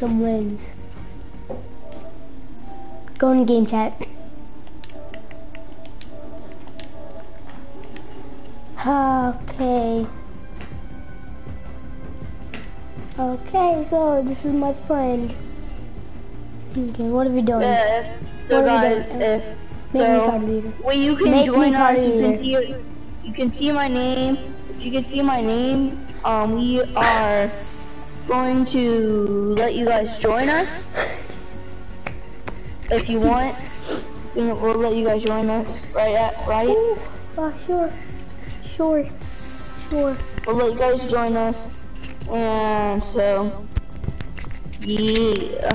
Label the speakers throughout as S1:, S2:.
S1: some wins. Go in game chat. Okay. Okay, so this is my friend. Okay, what are we doing?
S2: Yeah, so
S1: What
S2: guys, if
S1: Make
S2: so, well, you can
S1: Make
S2: join us. You can see you can see my name. If you can see my name, um, we are going to let you guys join us. If you want, we'll let you guys join us. Right at right.
S1: Ooh, oh, sure, sure, sure.
S2: We'll let you guys join us. And so, yeah,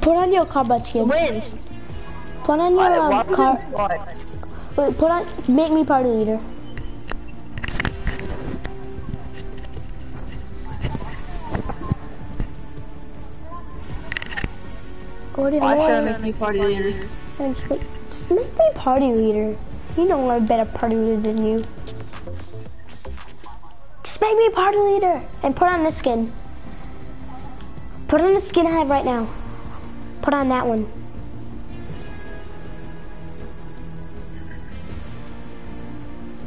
S1: Put on your combat skin.
S2: wins.
S1: Put on your um, car. Wait, put on. Make me party leader. Gordy,
S2: Why should I make you party leader?
S1: Just make, me party leader. You know I'm a better party leader than you. Just make me party leader and put on the skin. Put on the skin I have right now. Put on that one.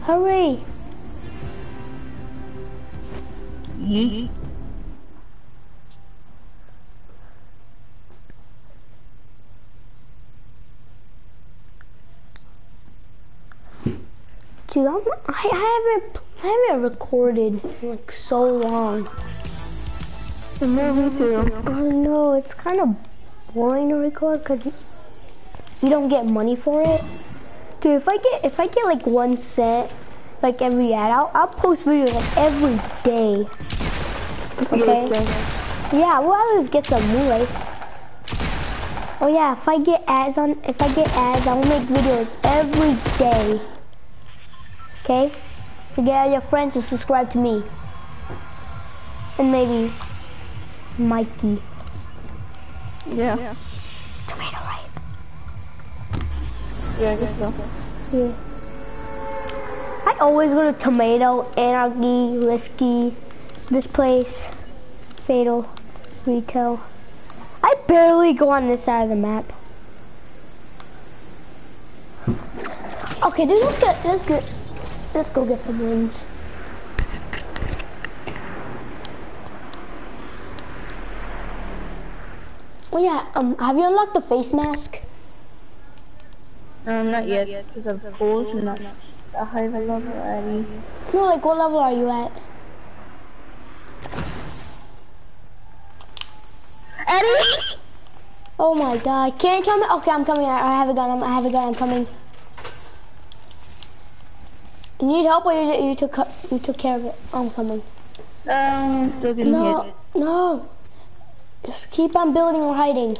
S1: Hurry.
S2: Yeet.
S1: Dude, I'm, I haven't, I haven't recorded in like so long.
S2: Me too.
S1: Oh no, it's kind of boring to record because you don't get money for it. Dude, if I get if I get like one cent like every ad, I'll I'll post videos like every day. Okay. Yeah, well at least get some anyway. Oh yeah, if I get ads on if I get ads, I will make videos every day. Okay? To get all your friends to subscribe to me. And maybe Mikey.
S2: Yeah.
S1: Tomato right.
S2: Yeah, I guess so.
S1: Yeah. I always go to Tomato, Anarchy, Risky, this place, Fatal, Retail. I barely go on this side of the map. Okay, dude, let's get, let's get, let's go get some wings. Oh yeah, um, have you unlocked the face mask?
S2: Um, not yet, because of goals and not that high a level already.
S1: No, like what level are you at?
S2: Eddie!
S1: Oh my god, can't come? Okay, I'm coming. I I have a gun. I'm, I have a gun. I'm coming. You need help, or you, you took you took care of it? I'm coming.
S2: Um, still getting
S1: No,
S2: hit.
S1: no. Just keep on building or hiding.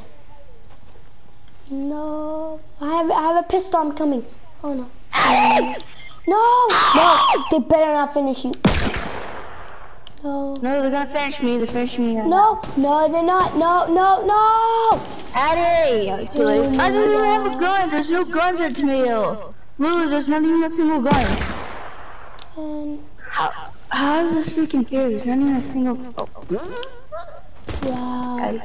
S1: No, I have I have a pistol. I'm coming. Oh no. No, no, they better not finish you. No.
S2: No, they're gonna finish me, they're finishing me.
S1: No, no, they're not. No, no, no.
S2: Too.
S1: Oh
S2: I don't even have a gun, there's no guns at Tomato. Literally, there's not even a single gun.
S1: And
S2: How, how is this freaking fair? There's not even a single... Oh.
S1: wow.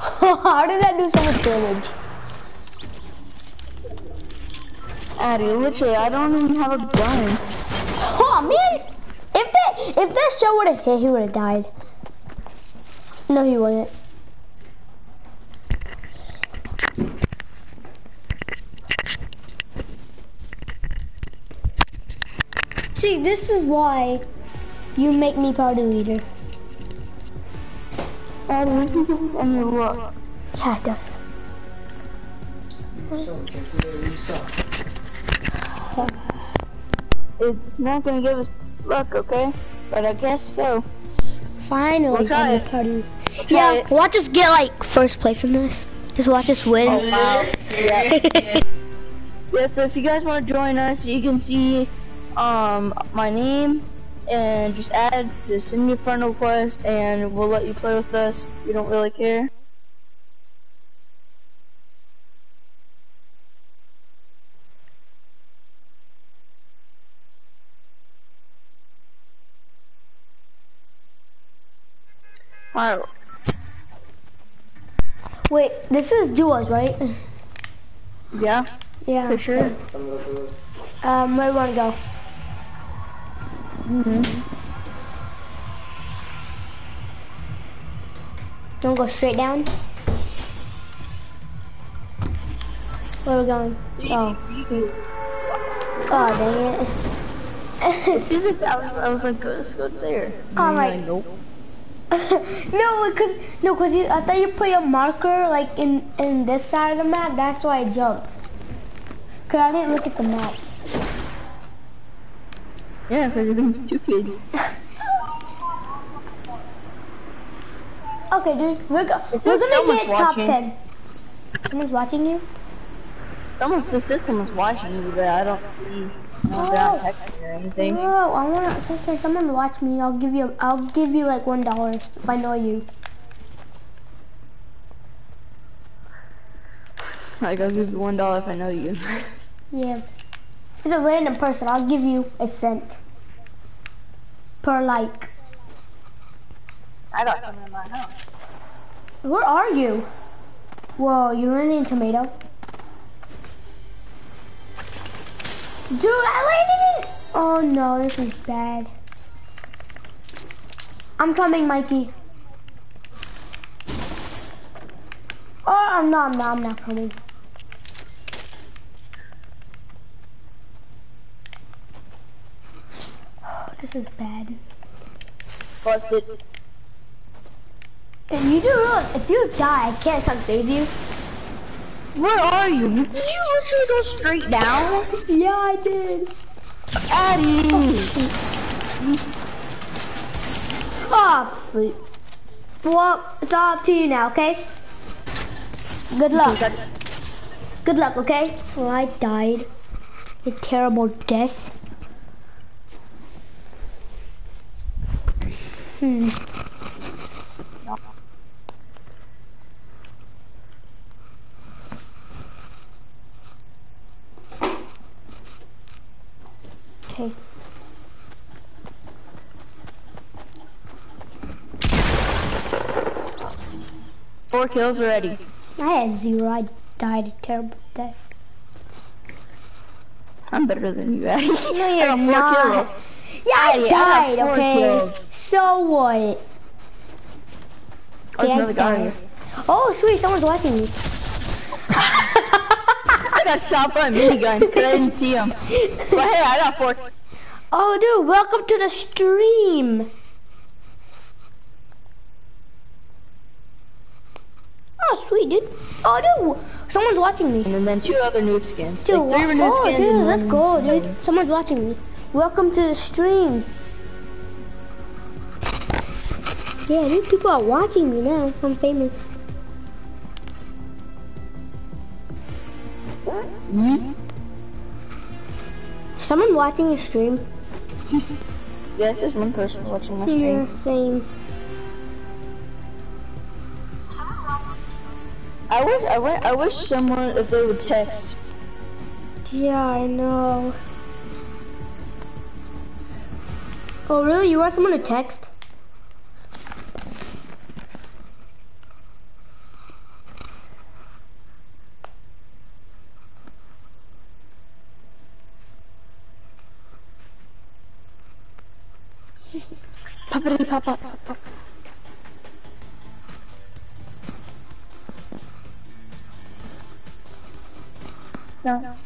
S1: How did that do so much damage?
S2: Addy, literally, I don't even have a gun.
S1: Oh man! If that if that shell would have hit, he would have died. No, he wouldn't. See, this is why you make me party leader.
S2: Eddie, listen to this and you look.
S1: Yeah, it does.
S2: It's not gonna give us luck, okay? But I guess so.
S1: Finally,
S2: We'll try it.
S1: party.
S2: try
S1: Yeah,
S2: it.
S1: watch us get like first place in this. Just watch us win.
S2: Oh, wow. Yeah. yeah, so if you guys want to join us, you can see um my name and just add, just send me a friend request and we'll let you play with us. We don't really care. Alright,
S1: Wait, this is duos, right?
S2: Yeah,
S1: Yeah.
S2: for sure.
S1: Um, where do you want to go?
S2: Mm-hmm.
S1: You go straight down? Where are we going? Oh. Oh, dang it.
S2: Let's do this. I was, I was like, let's go there.
S1: Oh,
S2: And
S1: my-
S2: you're nope.
S1: no, because no, cause you, I thought you put your marker like in in this side of the map. That's why I jumped. Cause I didn't look at the map.
S2: Yeah, because you're being stupid.
S1: Okay, dude, we're, go- we're gonna
S2: someone's
S1: get top ten. Someone's watching you.
S2: The system was watching you, but I don't see. No,
S1: Oh.
S2: texting or anything.
S1: Bro, I wanna. Since someone watch me, I'll give you. I'll give you like one dollar if I know you.
S2: Like, I'll give you one dollar if I know you.
S1: Yeah. If it's a random person, I'll give you a cent per like.
S2: I got some in my house.
S1: Where are you? Whoa, you're in a tomato. Dude, I landed it! Oh no, this is bad. I'm coming, Mikey. Oh, I'm not, I'm not, I'm not coming. This is bad.
S2: Busted.
S1: And you do realize, if you die, I can't come save you.
S2: Where are you? Did you literally go straight down?
S1: Yeah, I did.
S2: Addy!
S1: Oh, wait. Well, it's all up to you now, okay? Good luck. Good luck, okay? Well, I died. A terrible death. Hmm. Okay.
S2: Four kills already.
S1: I had zero. I died a terrible death.
S2: I'm better than you, Addy.
S1: No,
S2: I
S1: you're
S2: got four
S1: not.
S2: kills.
S1: Yeah, I
S2: I
S1: died, okay? So what?
S2: Oh, there's
S1: Yeah,
S2: another guy here.
S1: Oh, sweet, someone's watching me.
S2: I got shot by a minigun because I didn't see him. But hey, I got four.
S1: Oh, dude, welcome to the stream. Oh, sweet, dude. Oh, dude, someone's watching me.
S2: And then, two other noob skins.
S1: Dude,
S2: like three noob
S1: oh,
S2: skins
S1: dude, let's go, dude. Someone's watching me. Welcome to the stream. Yeah, these people are watching me now. I'm famous.
S2: Hmm?
S1: Someone watching the stream.
S2: Yeah, it's just one person watching my
S1: Yeah,
S2: stream.
S1: same.
S2: I wish, I wish, I wish someone if they would text.
S1: Yeah, I know. Oh, really? You want someone to text?
S2: Poppity pop pop pop pop. No.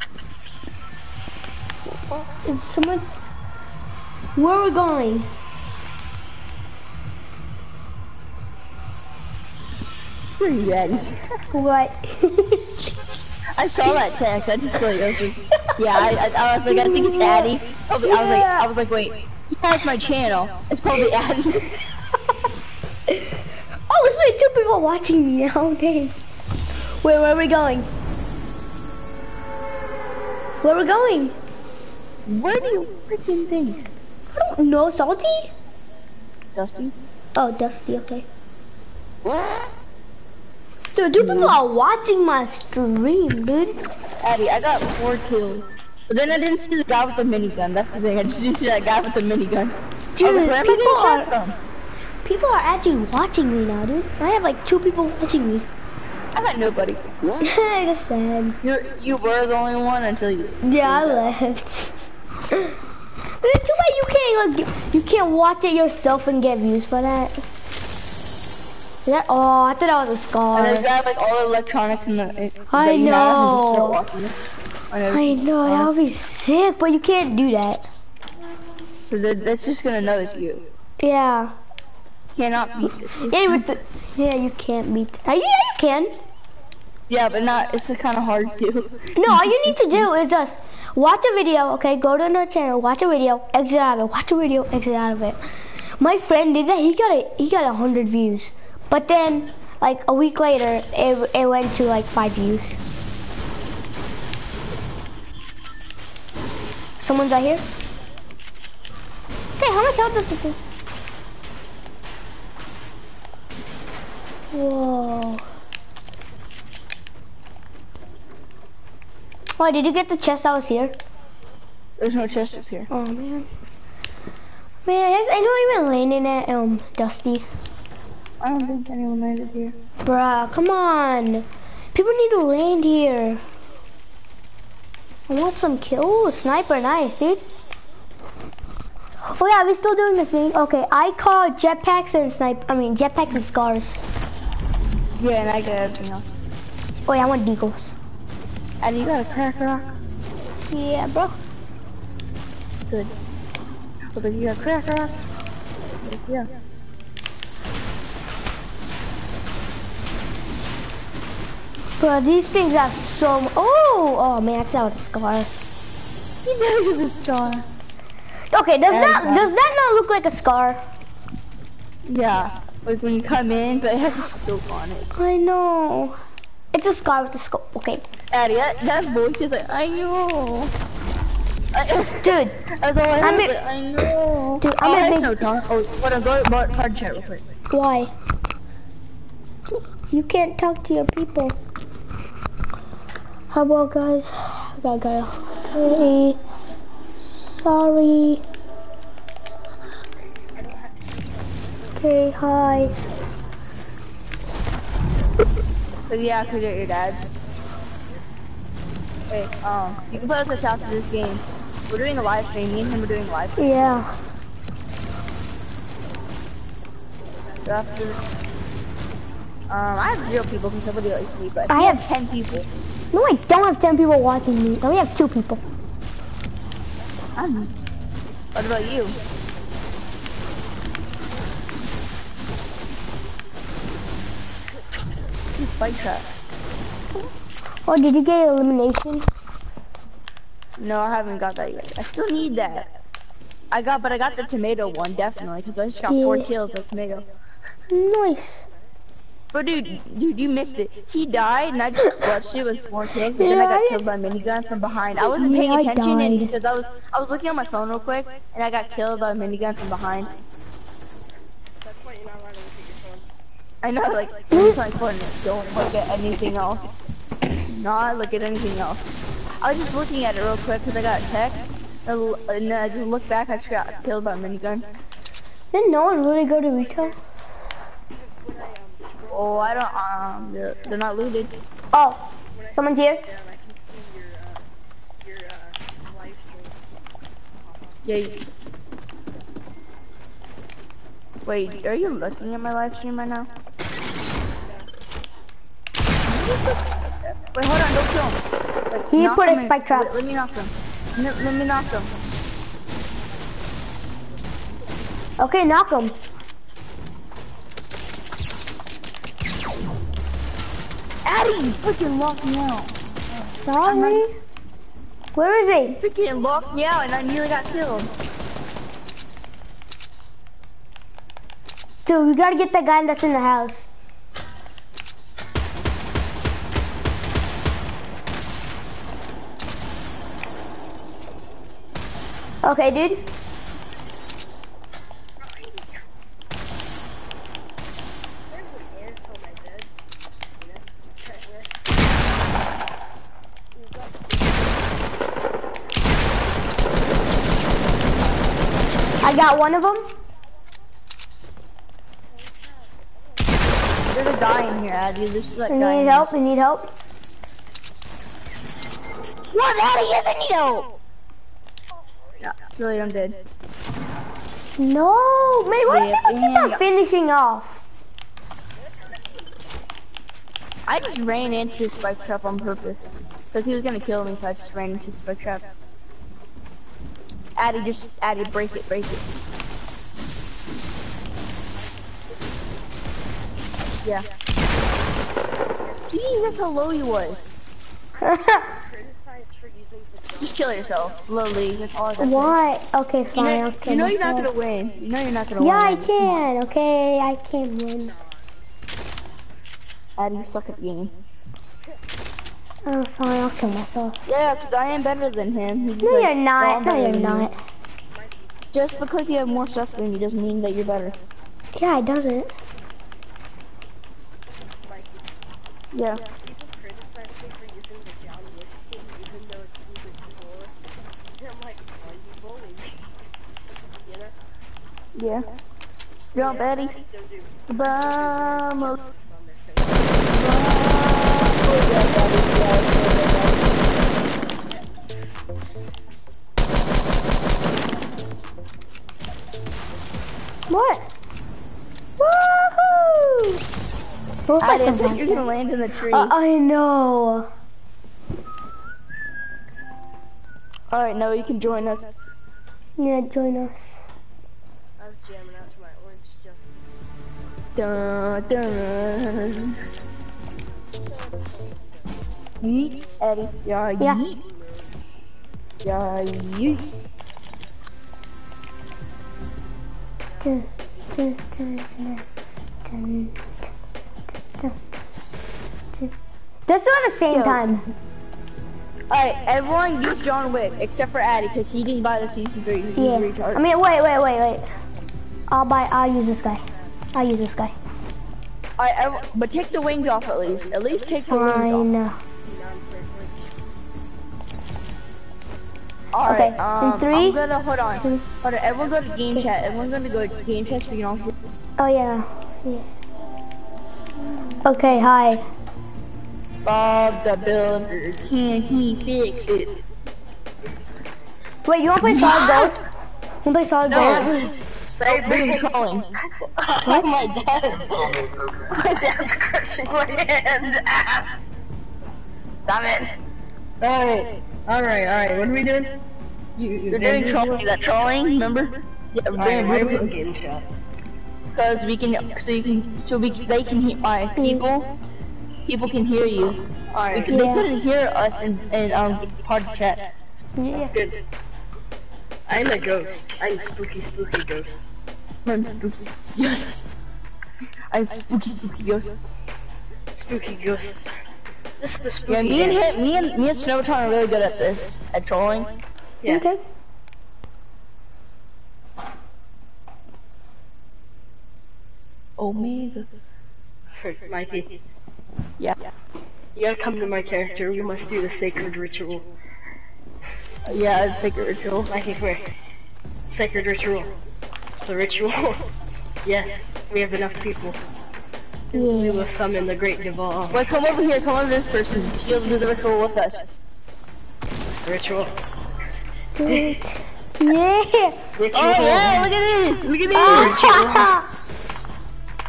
S1: Is someone? Where are we going?
S2: It's pretty Eddie.
S1: What?
S2: I saw that text. I just like, I was like, yeah, I, I, I was like, I think it's Addy. I was, I was like, I was like, wait, he has my channel. It's probably Addy.
S1: oh, sweet, two people watching me now. Okay. Wait, where are we going? Where are we going?
S2: Where do you freaking think?
S1: Don't. Salty?
S2: Dusty?
S1: Oh, Dusty. Okay. Dude, two people are watching my stream, dude.
S2: Addy, I got four kills. But then I didn't see the guy with the minigun. That's the thing. I just didn't see that guy with the minigun. Oh,
S1: dude,
S2: where am I
S1: people are
S2: from?
S1: people are actually watching me now, dude. I have like two people watching me.
S2: I got nobody.
S1: I just said.
S2: You you were the only one until you.
S1: Yeah, I left. It's too bad you can't like you can't watch it yourself and get views for that. Is that oh, I thought that was a scar.
S2: And they grab like all the electronics in the. In,
S1: I
S2: that you have and just start
S1: know.
S2: it. I know.
S1: I know that would be sick, but you can't do that.
S2: So that, that's just gonna notice you.
S1: Yeah.
S2: Cannot beat this.
S1: Yeah, the yeah, you can't beat. Uh, yeah, you can.
S2: Yeah, but not. It's kind of hard to.
S1: No, all you need to do is just watch a video, okay? Go to another channel, watch a video, exit out of it, watch a video, exit out of it. My friend did that. He got a he got a hundred views, but then like a week later, it it went to like five views. Someone's out here. Hey, how much health does it do? Whoa. Oh, did you get the chest that was here?
S2: There's no chest up here.
S1: Oh man. Man, I, I don't even land in that um Dusty.
S2: I don't think anyone landed here.
S1: Bruh, come on. People need to land here. I want some kill. Ooh, sniper, nice, dude. Oh yeah, we still doing the thing. Okay, I call jetpacks and snipe. I mean jetpacks and scars.
S2: Yeah, and I got everything else.
S1: Oh yeah, I want deagles.
S2: And you got a crack rock.
S1: Yeah, bro.
S2: Good. But you got a crack rock. Yeah.
S1: Bro, these things have so. m- Oh, oh man, that was a scar.
S2: He knows it's a scar.
S1: Okay, does that does that not look like a scar?
S2: Yeah. Like when you come in, but it has a scope on it.
S1: I know. It's a scar with a scope. Okay,
S2: Addy, that, that voice is like, I know.
S1: Dude.
S2: That's all I
S1: I'm a-
S2: like, I know.
S1: Dude,
S2: oh,
S1: I'm a
S2: I
S1: big-
S2: know, Tom. Oh, going to hard chat real quick.
S1: Why? You can't talk to your people. How about guys? I gotta go. Hey, sorry. Okay, hi.
S2: So yeah, cause you're your dad's. Wait, um, you can put us a shout to this game. We're doing a live stream. Me and him are doing a live stream.
S1: Yeah.
S2: So after, um, I have zero people because nobody likes me, but
S1: I have-
S2: ten people.
S1: No, I don't have 10 people watching me. I only have two people.
S2: Um, what about you? Who's Spike Trap?
S1: Oh, did you get elimination?
S2: No, I haven't got that yet. I still need that. I got, but I got the tomato one definitely because I just got four kills of tomato.
S1: Nice.
S2: But dude, dude, you missed it. He died, and I just clutched it with four kills, but then I got killed by a minigun from behind. I wasn't paying
S1: Yeah,
S2: attention, and because I was, I was looking at my phone real quick, and I got killed by a minigun from behind.
S3: That's why you're not allowed to look at your phone.
S2: I know, like, you're don't look at anything else. Not look at anything else. I was just looking at it real quick because I got a text, and and then I just looked back, I just got killed by a minigun.
S1: Didn't no one really go to retail?
S2: Oh, I don't, um, they're, they're not looted.
S1: Oh, someone's here.
S3: Yeah, and I can see your, your, live stream.
S2: Yeah. you- Wait, are you looking at my live stream right now? Wait, hold on, don't kill him.
S1: He put a
S2: in.
S1: spike trap.
S2: Let, let me knock him. Let, let me knock him.
S1: Okay, knock him.
S2: Addy, you freaking locked me out.
S1: Sorry. Where is he?
S2: Freaking locked me out and I nearly got killed.
S1: Dude, we gotta get that guy that's in the house.
S3: Right dude.
S1: I got one of them.
S2: There's a guy in here, Addy. There's that
S1: I
S2: guy.
S1: need help. I need help.
S2: What, Addy? Yes, I need help. Too. I'm dead.
S1: No, man. Why do
S2: Yeah,
S1: people keep on
S2: yeah.
S1: finishing off?
S2: I just ran into Spike Trap on purpose. Because he was gonna kill me, so I just ran into Spike Trap. Addy, just, Addy, break it, break it. Yeah. See, that's how low you was.
S3: Criticized for using the
S2: Just kill yourself, slowly, that's all I got
S1: Why? Okay,
S2: You
S1: fine.
S2: know,
S1: I'll
S2: you know you're not gonna win. You know you're not gonna win.
S1: Yeah, I can. Okay, I can win.
S2: Addy, you suck at game.
S1: Oh, fine. I'll kill myself.
S2: Yeah, because I am better than him. He's
S1: No,
S2: like,
S1: you're not.
S2: "Oh,
S1: No, you're
S2: you."
S1: not.
S2: Just because you have more stuff than you doesn't mean that you're better.
S1: Yeah, it doesn't.
S2: Yeah.
S3: People criticize me for using the John Wick skin even though it's super cool. And I'm like, why you bullying me? You know?
S2: Yeah. Jump, Eddie.
S3: Still do.
S2: Bum.
S3: On.
S1: What? Woohoo! What
S2: I
S1: was
S2: didn't think you were gonna land in the tree.
S1: Uh, I know.
S2: Alright, now you can join us.
S1: Yeah, join us.
S2: Dun, dun. Yeet, Eddie. Yeah,
S1: Yeah.
S2: yeet. Yeah, yeet.
S1: Dun, dun, dun, dun, dun, dun, dun. Let's do it at the same
S2: Yo.
S1: time.
S2: Alright, everyone use John Wick, except for Addy, because he didn't buy the season 3. He's
S1: Yeah.
S2: a retard.
S1: I mean, wait, wait, wait, wait. I'll buy. I'll use this guy. I'll use this guy.
S2: Alright, everyone- but take the wings off at least. At least take the wings off.
S1: Fine.
S2: Alright,
S1: Okay, in
S2: um,
S1: three,
S2: I'm gonna, hold on.
S1: two-
S2: Hold on, everyone go to game chat. Everyone gonna go to game chat so we can all
S1: Oh yeah. yeah. Okay. Hi.
S2: Bob the Builder, can he fix it?
S1: Wait, you wanna play solid gold? You wanna play solid gold?
S2: Stop being trolling.
S4: Oh my dad. My dad's crushing my hand. Damn it.
S5: Alright, alright, alright, what are we doing? You, you
S2: You're doing trolling, that trolling, remember? Yeah,
S5: Alright, why are we in
S2: because we can, so you can, so we, they can hear, my people, people can hear you.
S5: Alright,
S2: could, They couldn't hear us in, in um, party chat.
S1: Yeah.
S5: good. I'm a ghost. I'm spooky, spooky ghost.
S2: I'm spooky, spooky yes. I'm spooky, spooky ghost.
S5: Spooky ghost. This is the spooky
S2: Yeah, me and him, me and, me and Snowtron are really good at this, at trolling.
S5: Yes.
S1: Okay.
S2: Omega.
S5: For Mikey.
S2: Yeah.
S5: You gotta come to my character. We must do the sacred ritual.
S2: Yeah, it's like a ritual.
S5: Mikey, where? Sacred ritual. The ritual. yes, we have enough people. We will summon the great Deval.
S2: Wait, come over here, come over to this person. He'll do the ritual with us.
S5: Ritual.
S1: Good. Yeah.
S5: Ritual.
S2: Oh yeah, look at this! Look at this!
S1: Ah.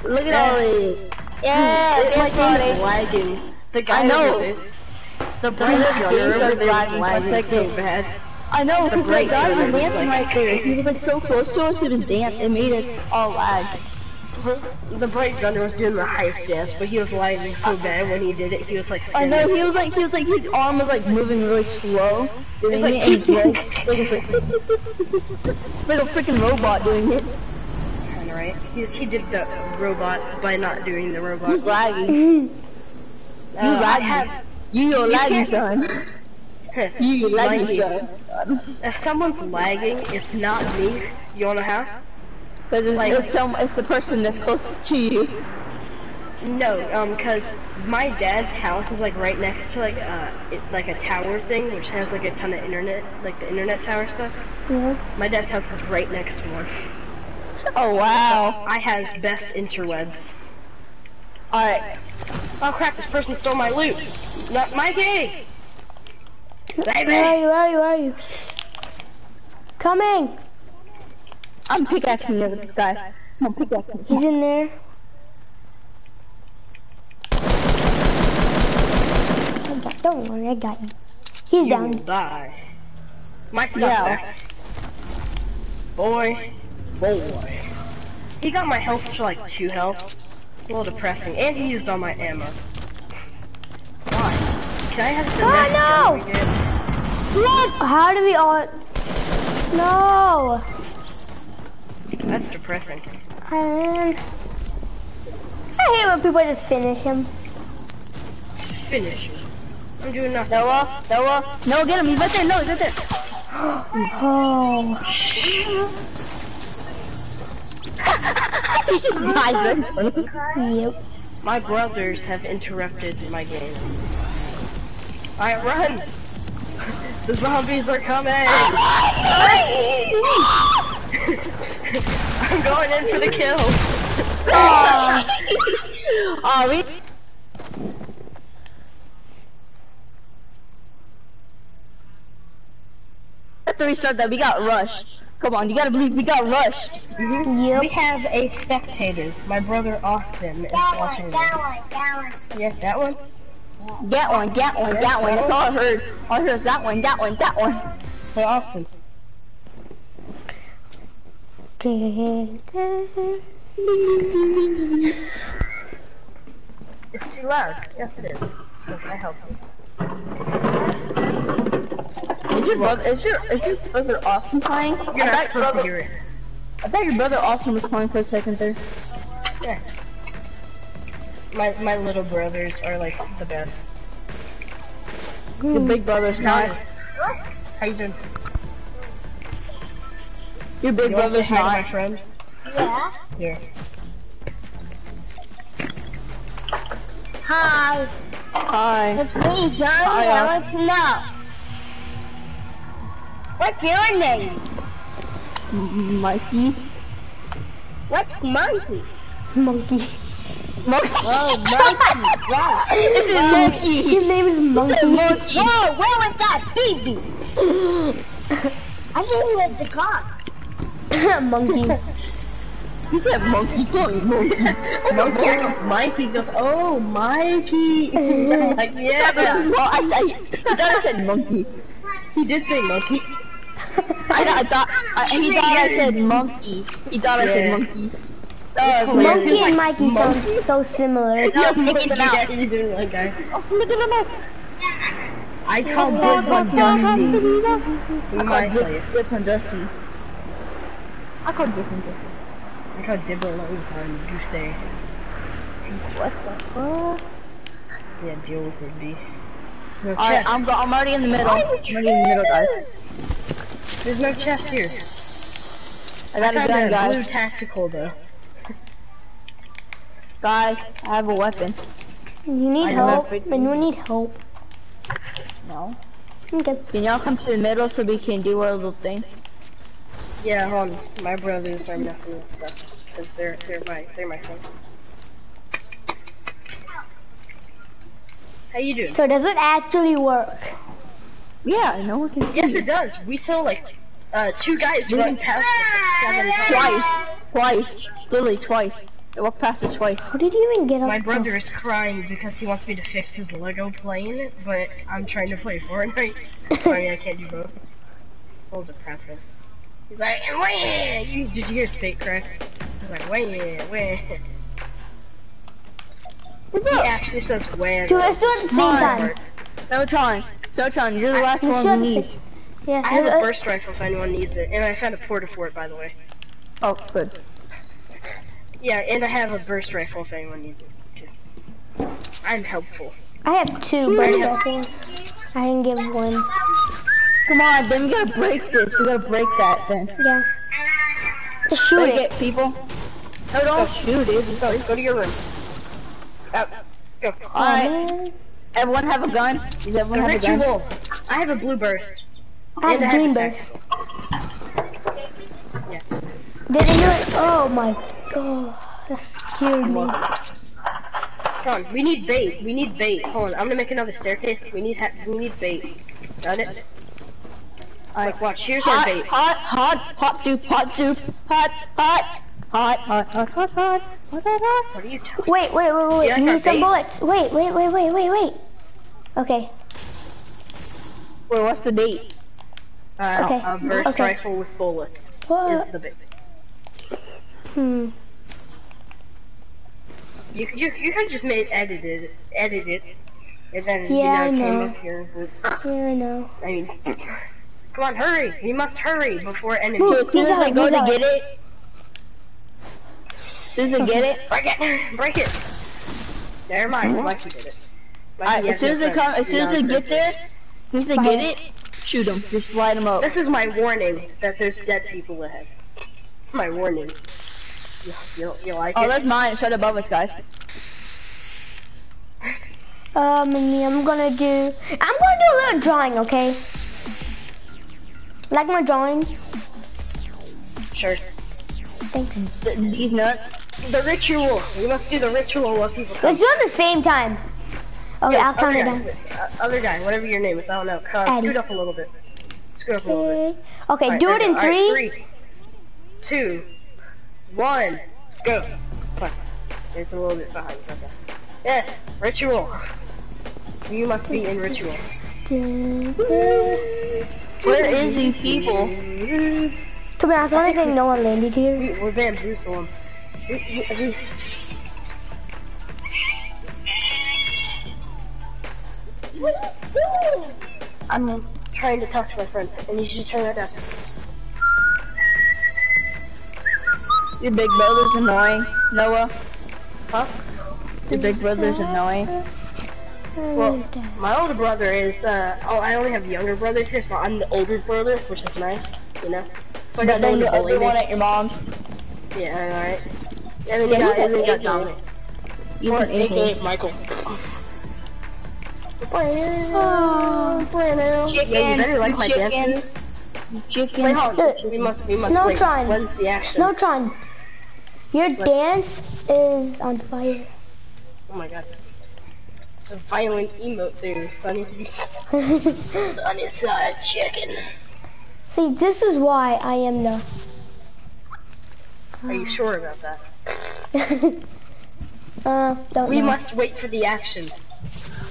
S2: Look at all this! Yeah,
S5: It-
S2: dance
S5: my game is lagging. The guy
S2: I know.
S5: The bright
S2: The
S5: gunner
S2: games
S5: over
S2: are lagging for a
S5: so bad.
S2: I know, because that guy was dancing right there. He was like so close to us, he was dancing. It made us all lag.
S5: The bright gunner was doing the hype dance, but he was lagging so bad when he did it. He was like,
S2: I know, he was like, he was like, his arm was like moving really slow. Doing
S5: like-
S2: it, and his leg, like, it's like, it's like a freaking robot doing it.
S5: Right. He's, he did the robot by not doing the robot.
S2: Who's lagging? You
S5: Uh, I
S2: lagging. You your laggy son. You your laggy son.
S5: If someone's lagging, it's not me. You wanna how?
S2: Because it's,
S5: Like-
S2: it's, some, it's the person that's closest to you.
S5: No, um, cause my dad's house is like right next to like uh, it, like a tower thing, which has like a ton of internet, like the internet tower stuff.
S1: Yeah.
S5: My dad's house is right next to one.
S2: Oh wow.
S5: I has best interwebs.
S2: Alright.
S5: Oh crap, this person stole my loot. Not Mikey!
S1: Where are you? Where are you? Where are you? Coming!
S2: I'm pickaxing this guy. I'm pickaxing.
S1: He's in there. Don't worry, I got you. He's
S5: You
S1: down.
S5: die. My stuff
S2: Yeah.
S5: back. Boy. Boy. He got my health to like 2 health. A little depressing. And he used all my ammo. Why? Can I have the
S1: Oh,
S5: next
S1: no!
S5: gun we get?
S1: How do we all? No.
S5: That's depressing.
S1: And I hate when people just finish him.
S5: Finish. I'm doing nothing.
S2: Noah, Noah, Noah, get him. He's right there. No, he's right there.
S1: Oh.
S2: He just died there.
S1: Yep.
S5: My brothers have interrupted my game. Alright, run! The zombies are coming! I'm going in for the kill!
S2: Oh, we. Have to restart that. We got rushed. Come on, you gotta believe we got rushed.
S1: Yep.
S5: We have a spectator. My brother Austin is watching me. Yes, that one?
S2: Get one, get one, get one. That's all I heard. All I heard is that one, that one, that one.
S5: Hey, Austin. It's too loud. Yes, it is. Okay, I help you.
S2: Is your brother? Is your is your brother Austin playing?
S5: You're
S2: I
S5: not
S2: thought your
S5: to
S2: brother.
S5: hear it.
S2: I thought your brother Austin was playing for a second there.
S5: Yeah. My my little brothers are like the best.
S2: Your big brother's not.
S5: How you doing?
S2: Your big
S5: You want to say
S2: brother's
S5: hi to my
S2: not.
S5: friend?
S4: Yeah.
S5: Here.
S4: Hi.
S2: Hi.
S4: It's me, Johnny.
S2: Hi,
S4: I want to know. What's your name?
S2: M- Mikey.
S4: What's Monkey?
S1: Monkey.
S2: Monkey.
S4: Oh, Monkey. Wow.
S2: this is Monkey.
S1: His name is Monkey.
S2: Monkey.
S4: Whoa, where was that baby? I think it was the cock.
S1: Monkey.
S2: He said monkey. Me monkey.
S5: Oh, monkey. Mikey goes, oh, Mikey. I'm like, yeah.
S2: Well, I said. I thought I said monkey.
S5: He did say monkey.
S2: I, I thought. I, he thought I said monkey. He thought I said monkey. That was weird.
S1: Monkey and Mikey sound so similar.
S2: No, Mickey the
S5: yeah,
S2: Mouse.
S5: you doing like guy.
S2: Mickey the Mouse.
S5: I call dibs on Dusty.
S2: I
S5: In my
S2: call
S5: place.
S2: dip, dips on Dusty. I call dip on Dusty.
S5: I call dibberlows on Tuesday.
S2: What the fuck?
S5: Yeah, deal with it, B. No
S2: Alright,
S5: chest.
S2: I'm, go- I'm already in the middle. I'm already in the middle, guys.
S5: There's no chest here.
S2: I got a gun,
S5: a blue tactical though.
S2: Guys, I have a weapon.
S1: You need
S5: I know
S1: help.
S2: that.
S1: And you need help.
S2: No.
S1: Okay.
S2: Can y'all come to the middle so we can do our little thing?
S5: Yeah, hold on. My brothers are messing with stuff. Cause they're they're my they're my friends. How you doing?
S1: So does it actually work?
S2: Yeah, no one can see
S5: Yes,
S2: me.
S5: it does. We saw like uh two guys run past us seven.
S2: Twice. Twice. Literally twice. I walked past us twice.
S1: How did you even get up?
S5: My
S1: there?
S5: brother is crying because he wants me to fix his Lego plane, but I'm trying to play Fortnite. Sorry, I can't do both. A little depressing. He's like, wah! You, did you hear his fake cry? He's like, wah, wah.
S2: What's
S5: He
S2: up?
S5: actually says wah.
S1: Dude, let's do it at the same
S2: time. on.
S1: Time.
S2: Sotron. Sotron, you're the last
S1: Let's
S2: one
S1: do
S2: we need.
S1: Yeah.
S5: I have a burst rifle if anyone needs it, and I found a porta fort by the way.
S2: Oh, good.
S5: Yeah, and I have a burst rifle if anyone needs it. 'Cause I'm helpful.
S1: I have two hmm. burst rifles. I can give one.
S2: Come on, then we gotta break this. We gotta break that then.
S1: Yeah. Just shoot
S2: Break
S1: it.
S2: it, people. No, don't shoot it.
S5: Go, go to your room. Out. Go.
S2: Alright.
S1: Man.
S2: Everyone have a gun? Does everyone
S5: The
S2: have a gun?
S5: ritual. I have a blue burst.
S1: I
S5: And I
S1: have
S5: have
S1: green
S5: a
S1: burst.
S5: Yeah.
S1: Did anyone? Oh my god, that scared me.
S5: Come on, we need bait. We need bait. Hold on, I'm gonna make another staircase. We need ha we need bait. Got it? Alright, watch. Here's our
S2: Hot,
S5: bait.
S2: hot, hot, hot soup, hot soup, hot, hot, hot, hot, hot, hot, hot, hot, hot, hot.
S5: What are you talking?
S1: Wait, wait, wait, wait, wait. Need some
S5: bait.
S1: bullets. Wait, wait, wait, wait, wait, wait. Okay.
S2: Wait, what's the date?
S5: Uh,
S1: Okay,
S5: A burst
S1: okay.
S5: rifle with bullets is
S1: What?
S5: the bait.
S1: Hmm.
S5: You you you could just made edited edited, and then
S1: Yeah, I
S5: you know,
S1: know.
S5: came up here with.
S1: Yeah, I know.
S5: I mean, come on, hurry! We must hurry before enemies.
S1: Ooh.
S2: As soon as I go to get it, as soon as get it,
S5: Break it! Break it! Never mind, Mikey did it. Mikey
S2: alright, as soon as I
S5: friends.
S2: come, as soon as I get there, as soon as I get it, shoot them, just slide them up.
S5: This is my warning that there's dead people ahead. It's my warning. You, you, you like
S2: Oh,
S5: it?
S2: that's mine. It's right above us, guys.
S1: Um, I'm gonna do. I'm gonna do a little drawing, okay? Like my drawing.
S5: Sure.
S1: Thanks.
S2: Th- these nuts.
S5: The ritual. We must do the ritual while people come.
S1: Let's do it at the same time. Okay,
S5: Yeah,
S1: I'll count it down.
S5: uh, other guy, whatever your name is, I don't know. Uh,
S1: Eddie.
S5: scoot up a little bit. Scoot up a little bit.
S1: Okay,
S5: Alright,
S1: do it in three.
S5: three, two, one, go. Fine. It's a little bit behind. Okay. Yes, ritual. You must be in ritual.
S2: Where is these people?
S1: To be honest, I don't think no one landed here.
S5: We, we're bamboozle them. We, we, we, I'm trying to talk to my friend, and you should turn that down.
S2: Your big brother's annoying, Noah.
S5: Huh?
S2: Your big brother's annoying.
S5: Well, my older brother is, uh, oh, I only have younger brothers here, so I'm the older brother, which is nice, you know?
S2: But
S5: no
S2: then the other one at your mom's.
S5: Yeah, alright.
S2: Yeah,
S5: we got, yeah,
S2: we
S5: got Dominic. You
S2: can
S5: AKA Michael. Oh, bueno.
S2: Chickens,
S5: yeah,
S2: Chicken.
S5: like
S1: my
S5: We must, we must
S1: Snow
S5: wait. Tron. When's the action?
S1: Snow Your what? dance is on fire.
S5: Oh my god. It's a violent emote there, Sonny. Sonny's not a chicken.
S1: See, this is why I am the.
S5: Are you sure about that?
S1: uh, don't
S5: We
S1: know.
S5: must wait for the action.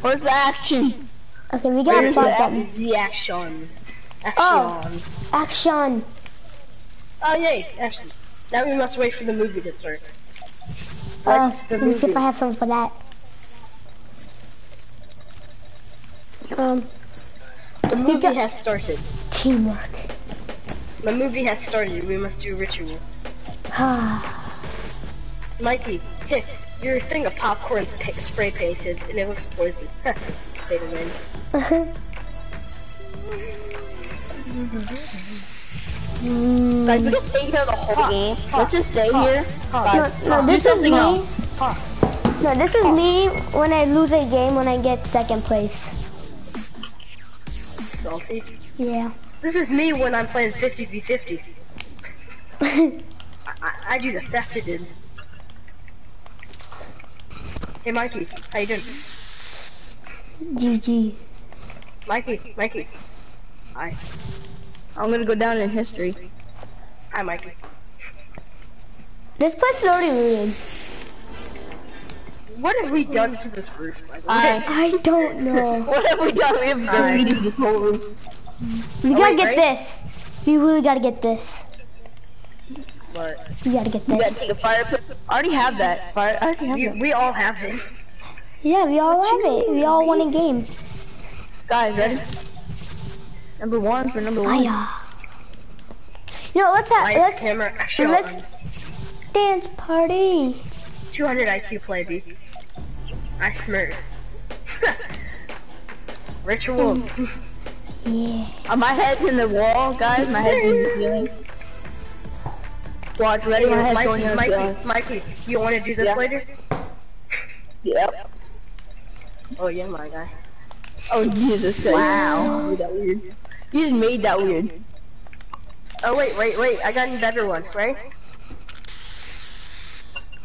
S2: Where's the action?
S1: Okay, we gotta
S2: Where's
S1: find
S2: the
S1: something.
S5: The action. Action.
S1: Oh. Action.
S5: Oh yay, action. Now we must wait for the movie to start.
S1: Uh, let me see if? I have something for that. Um,
S5: The movie has started.
S1: teamwork.
S5: The movie has started. We must do ritual.
S1: Ah,
S5: Mikey, heh, your thing of popcorn's spray painted and it looks poison. Say the wind.
S1: Mm,
S2: Guys, we can stay here the whole game. Let's just stay here.
S1: no, no, this is me. No, this is me when I lose a game when I get second place.
S5: Salty.
S1: Yeah.
S5: This is me when I'm playing 50 v 50. I, I, I do the thefted. Hey Mikey, how you doing?
S1: GG.
S5: Mikey, Mikey. Hi.
S2: I'm gonna go down in history.
S5: Hi Mikey.
S1: This place is already looted.
S5: What have we done to this roof? by the way?
S2: Hi.
S1: I don't know.
S2: What have we done? We have deleted this whole room.
S1: We
S5: Oh,
S1: gotta
S5: wait,
S1: get
S5: right?
S1: this. We really gotta get this.
S5: What?
S1: We gotta get
S2: We gotta
S1: this.
S2: take a fire pit. I already have that. Fire. I already have
S5: We, we all have it.
S1: Yeah, we all have it. We all won a game.
S2: Guys, ready? Number one for number one.
S1: Hiya. You know, let's have
S5: Lights,
S1: let's
S5: camera,
S1: let's dance party.
S5: 200 IQ play, B. I smirk. Ritual.
S1: Yeah.
S2: Uh, my head's in the wall, guys. My head's in the ceiling. Watch, ready? My head's going in
S5: Mikey, Mikey. Mikey, you want to do this
S2: Yeah.
S5: later?
S2: Yep.
S5: Oh yeah, my guy.
S2: Oh Jesus! Wow. You that weird. You just made that weird.
S5: Oh wait, wait, wait! I got a better one, right?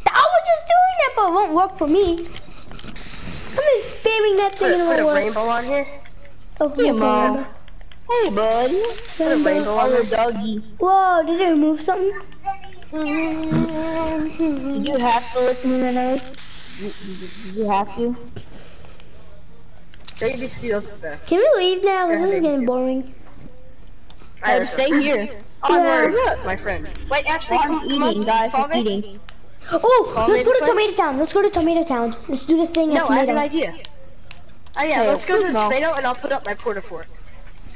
S1: I was just doing that, but it won't work for me. I'm spamming that
S5: Put,
S1: thing in
S5: put a rainbow on here.
S1: Oh,
S2: Hey, Mom. Hey, buddy.
S5: Put a rainbow on
S2: Oh,
S5: here.
S2: doggy.
S1: Whoa, did it remove something?
S2: Did you have to lick me in the nose? Did, did you have to?
S5: Baby Seal's the best.
S1: Can we leave now?
S5: Yeah,
S1: This is getting
S5: so.
S1: boring.
S2: Hey, stay here.
S5: Onward,
S1: Yeah.
S5: my friend. Wait, actually,
S2: I'm
S5: come, come
S2: eating,
S5: on,
S2: guys. I'm
S5: me.
S2: eating.
S1: Oh,
S5: Follow me
S1: let's go to? Tomato Town. Let's go to Tomato Town. Let's do this thing
S5: No,
S1: at
S5: I have an idea. Oh yeah, let's go to the
S2: no.
S5: tomato and I'll put up my porta fort.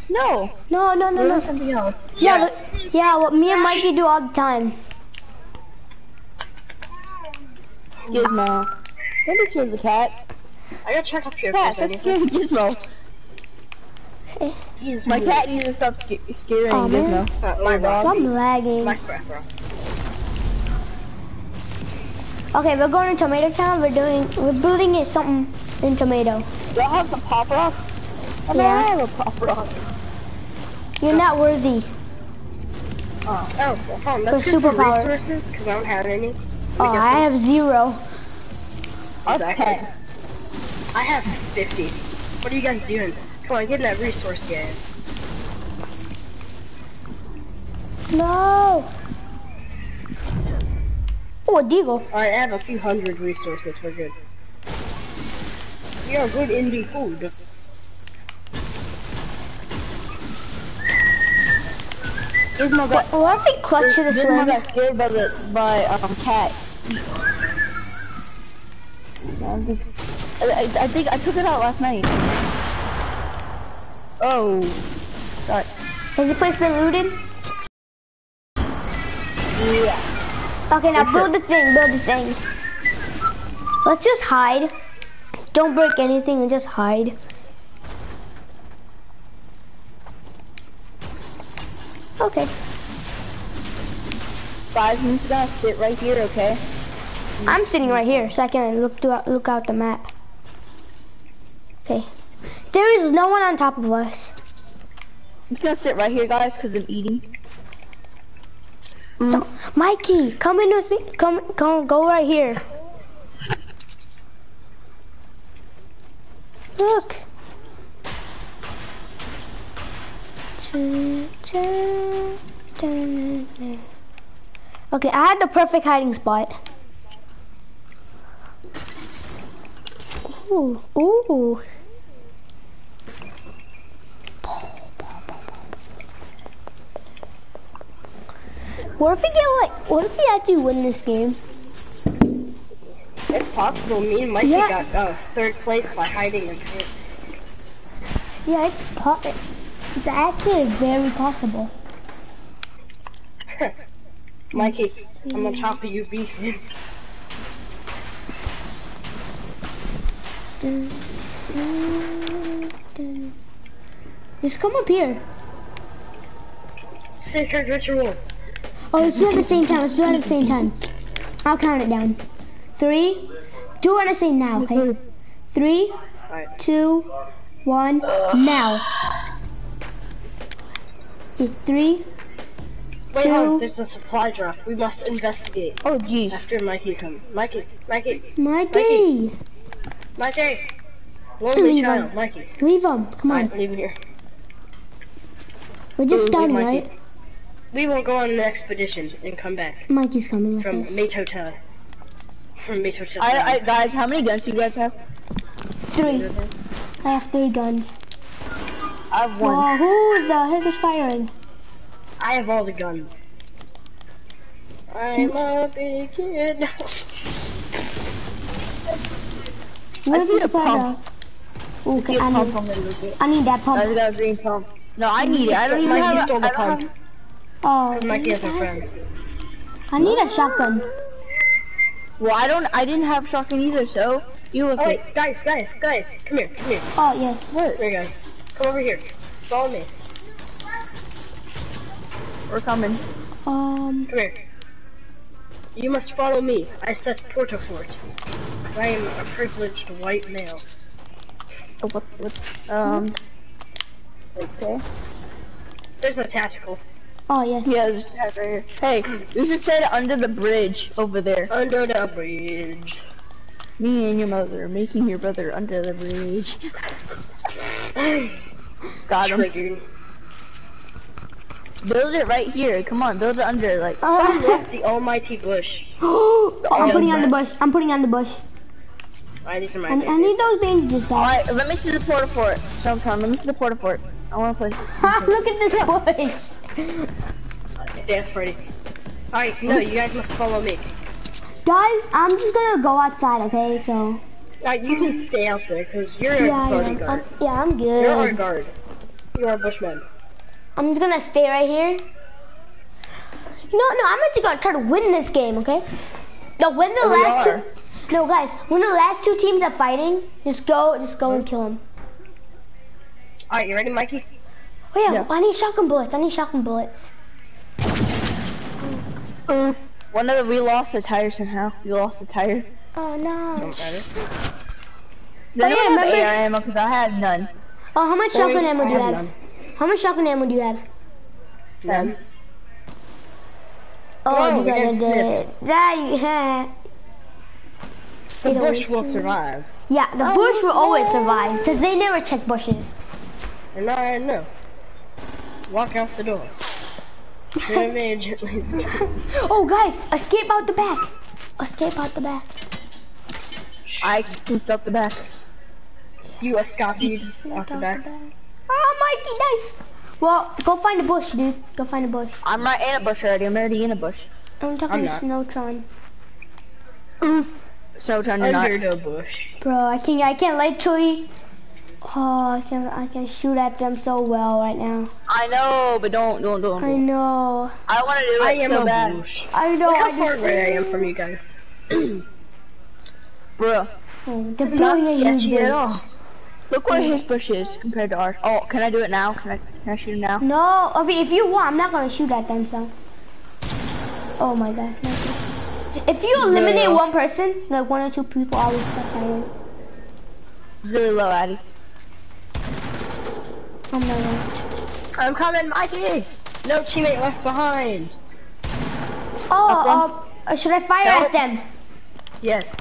S2: No.
S1: No, no, no, no.
S2: something else.
S1: Yeah, but- yeah. What me and Mikey do all the time.
S2: Gizmo. Let me scare the cat.
S5: I gotta check up here
S2: Cat, stop scaring Gizmo.
S5: He's
S2: My cat needs to stop sca- scaring
S1: man.
S2: Gizmo.
S5: Uh, my dog.
S1: I'm lagging.
S5: My crap, bro.
S1: Okay, we're going to Tomato Town. We're doing, we're building it something in Tomato.
S2: Y'all have some pop rock? I
S1: Yeah.
S2: have a pop rock.
S1: You're not worthy.
S5: Oh, oh well, hold on.
S1: For
S5: Let's get some
S1: superpowers.
S5: resources because I don't have any.
S1: Oh, I have zero.
S2: I'll
S5: Exactly.
S2: ten.
S5: I have 50. What are you guys doing? Come on, get in that resource game.
S1: No. Oh, a deagle.
S5: Alright, I have a few hundred resources. We're good. We are good indie food.
S2: Gizmo got
S1: What if we clutch to the
S2: Gizmo
S1: slam?
S2: got scared by the by um cat. I, I, I think I took it out last night. Oh, sorry.
S1: Has the place been looted?
S2: Yeah.
S1: Okay, now build the thing, build the thing. Let's just hide. Don't break anything and just hide. Okay.
S2: Guys, I'm just gonna sit right here, okay?
S1: I'm sitting right here so I can look to, look out the map. Okay. There is no one on top of us.
S2: I'm just gonna sit right here, guys, because I'm eating.
S1: So, Mikey, come in with me. Come, come, go right here. Look. Okay, I had the perfect hiding spot. Ooh, ooh. What if we get like, what if we actually win this game?
S5: It's possible. Me and Mikey
S1: Yeah.
S5: got uh, third place by hiding in pit.
S1: Yeah, it's po- it's, it's actually very possible.
S5: Mikey, I'm on top of you.
S1: Dun, dun, dun. Just come up here.
S5: Sacred ritual.
S1: Oh, let's do it at the same time. Let's do it at the same time. I'll count it down. Three. Do it at the same now, okay? Three,
S5: Alright.
S1: two, one, now. Okay, three,
S5: Wait, hold on. There's a supply drop. We must investigate
S2: Oh, jeez.
S5: after Mikey comes. Mikey, Mikey,
S1: Mikey.
S5: Mikey. Lonely
S1: Leave
S5: child,
S1: him.
S5: Mikey.
S1: Leave him. Come on.
S5: Alright, leave him here.
S1: We're just
S5: Leave
S1: starting, right?
S5: We will go on an expedition and come back
S1: Mikey's coming with
S5: from
S1: us.
S5: Matota. From Matota.
S2: I, I, guys, how many guns do you guys have?
S1: Three. I have three guns.
S2: I have one.
S1: Wow, who the heck is firing?
S5: I have all the guns. I'm a big kid.
S1: Where's the
S2: pump.
S1: spider? Okay,
S2: Get
S1: I
S2: pump
S1: need,
S2: on the.
S1: I need that
S2: I
S1: pump.
S2: got a green pump. No, I need it. I don't even
S5: Mikey
S2: have.
S5: stole the pump.
S1: Oh,
S5: Mikey has no friends.
S1: I need a shotgun.
S2: Well, I don't. I didn't have shotgun either. So you with
S5: Oh
S2: it.
S5: wait, guys, guys, guys, come here, come here.
S1: Oh, yes.
S5: Here, guys. Come over here. Follow me.
S2: We're coming.
S1: Um,
S5: Come here. You must follow me. I set Porta Fort. I am a privileged white male.
S2: Oh, what? What? Um. Okay.
S5: There's a tactical.
S1: Oh, yes.
S2: Yeah, there's a tab right here. Hey, we should set it under the bridge over there.
S5: Under the bridge.
S2: Me and your mother making your brother under the bridge. Got him.
S5: Triggered.
S2: Build it right here. Come on, build it under like.
S5: Someone
S1: Uh,
S5: left the almighty bush.
S1: I'm putting on the bush. I'm putting on the bush.
S5: Alright, these are my
S1: I, I need those bandages.
S2: Alright, let me see the porta fort. Sometime, let me see the porta fort. I wanna play.
S1: Look at this bush.
S5: dance party. Alright, no, you guys must follow me.
S1: Guys, I'm just gonna go outside, okay? So.
S5: Alright, you can stay out there, because you're a
S1: Yeah, yeah,
S5: bodyguard.
S1: I'm, yeah, I'm
S5: You're our
S1: good.
S5: guard. You're our bushman.
S1: I'm just gonna stay right here. No, no, I'm actually gonna try to win this game, okay? No, when the
S2: Oh,
S1: last two, no guys, when the last two teams are fighting, just go, just go and kill them.
S5: Alright, you ready, Mikey?
S1: Oh yeah,
S2: Yeah.
S1: I need shotgun bullets. I need shotgun bullets.
S2: One of the we lost a tire somehow. We lost a tire.
S1: Oh no.
S2: Does
S1: Oh,
S2: anyone
S1: yeah,
S2: have
S1: remember-
S2: AR ammo? Cause I have none.
S1: Oh, how much shotgun ammo do you have?
S5: none.
S1: How much shotgun ammo do you have?
S5: None.
S1: Oh,
S5: Oh,
S1: you got
S5: got
S1: a good. Yeah, you ha.
S5: The
S1: They
S5: bush will survive.
S1: Yeah, the oh, bush will always survive because they never check bushes.
S5: And I know. Walk out the door.
S1: Oh, guys, escape out the back. Escape out the back.
S2: I scooped out the back.
S5: you escaped
S1: out
S5: off the back.
S1: Oh, Mikey, nice. Well, go find a bush, dude. Go find a bush.
S2: I'm not in a bush already. I'm already in a bush.
S1: I'm talking
S5: I'm
S1: to
S5: not.
S1: Snowtron.
S2: So trying to not.
S5: Under the bush.
S1: Bro, I can't. I can't literally Oh, I can I can shoot at them so well right now.
S2: I know, but don't, don't, don't.
S1: I
S2: don't.
S1: know.
S2: I want to do
S5: I
S2: it
S5: am
S2: so bad,
S5: bush.
S1: I know.
S5: Look how
S1: I
S5: far
S1: just-
S5: away I am from you guys.
S2: bruh.
S1: Oh, they're
S2: It's not
S1: building a huge
S2: sketchy at all. Look where his bush is compared to ours. Oh, can I do it now? Can I, can I shoot him now?
S1: No, I mean, if you want, I'm not gonna shoot at them. So. Oh my god. If you eliminate
S2: No.
S1: one person, like one or two people, I will start fighting.
S2: Really low, Addy.
S1: My.
S2: I'm coming, Mikey.
S5: No teammate left behind.
S1: Oh, uh, should I fire at them?
S5: Yes.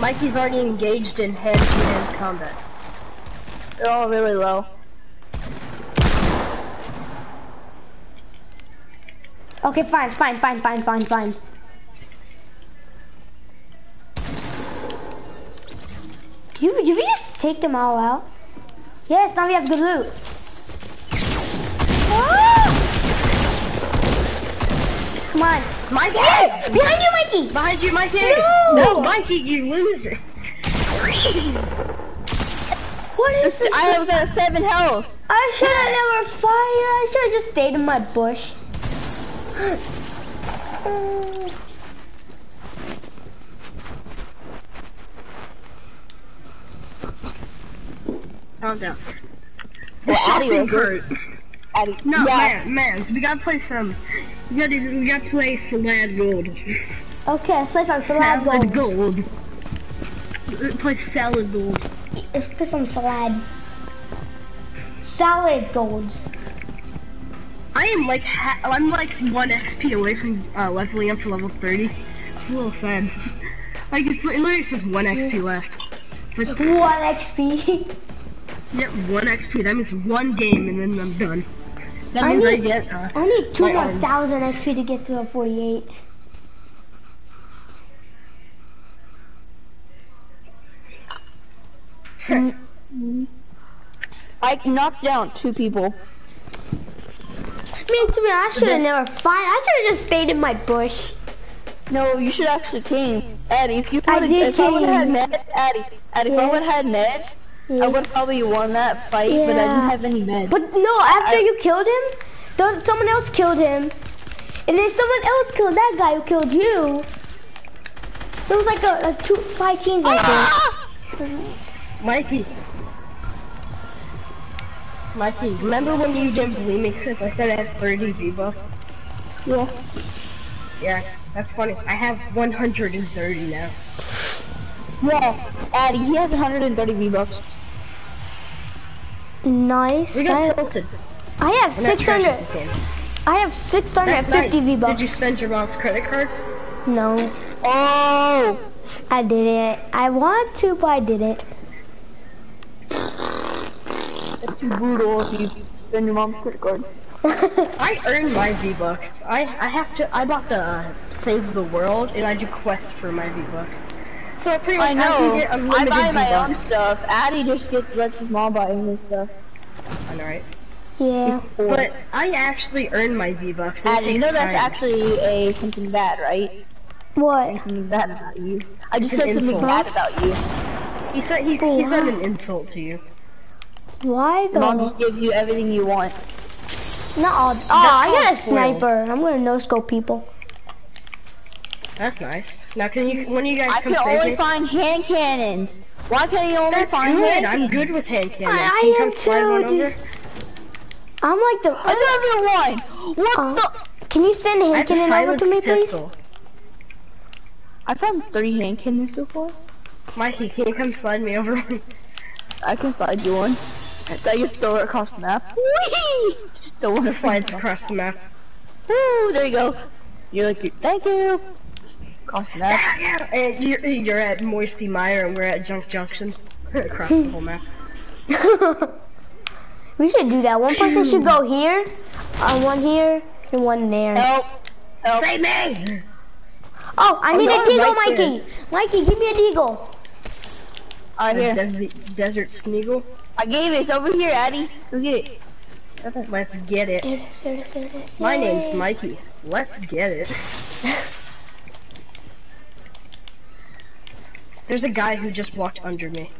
S5: Mikey's already engaged in hand-to-hand combat.
S2: They're all really low.
S1: Okay, fine, fine, fine, fine, fine, fine. Do you, do we just take them all out? Yes, now we have good loot. Ah! Come on.
S2: Mikey!
S1: Yes! Behind you, Mikey!
S5: Behind you, Mikey!
S1: No!
S5: No, Mikey, you loser!
S1: What is this?
S2: I was at seven health.
S1: I should have never fired. I should have just stayed in my bush.
S5: Calm down.
S2: Well, Addy
S5: Fucking
S2: was
S5: hurt.
S2: Addy.
S5: No,
S2: yeah.
S5: man, man, we gotta play some. We gotta, we gotta play Salad Gold.
S1: Okay, let's play some salad
S5: Salad
S1: gold.
S5: Gold. Let's Play Salad Gold.
S1: Let's play some salad. Salad golds.
S5: I am like, ha I'm like one XP away from uh, leveling up to level 30. It's a little sad. like, it's it literally says one XP left. Like,
S1: One XP.
S5: yep, one XP. That means one game and then I'm done. That
S1: I
S5: means I
S1: need-
S5: get. Uh,
S1: I need two more
S5: arms.
S1: thousand XP to get to a 48.
S2: I knocked down two people.
S1: I mean, to me, I should have never fired. I should have just stayed in my bush.
S2: No, you should actually came. Eddie, if you
S1: I
S2: would
S1: did
S2: if I would have had meds, Eddie, Eddie, if I would have had meds, I would probably won that fight, but I didn't have any meds.
S1: But no, after
S2: I-
S1: you killed him, someone else killed him. And then someone else killed that guy who killed you. There was like a, a two, five teams right
S2: Ah!
S5: Mikey. Mikey, remember when you didn't believe me because I said I had 30 V-Bucks?
S2: Yeah.
S5: Yeah, that's funny. I have 130 now.
S2: Yeah, Addy, he has 130 V-Bucks.
S1: There. Nice.
S5: We got
S1: I,
S5: tilted.
S1: I have
S5: We're not
S1: 600. I have
S5: That's
S1: 650
S5: nice.
S1: V-Bucks.
S5: Did you spend your mom's credit card?
S1: No.
S2: Oh!
S1: I didn't. I want to, but I didn't.
S2: It's too brutal if you spend your mom's credit card.
S5: I earned my V-Bucks. I, I have to, I bought the uh, Save the World, and I do quests for my V-Bucks. So I pretty much
S2: I
S5: can
S2: know.
S5: get
S2: I buy my own stuff. Addy just gets lets his mom buy his stuff.
S5: I know, right?
S1: yeah.
S5: But I actually earn my V-Bucks. and
S2: Addy, you know that's
S5: time.
S2: actually a something bad, right?
S1: What?
S2: Saying something bad about you. I just
S5: It's
S2: said something
S5: insult.
S2: bad about you.
S5: He said he, he said an insult to you.
S1: Why
S2: Mom
S1: though?
S2: just gives you everything you want.
S1: Not all. Oh, I got a
S5: spoiled.
S1: sniper. I'm gonna no scope people.
S5: That's nice. Now can you, when you guys
S2: I
S5: come
S2: can
S5: save
S2: only
S5: me?
S2: find hand cannons. Why can't you only
S5: That's
S2: find
S5: good.
S2: hand
S5: I'm good with hand cannons.
S1: I-
S5: Can you
S1: I
S5: come
S1: am
S5: slide
S1: too,
S5: one
S1: dude.
S5: over?
S1: I'm like the.
S2: Another one. What
S1: Uh,
S2: the?
S1: Can you send a
S5: I
S1: hand
S5: have
S1: cannon over to
S5: silenced
S1: me, please?
S2: I found three hand cannons so far.
S5: Mikey, can you come slide me over one?
S2: I can slide you one. I just throw it across the map. Whee! Just throw one
S5: Slides
S2: across.
S5: across the map.
S2: Woo! There you go. You're like, thank you. Across the map.
S5: And you're, you're at Moisty Mire and we're at Junk Junction. across the whole map.
S1: we should do that. One person should go here, uh, one here, and one there.
S2: Help! Help!
S5: Save me!
S1: Oh, I
S2: I'm
S1: need a
S2: going
S1: deagle,
S2: right
S1: Mikey. Mikey, give me a deagle.
S2: Alright,
S5: A
S2: here.
S5: desert, desert Sneagle.
S2: I gave it. It's over here, Addy. Go get it.
S5: Let's get it.
S1: There there there.
S5: My name's Mikey. Let's get it. There's a guy who just walked under me.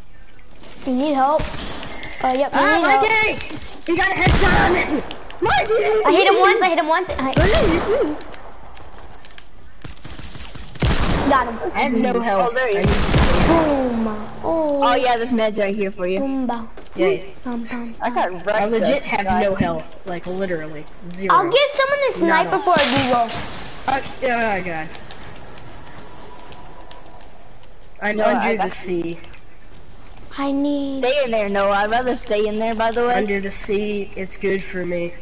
S1: You need help? Uh, yep, you
S5: Ah,
S1: need help.
S5: Mikey! He got a headshot on me! Mikey!
S1: I hit him once, I hit him once. I got him.
S5: I have no health.
S2: Oh, there you
S5: I
S2: go.
S1: Boom. Oh,
S2: Oh yeah, there's meds right here for you.
S1: boom, bow.
S5: Yay.
S1: Bum, bum.
S2: I got wrecked.
S5: I legit have
S2: guys.
S5: no health. Like, literally. Zero.
S1: I'll give someone the sniper
S5: Nada.
S1: for a deagle.
S5: Uh, oh, God. I'm
S2: No, I
S5: under the sea.
S1: I need.
S2: Stay in there, Noah. I'd rather stay in there, by the way.
S5: Under the sea, it's good for me.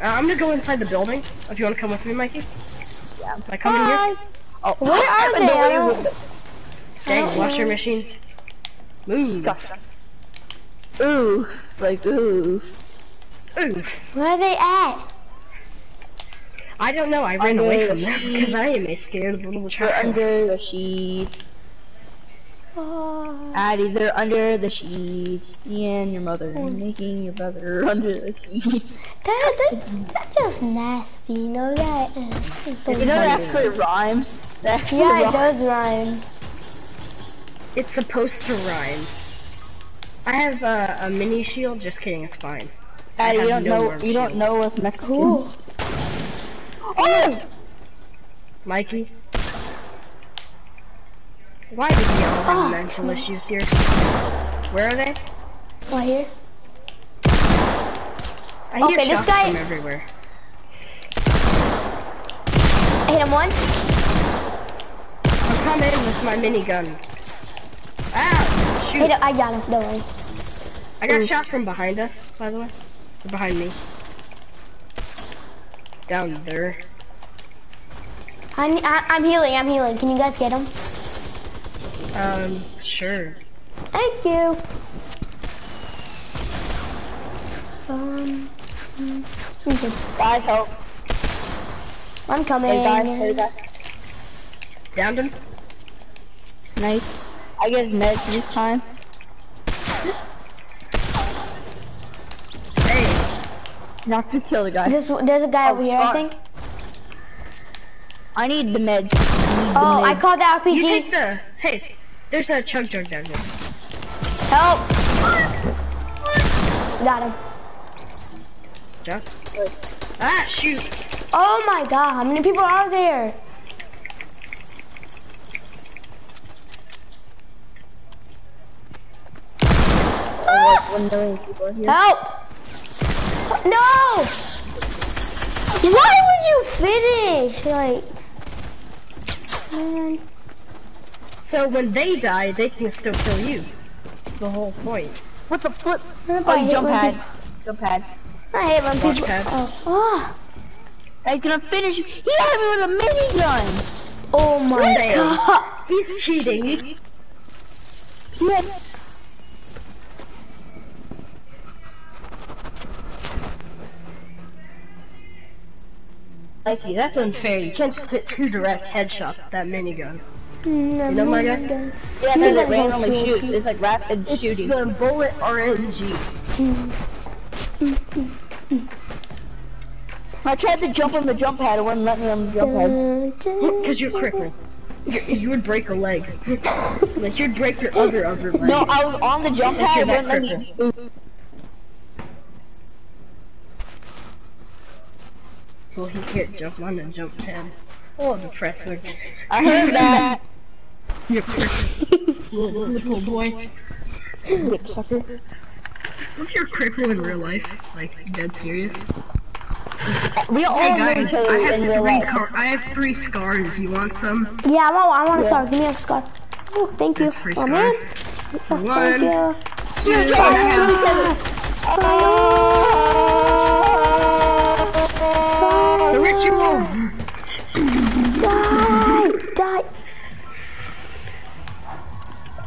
S5: Uh, I'm gonna go inside the building. If you wanna come with me, Mikey.
S2: Yeah.
S5: Am I coming here?
S2: Oh,
S1: Where are they? I
S2: wait,
S1: don't-
S2: wait, wait.
S5: Dang, washer
S1: know.
S5: machine. Move.
S2: Disgusting. Ooh, like ooh.
S5: Ooh.
S1: Where are they at?
S5: I don't know. I ran
S2: Under
S5: away from them because I am a scared little
S2: They're
S5: child.
S2: under the sheets.
S1: Oh.
S2: Addy, they're under the sheets. Me and your mother
S1: Oh.
S2: making your brother under the sheets.
S1: That, that's, that's just nasty, you know that? uh, it's so
S2: You know that actually rhymes. That actually
S1: Yeah, it does rhyme.
S5: It's supposed to rhyme. I have uh, a mini shield. Just kidding. It's fine.
S2: Addy, you don't
S5: no
S2: know.
S5: more
S2: You don't know us Mexicans.
S1: Cool.
S2: Oh!
S5: Mikey. Why do we all have
S1: Oh,
S5: mental issues here? Where are they?
S1: Right here.
S5: I hear
S1: Okay, this
S5: shots
S1: guy-
S5: from everywhere.
S1: I hit him once.
S5: I'm coming with my minigun. Ah!
S1: Hit
S5: Shoot!
S1: him. I got him. Don't worry.
S5: I got shot from behind us, by the way. Or behind me. Down there.
S1: I, ne- I, I'm healing. I'm healing. Can you guys get him?
S5: Um, sure.
S1: Thank you. Um, mm, okay.
S2: Guys, help.
S1: I'm coming.
S2: Hey guys, hey guys.
S5: Downed him?
S2: Nice. I get his meds this time.
S5: Hey!
S2: Not to kill the guy.
S1: There's, there's a guy
S2: Oh,
S1: over here, I think.
S2: I need the meds. I need the
S1: Oh, I called the RPG.
S5: You take the... Hey! There's a chug jug down here.
S1: Help. Got him.
S5: Jug? Ah, shoot!
S1: Oh my god, how many people are there?
S2: Like one million people are here.
S1: Help! No! Why would you finish? Like, man.
S5: So when they die, they can still kill you. That's the whole point.
S2: What the flip?
S1: What if
S2: Oh,
S1: I
S2: jump
S1: when
S2: pad.
S1: peop-
S2: Jump pad.
S1: I hate when
S5: Launch
S1: people.
S5: pad.
S1: Oh, oh,
S2: He's gonna finish you. He got me with a minigun.
S1: oh my
S5: Damn.
S1: god.
S5: He's cheating. Mikey, that's unfair. You can't just hit two direct headshots with that minigun.
S1: Mm,
S5: You know my guy?
S2: Yeah,
S1: You
S2: because it
S1: guys
S2: randomly
S1: don't
S2: shoots.
S1: shoot.
S2: It's like rapid shooting.
S5: It's The bullet RNG.
S2: I tried to jump on the jump pad, it wouldn't let me on the jump pad.
S5: Because you're crippled. You, you would break a leg. like you'd break your other other leg.
S2: No, I was on the jump pad,
S5: you're
S2: it wouldn't let me.
S5: Well, he can't jump on the jump pad. Oh, depressing.
S2: I heard that.
S5: You're crippled. little, little boy.
S2: Dick sucker.
S5: What if you're crippled in real life? Like, dead serious?
S2: We all
S5: Hey
S2: know
S5: guys,
S2: each
S5: I
S2: other
S5: have
S2: in real
S5: three
S2: life.
S5: car- I have three scars. You want some?
S1: Yeah, I want, I want a scar. Give me a scar. Oh, thank you.
S5: That's free
S1: Oh,
S5: scar.
S1: man. Oh, thank
S5: One,
S1: you.
S5: two, and a half. The ritual.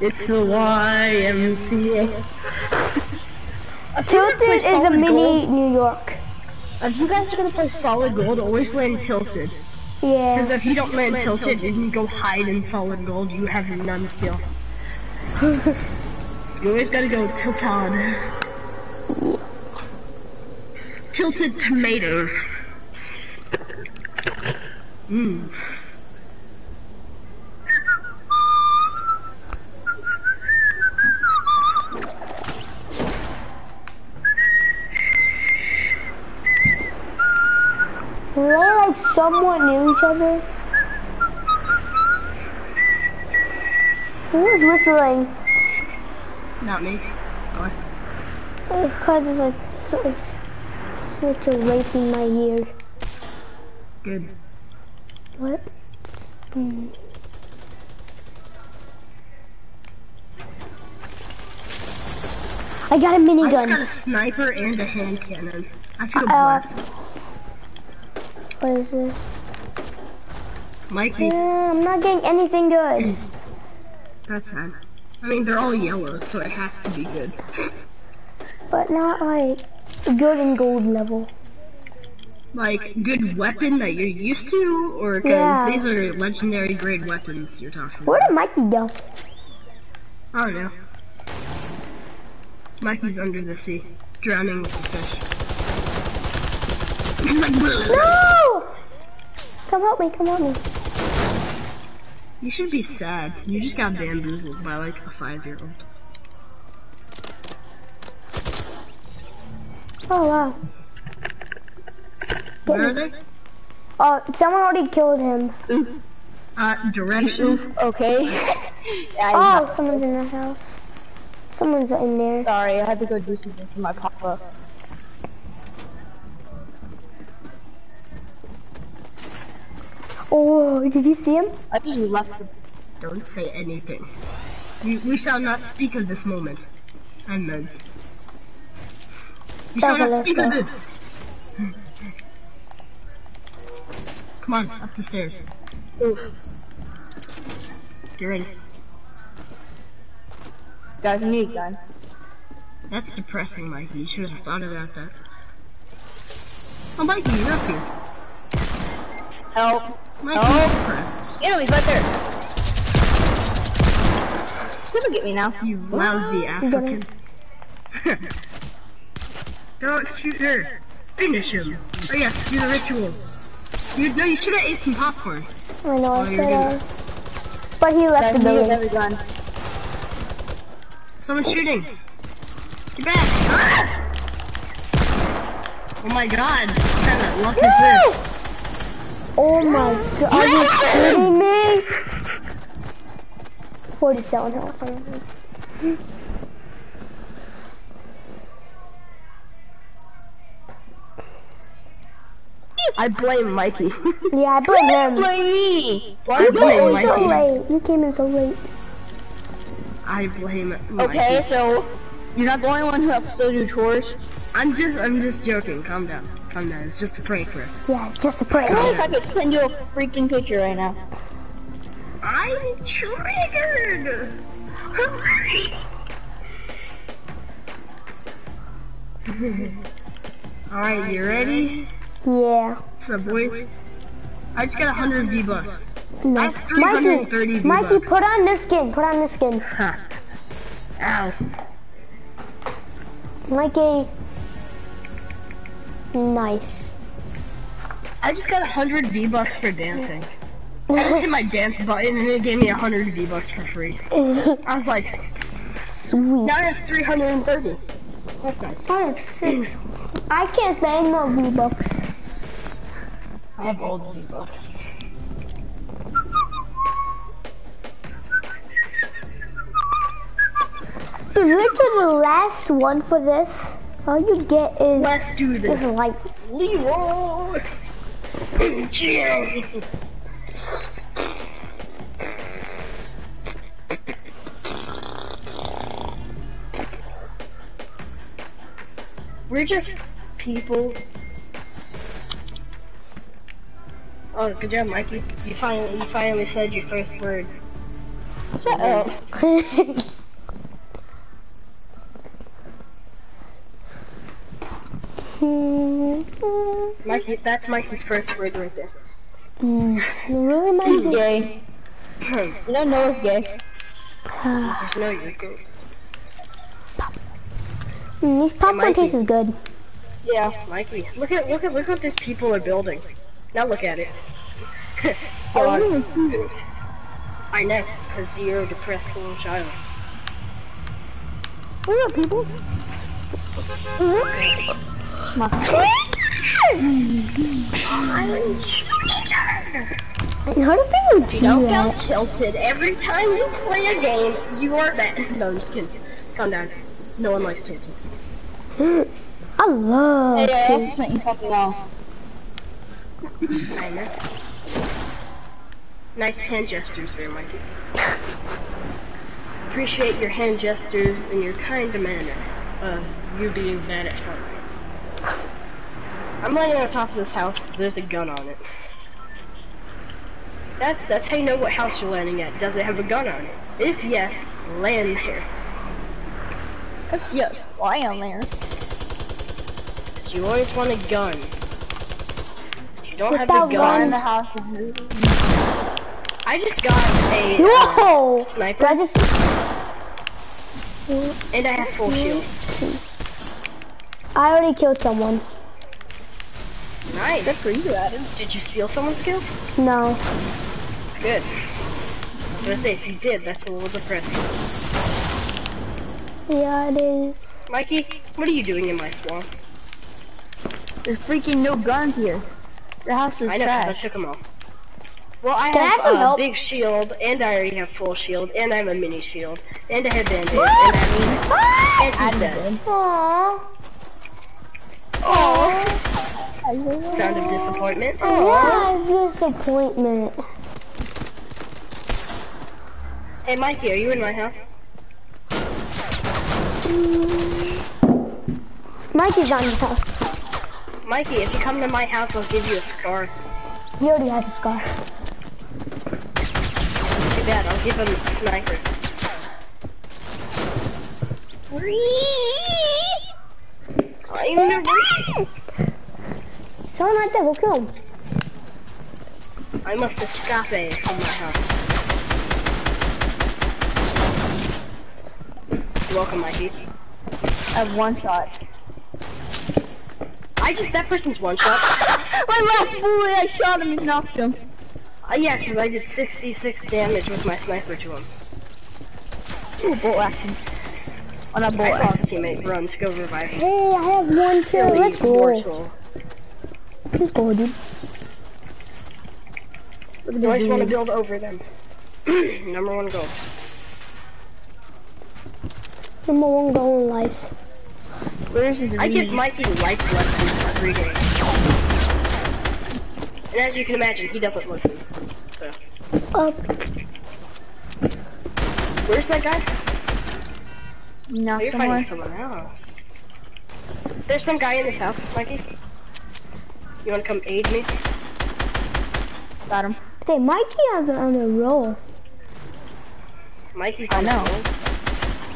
S5: It's the YMCA.
S1: Tilted is a mini
S5: gold.
S1: New York.
S5: If you guys are gonna play solid gold, always land tilted.
S1: Yeah.
S5: Because if you don't land tilted and you go hide in solid gold, you have none skill. you always gotta go tilted. Tilted tomatoes. Mmm.
S1: Were they like somewhat near each other? Who was whistling?
S5: Not me. What?
S1: Because it's like so, such a raping my ear.
S5: Good.
S1: What? Hmm. I got a
S5: a I got
S1: minigun.
S5: a sniper and a hand cannon. I feel
S1: Uh,
S5: blessed.
S1: What is this?
S5: Mikey,
S1: Uh, I'm not getting anything good.
S5: that's sad. I mean, they're all yellow, so it has to be good.
S1: But not like good and gold level.
S5: Like, good weapon that you're used to, or because
S1: Yeah.
S5: these are legendary grade weapons you're talking about.
S1: Where did Mikey go?
S5: I don't know. Mikey's under the sea, drowning with the fish. He's like, "Bleh."
S1: No! Come help me, come help me.
S5: you should be sad. You just got bamboozled by like a five-year-old.
S1: Oh wow.
S5: Where are they?
S1: Oh, someone already killed him.
S5: Uh, direction.
S2: Okay. yeah,
S1: Oh, someone's in the house. Someone's in there.
S2: sorry, I had to go do something for my papa.
S1: Oh, did you see him?
S2: I just left the
S5: Don't say anything. We, we shall not speak of this moment. And then. We shall not speak of this. Come on, up the stairs. Get ready.
S2: guys I need gun.
S5: That's depressing, Mikey. You should have thought about that. Oh, Mikey, you're up here.
S2: Help.
S5: Mikey,
S2: Oh.
S5: you're depressed.
S2: Enemies right there. Never get me now.
S5: You lousy African. Don't shoot her. Finish him. Oh yes, do the ritual. You no, you should have ate some popcorn.
S1: I know,
S5: Oh,
S1: I
S5: you're
S1: should have. But he left
S2: Guys
S1: the
S2: need
S1: building.
S2: another gun.
S5: Someone's shooting. Get back. Ah! Oh my god. What kind of luck is this?
S1: Oh my god, are you kidding me? 47 health.
S5: I blame Mikey.
S1: Yeah, I blame him.
S2: Blame me.
S5: I
S1: You
S5: blame
S1: came in so
S5: Mikey.
S1: late. You came in so late.
S5: I blame Mikey.
S2: Okay, so you're not the only one who has to still do chores.
S5: I'm just I'm just joking. Calm down. Calm down. It's just a prank, bro.
S1: Yeah, it's just a prank.
S2: I wish I could send you a freaking picture right now.
S5: I'm triggered. Alright, you ready?
S1: Yeah.
S5: What's up, boys? I just got 100 V-Bucks.
S1: Nice.
S5: That's 330
S1: Mikey, Mikey,
S5: V-Bucks.
S1: put on this skin. Put on this skin.
S5: Ha. Ow.
S1: Mikey. Nice.
S5: I just got 100 V-Bucks for dancing. I hit my dance button and it gave me 100 V-Bucks for free. I was like,
S1: Sweet.
S5: now I have 330. That's nice.
S1: I have six. I can't spend more V-Bucks.
S5: I have old V-Bucks.
S1: Dude, literally the last one for this, all you get is,
S5: Let's do
S1: is
S5: this.
S1: lights.
S5: Leroy! Cheers! We're just people. Oh, good job, Mikey. You finally, you finally said your first word.
S2: Shut up.
S5: Mikey, that's Mikey's first word right there.
S1: Mm, really,
S2: He's gay. You don't know it's gay.
S5: Just know you're good.
S1: Mm, these popcorn
S5: Mikey.
S1: taste is good.
S5: Yeah, Mikey. Look at look at look what these people are building. Now look at it.
S2: I don't even see it.
S5: I know, because you're a depressed little child.
S2: Where are people?
S1: How do people do
S5: Don't
S1: that?
S5: get tilted. Every time you play a game, you are bad. No, I'm just kidding. Calm down. No one likes tilted.
S1: I love
S2: Hey, I
S1: to-
S2: also sent you something else.
S5: I know. Nice hand gestures there, Mikey. Appreciate your hand gestures and your kind manner of you being bad at Fortnite. I'm landing on top of this house. There's a gun on it. That's that's how you know what house you're landing at. Does it have a gun on it? If yes, land there.
S2: Yes, well, I am there.
S5: You always want a gun. If you don't
S1: With
S5: have
S1: that
S5: a gun,
S2: In the house.
S5: I just got a uh,
S1: Whoa!
S5: sniper.
S1: I just
S5: and I have full shield.
S1: I already killed someone.
S5: Nice.
S2: Good for you, Adam.
S5: Did you steal someone's kill?
S1: No.
S5: Good. I was gonna say, if you did, that's a little depressing.
S1: Yeah, it is.
S5: Mikey, what are you doing in my swamp?
S2: There's freaking no guns here. Your house is
S5: I know, 'cause I
S2: trash.
S5: took them off. Well, I
S1: Can I
S5: have,
S1: have
S5: a
S1: help?
S5: big shield, and I already have full shield, and I have a mini shield, and a headband, and, and I and he's dead.
S1: Aww.
S5: Sound of disappointment.
S1: Yeah, disappointment.
S5: Hey, Mikey, are you in my house?
S1: Mikey's on the house.
S5: Mikey, if you come to my house, I'll give you a scar.
S1: He already has a scar.
S5: Too bad, I'll give him a sniper. I'm the
S1: Someone right there, go kill him.
S5: I must escape from my house. Welcome, Mikey.
S2: I have one shot.
S5: I just, that person's one shot.
S2: My last bullet, I shot him and knocked him.
S5: Uh, yeah, because I did 66 damage with my sniper to him.
S2: Ooh, bolt action. On a bolt
S5: I saw his teammate run to go revive him.
S1: Hey, I have one kill. Let's go.
S5: Mortal.
S1: Let's go, dude.
S5: You always want to build over them. Number one goal.
S1: Number one goal in life.
S2: Where's his
S5: I give
S2: read?
S5: Mikey life lessons every day. And as you can imagine, he doesn't listen. So,
S1: Up.
S5: where's that guy?
S2: Knock
S5: Oh, you're
S2: someone.
S5: fighting someone else. There's some guy in this house, Mikey. You wanna come aid me?
S2: Got him.
S1: Hey, Mikey has on a roll.
S5: Mikey's
S2: I
S5: on
S2: know.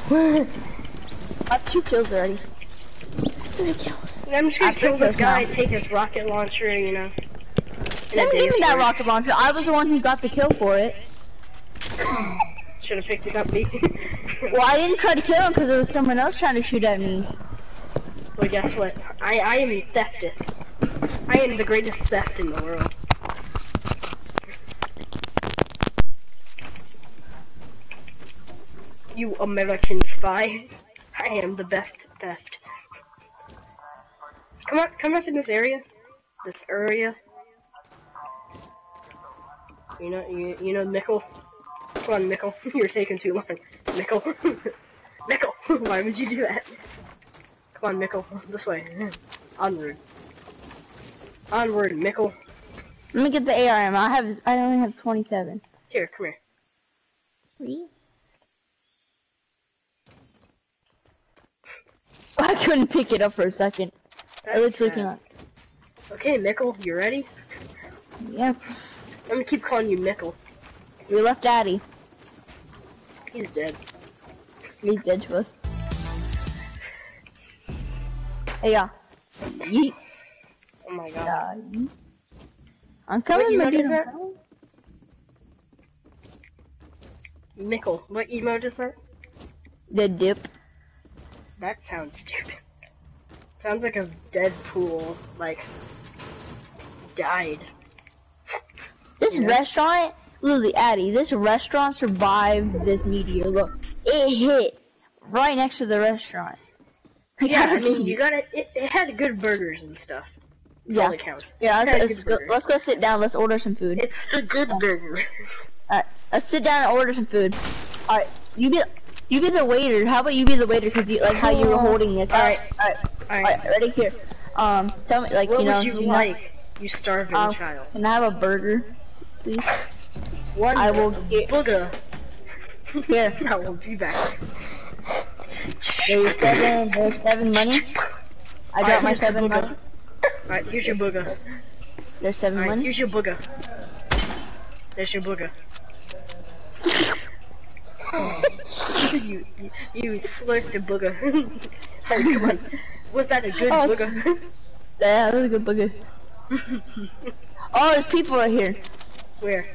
S5: the
S2: I have two kills already.
S1: Three kills.
S5: roll. I'm just gonna
S2: I
S5: kill this
S2: that's
S5: guy,
S2: not-
S5: take his rocket launcher, you know.
S2: Let me give me that rocket launcher. I was the one who got the kill for it.
S5: Should have picked it up, B.
S2: Well, I didn't try to kill him because there was someone else trying to shoot at me.
S5: Well, guess what? I I am theftist. I am the greatest theft in the world. You American spy. I am the best theft. Come up, come up in this area. This area. You know, you, you know, Nickel. Come on, Nickel. You're taking too long. Nickel. Nickel. Why would you do that? Come on, Mickle. This way. Onward. Onward, Mickle.
S2: Let me get the ARM. I have. I only have 27.
S5: Here, come here.
S2: Three. I couldn't pick it up for a second. I was
S5: That's
S2: looking
S5: sad.
S2: on.
S5: Okay, Mickle, you ready?
S2: Yep.
S5: I'm gonna keep calling you Mickle.
S2: We left Daddy.
S5: He's dead.
S2: He's dead to us. Hey, yeah. Yeet.
S5: Oh my god.
S2: Yeah, yeet. I'm coming,
S5: emote
S2: my dude.
S5: is that? Mickle, what emote is that?
S2: The dip.
S5: That sounds stupid. Sounds like a Deadpool, like, died.
S2: This
S5: Yeah.
S2: restaurant, Lily Addy, this restaurant survived this meteor. Look, it hit right next to the restaurant. Like,
S5: Yeah, I mean, you gotta, it, it had good burgers and stuff. That's
S2: Yeah.
S5: all that counts.
S2: Yeah, let's, go. Let's go sit down. Let's order some food.
S5: It's a good burger.
S2: Alright, let's sit down and order some food. Alright, you be you be the waiter. How about you be the waiter? Cause you like how you were holding this. Alright, alright,
S5: Alright.
S2: Ready here. Um, tell me like
S5: what
S2: you know.
S5: would you
S2: know-
S5: like, you starving
S2: um,
S5: child?
S2: Can I have a burger, please?
S5: One
S2: I will get-
S5: booger.
S2: Here.
S5: I will be back.
S2: There's seven. There's seven money. I got my seven
S5: booger.
S2: money.
S5: Alright, here's your booger.
S2: There's seven
S5: Alright,
S2: money.
S5: here's your booger. There's your booger. you, you, you slurped a booger. Alright, come on. Was that a good
S2: Oh,
S5: booger?
S2: Yeah, that was a good booger. Oh, there's people right here.
S5: Where?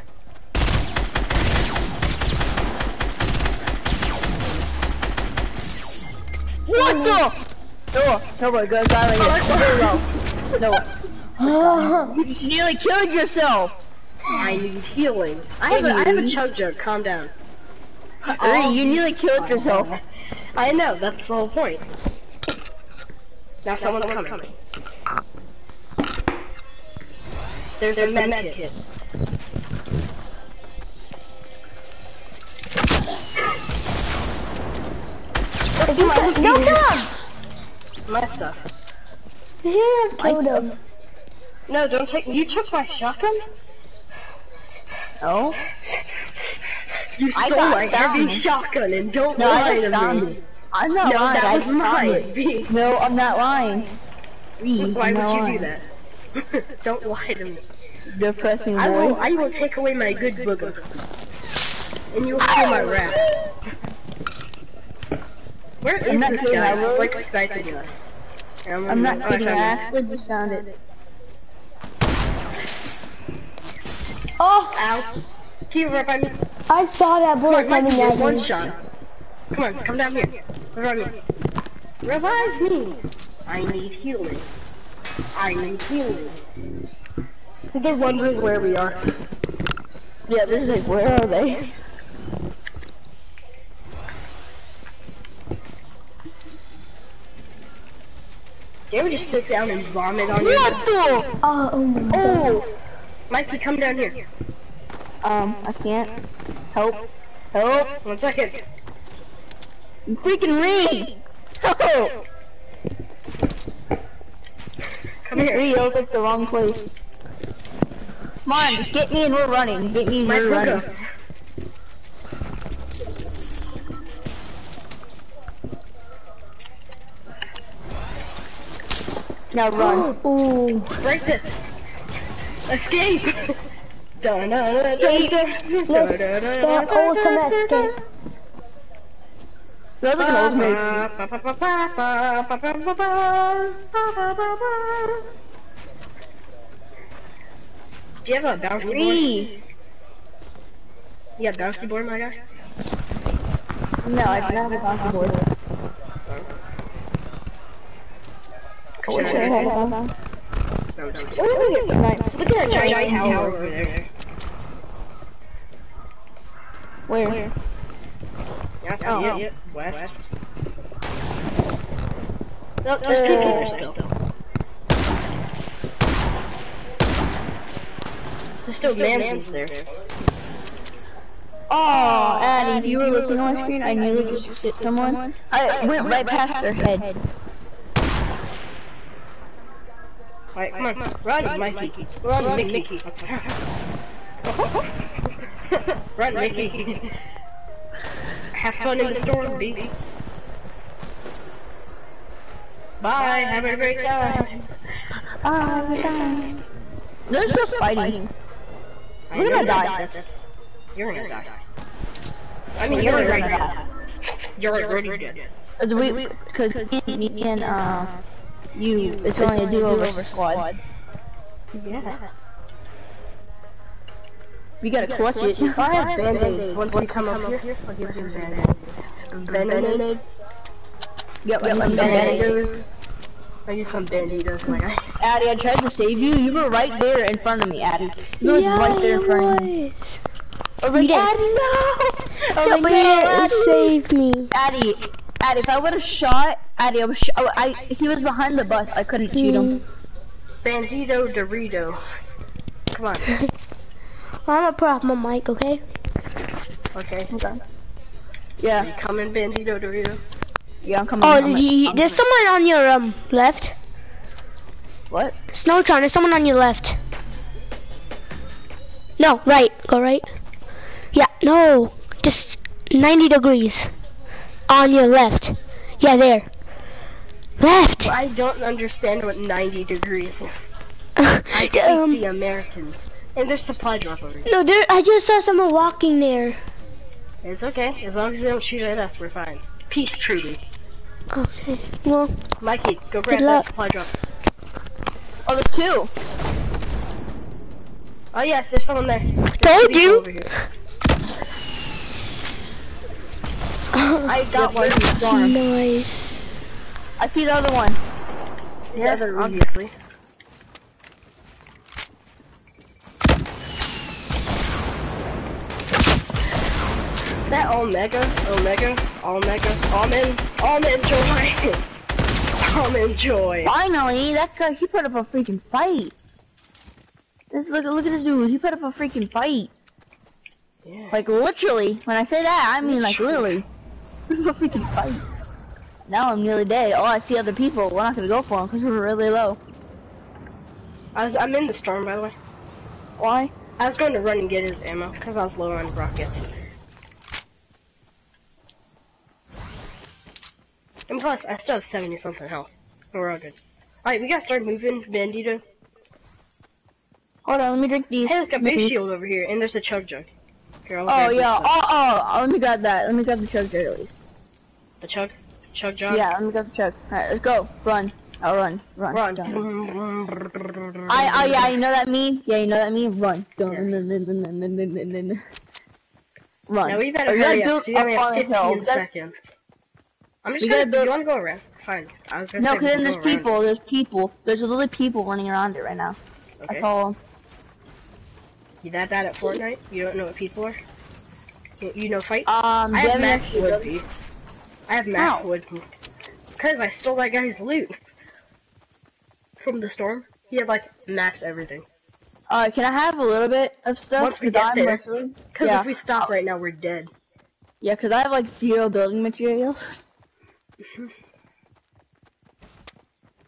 S2: What the? No, no, my God, guy right here. No, no. You just nearly killed yourself.
S5: I need healing. I have a, I have a chug jug, calm down.
S2: Ernie, you oh. nearly killed yourself.
S5: I know, that's the whole point. Now someone's, coming. There's, a med kit. What's
S1: You
S5: my,
S1: ca- Don't kill him!
S5: my stuff?
S1: You shouldn't have killed him.
S5: No, don't take. You took my shotgun.
S2: No,
S5: You stole my heavy shotgun and don't
S2: no,
S5: lie to
S2: just
S5: me.
S2: it. I'm not
S5: No,
S2: lying.
S5: that
S2: I
S5: was mine. B.
S2: No, I'm not lying. Three,
S5: Why
S2: I'm
S5: would
S2: not
S5: you
S2: lying.
S5: do that? don't lie to me.
S2: Depressing
S5: I will.
S2: boy.
S5: I will take away my good booger, and you will feel my wrath. Where is
S2: I'm not
S5: this
S2: kidding,
S5: guy?
S2: I will.
S5: Like sniping us. I'm,
S2: I'm not
S5: I
S2: kidding. I
S5: found
S2: actually just found it.
S1: Oh,
S5: Ow. Can you revive me?
S1: I saw that
S5: Come
S1: bullet
S5: on,
S1: coming
S5: get
S1: at
S5: one shot. Come on, come down here. Revive me. Revive me. I need healing. I need healing. They're wondering where we are.
S2: Yeah, this is like, where are they?
S5: Do you ever just sit down and vomit on you?
S2: What the?
S1: Oh, oh my god.
S5: Oh! Mikey, come down here.
S2: Um, I can't. Help. Help.
S5: One second.
S2: You freaking ring! Help!
S5: Come here.
S2: Three, I was like the wrong place. Come on, just get me and we're running. Get me and we're running. Now run.
S1: Ooh.
S5: Break this. Escape.
S2: Escape.
S5: dun, dun,
S1: Let's
S5: dun, dun,
S1: get
S5: dun, dun,
S1: ultimate
S5: dun, dun.
S1: escape.
S2: That's like an ultimate.
S5: Do you have a bouncy board?
S2: Three.
S5: You have bouncy board, my guy?
S2: No, I do not have a bouncy board. Sure, Look at that
S5: Look at that giant tower over there.
S2: Where?
S5: Where? Yeah,
S2: oh.
S5: yeah, yeah. West. No, there's uh, people there still. There's still, still Nancy's there. there.
S2: Oh, Addy, if you were looking on my screen, I nearly just hit someone. I went right past her head.
S5: Alright, come on, run, Mikey. Run, Mickey. run, Mickey. Have fun in the storm, B. Bye, have a great time.
S2: Oh, They're still fighting. We're gonna die.
S5: You're gonna die. I mean, you're already dead. You're already dead.
S2: Cause we, cause me and uh, you, it's only a do-over squads.
S5: Yeah.
S2: We gotta clutch it.
S5: I have band-aids. Once we come up here, I'll give you some band-aids. Band-aids?
S2: Yep,
S5: Some
S2: yep,
S5: band-aids. I use some band-aids, my guy.
S2: Addie, I tried to save you. You were right there in front of me, Addie. You were
S1: yeah,
S2: right there in front of me.
S1: was.
S2: Was
S1: You
S2: like,
S1: didn't-
S2: Addie, no! I was
S1: but you didn't save me.
S2: Addie, Addie, if I would have shot, Addie, I was, sh oh, I, he was behind the bus. I couldn't shoot him.
S5: Bandito Dorito. Come on.
S1: I'm gonna put off my mic, okay?
S5: Okay.
S2: Yeah,
S5: Coming, Bandito Dorito.
S2: yeah, I'm coming.
S1: Oh,
S2: I'm
S1: did you,
S2: I'm
S1: there's
S2: coming.
S1: someone on your um left.
S2: What?
S1: Snowtron, there's someone on your left. No, right. Go right. Yeah, no. Just 90 degrees. On your left. Yeah, there. Left.
S5: I don't understand what 90 degrees is. I speak
S1: um,
S5: the Americans. And there's supply drop over here.
S1: no, there. I just saw someone walking there.
S5: It's okay. As long as they don't shoot at us, we're fine. Peace treaty.
S1: Okay. Well,
S5: Mikey, go grab that supply drop.
S2: Oh, there's two.
S5: Oh yes, there's someone there. There's
S1: Told you.
S5: Over here. I got one.
S1: nice.
S2: I see the other one.
S5: Yeah,
S2: other
S5: obviously. That Omega, Omega, Omega, Almond, Almond Joy. Almond Joy.
S2: Finally, that guy, he put up a freaking fight. This, look, look at this dude. He put up a freaking fight.
S5: Yeah.
S2: Like literally. When I say that, I mean like
S5: Literally.
S2: Literally. a freaking fight. Now I'm nearly dead. Oh, I see other people. We're not gonna go for them because we're really low.
S5: I was, I'm in the storm, by the way.
S2: Why?
S5: I was going to run and get his ammo because I was low on rockets. And plus, I still have 70 something health. We're all good. Alright, we gotta start moving, Bandito.
S2: Hold on, let me drink these.
S5: Hey, there's a big
S2: Mhm.
S5: shield over here, and there's a chug jug. Here,
S2: oh yeah. Oh, oh, oh, let me grab that. Let me grab the chug jar at least.
S5: The chug, chug jar.
S2: Yeah, let me grab the chug. All right, let's go. Run. I'll run. Run.
S5: Run.
S2: I. Oh yeah. You know that meme. Yeah, you know that meme. Run.
S5: Yes.
S2: Run.
S5: Now we better hurry up. So we only have 15 seconds. I'm just gonna.
S2: Build...
S5: You wanna go around? Fine. I was gonna.
S2: No, because then there's people. There's people. There's literally people running around it right now.
S5: Okay.
S2: I saw.
S5: You that bad at Fortnite? You don't know what people are? You, you know fight?
S2: Um,
S5: I have max wood. I have max
S2: How?
S5: wood. Because I stole that guy's loot. From the storm. He had like max everything.
S2: Alright, can I have a little bit of stuff?
S5: Once we get there. Because
S2: Yeah.
S5: if we stop right now, we're dead.
S2: Yeah, because I have like zero building materials.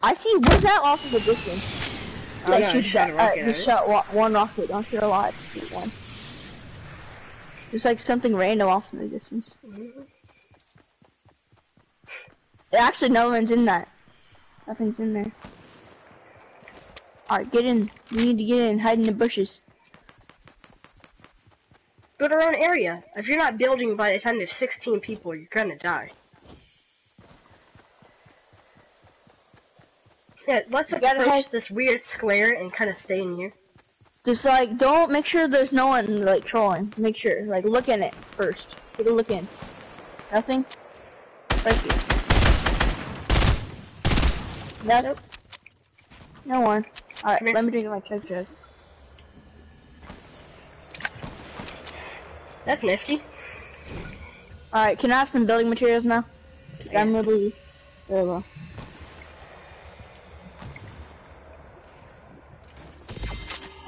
S2: I see. What's that off of the distance?
S5: Oh,
S2: Like,
S5: no, I shot
S2: Uh,
S5: rocket at
S2: just
S5: it.
S2: shot wa- one rocket. Don't shoot a lot. Shoot one. Just like something random off in the distance. Actually, no one's in that. Nothing's in there. Alright, get in. We need to get in. Hide in the bushes.
S5: Build our own area. If you're not building by the time there's 16 people, you're gonna die. Yeah, let's
S2: gotta
S5: approach this weird square and kind of stay in here.
S2: Just like, don't make sure there's no one like trolling. Make sure, like, look in it first. Take a look in. Nothing. Right here. Nope. No one. Alright,
S5: Come here.
S2: let me drink my chug jug.
S5: That's nifty.
S2: Alright, can I have some building materials now? I'm really. There we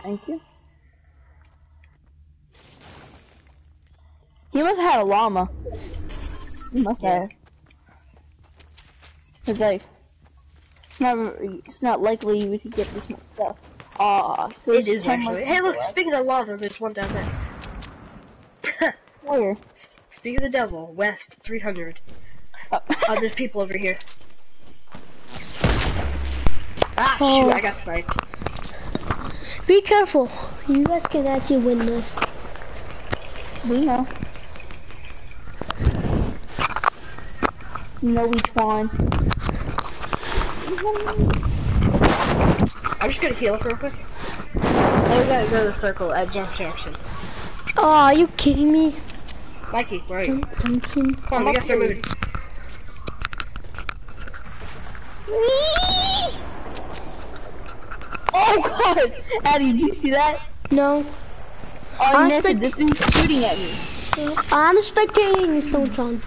S2: Thank you. He must have had a llama. He must
S5: Yeah.
S2: have. Cause like, it's not it's not likely we could get this much stuff. Ah,
S5: It is actually. Hey, look, speaking of llama, there's one down there.
S2: Where?
S5: Speak of the devil, west 300.
S2: Oh.
S5: Oh, there's people over here. Ah,
S1: Oh.
S5: shoot, I got sniped.
S1: Be careful. You guys can actually win this.
S2: we know. Snowy Twan.
S5: I'm just gonna heal up real quick. Now we gotta go to the circle at Junk Junction.
S1: Oh, are you kidding me?
S5: Mikey, where are you?
S1: Pumpkin.
S5: Come on, we gotta start moving.
S2: Oh god! Addie, did you see that?
S1: No,
S2: Oh, I
S1: I
S2: missed it.
S1: expect-
S2: This thing's shooting at me.
S1: I'm spectating you, Snowtron.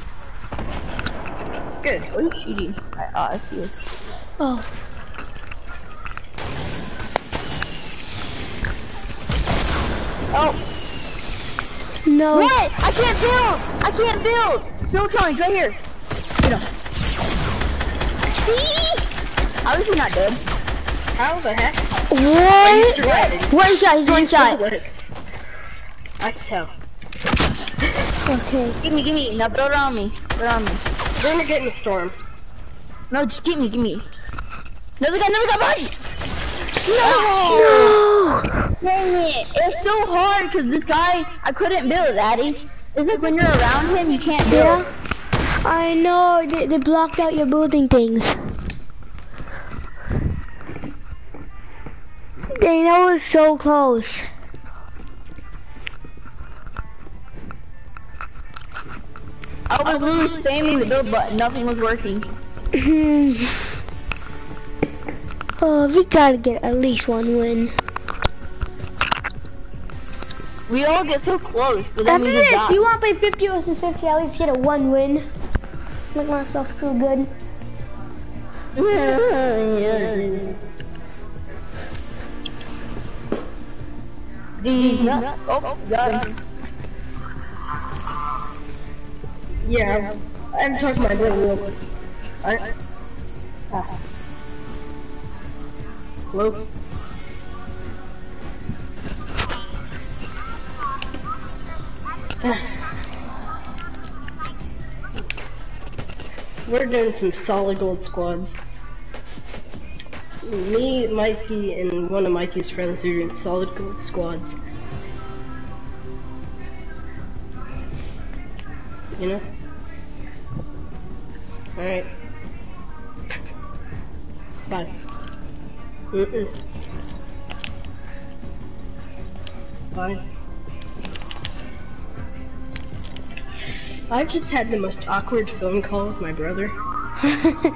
S5: Good.
S2: Oh, he's shooting. I, oh, I see it.
S1: Oh,
S2: Oh,
S1: no.
S2: what? I can't build! I can't build! Snowtron, he's right here. Get him. Whee! How is he not dead?
S5: How the heck?
S1: What? One shot, he's one shot.
S5: I can tell.
S1: Okay.
S2: Give me, give me. Now build around me. Build around me.
S5: We're gonna get in the storm.
S2: No, just give me, give me. Another guy, another guy behind oh. you!
S1: No!
S2: Dang it! It's so hard because this guy, I couldn't build, Addy. It's like when you're around him, you can't build.
S1: Yeah? I know, they, they blocked out your building things. Dang, that was so close.
S2: I was literally spamming the build button, nothing was working.
S1: oh, we gotta get at least one win.
S2: We all get so close, but then
S1: After
S2: we just
S1: this,
S2: die.
S1: you want to play 50 versus 50? At least get a one win. Make myself feel good.
S2: These nuts. Oh, got him.
S5: Yeah, I, was, I haven't my brother real quick. I, ah. Hello? We're doing some solid gold squads. Me, Mikey, and one of Mikey's friends are doing solid gold squads. You know? Alright. Bye. Mm-mm. Bye. I just had the most awkward phone call with my brother.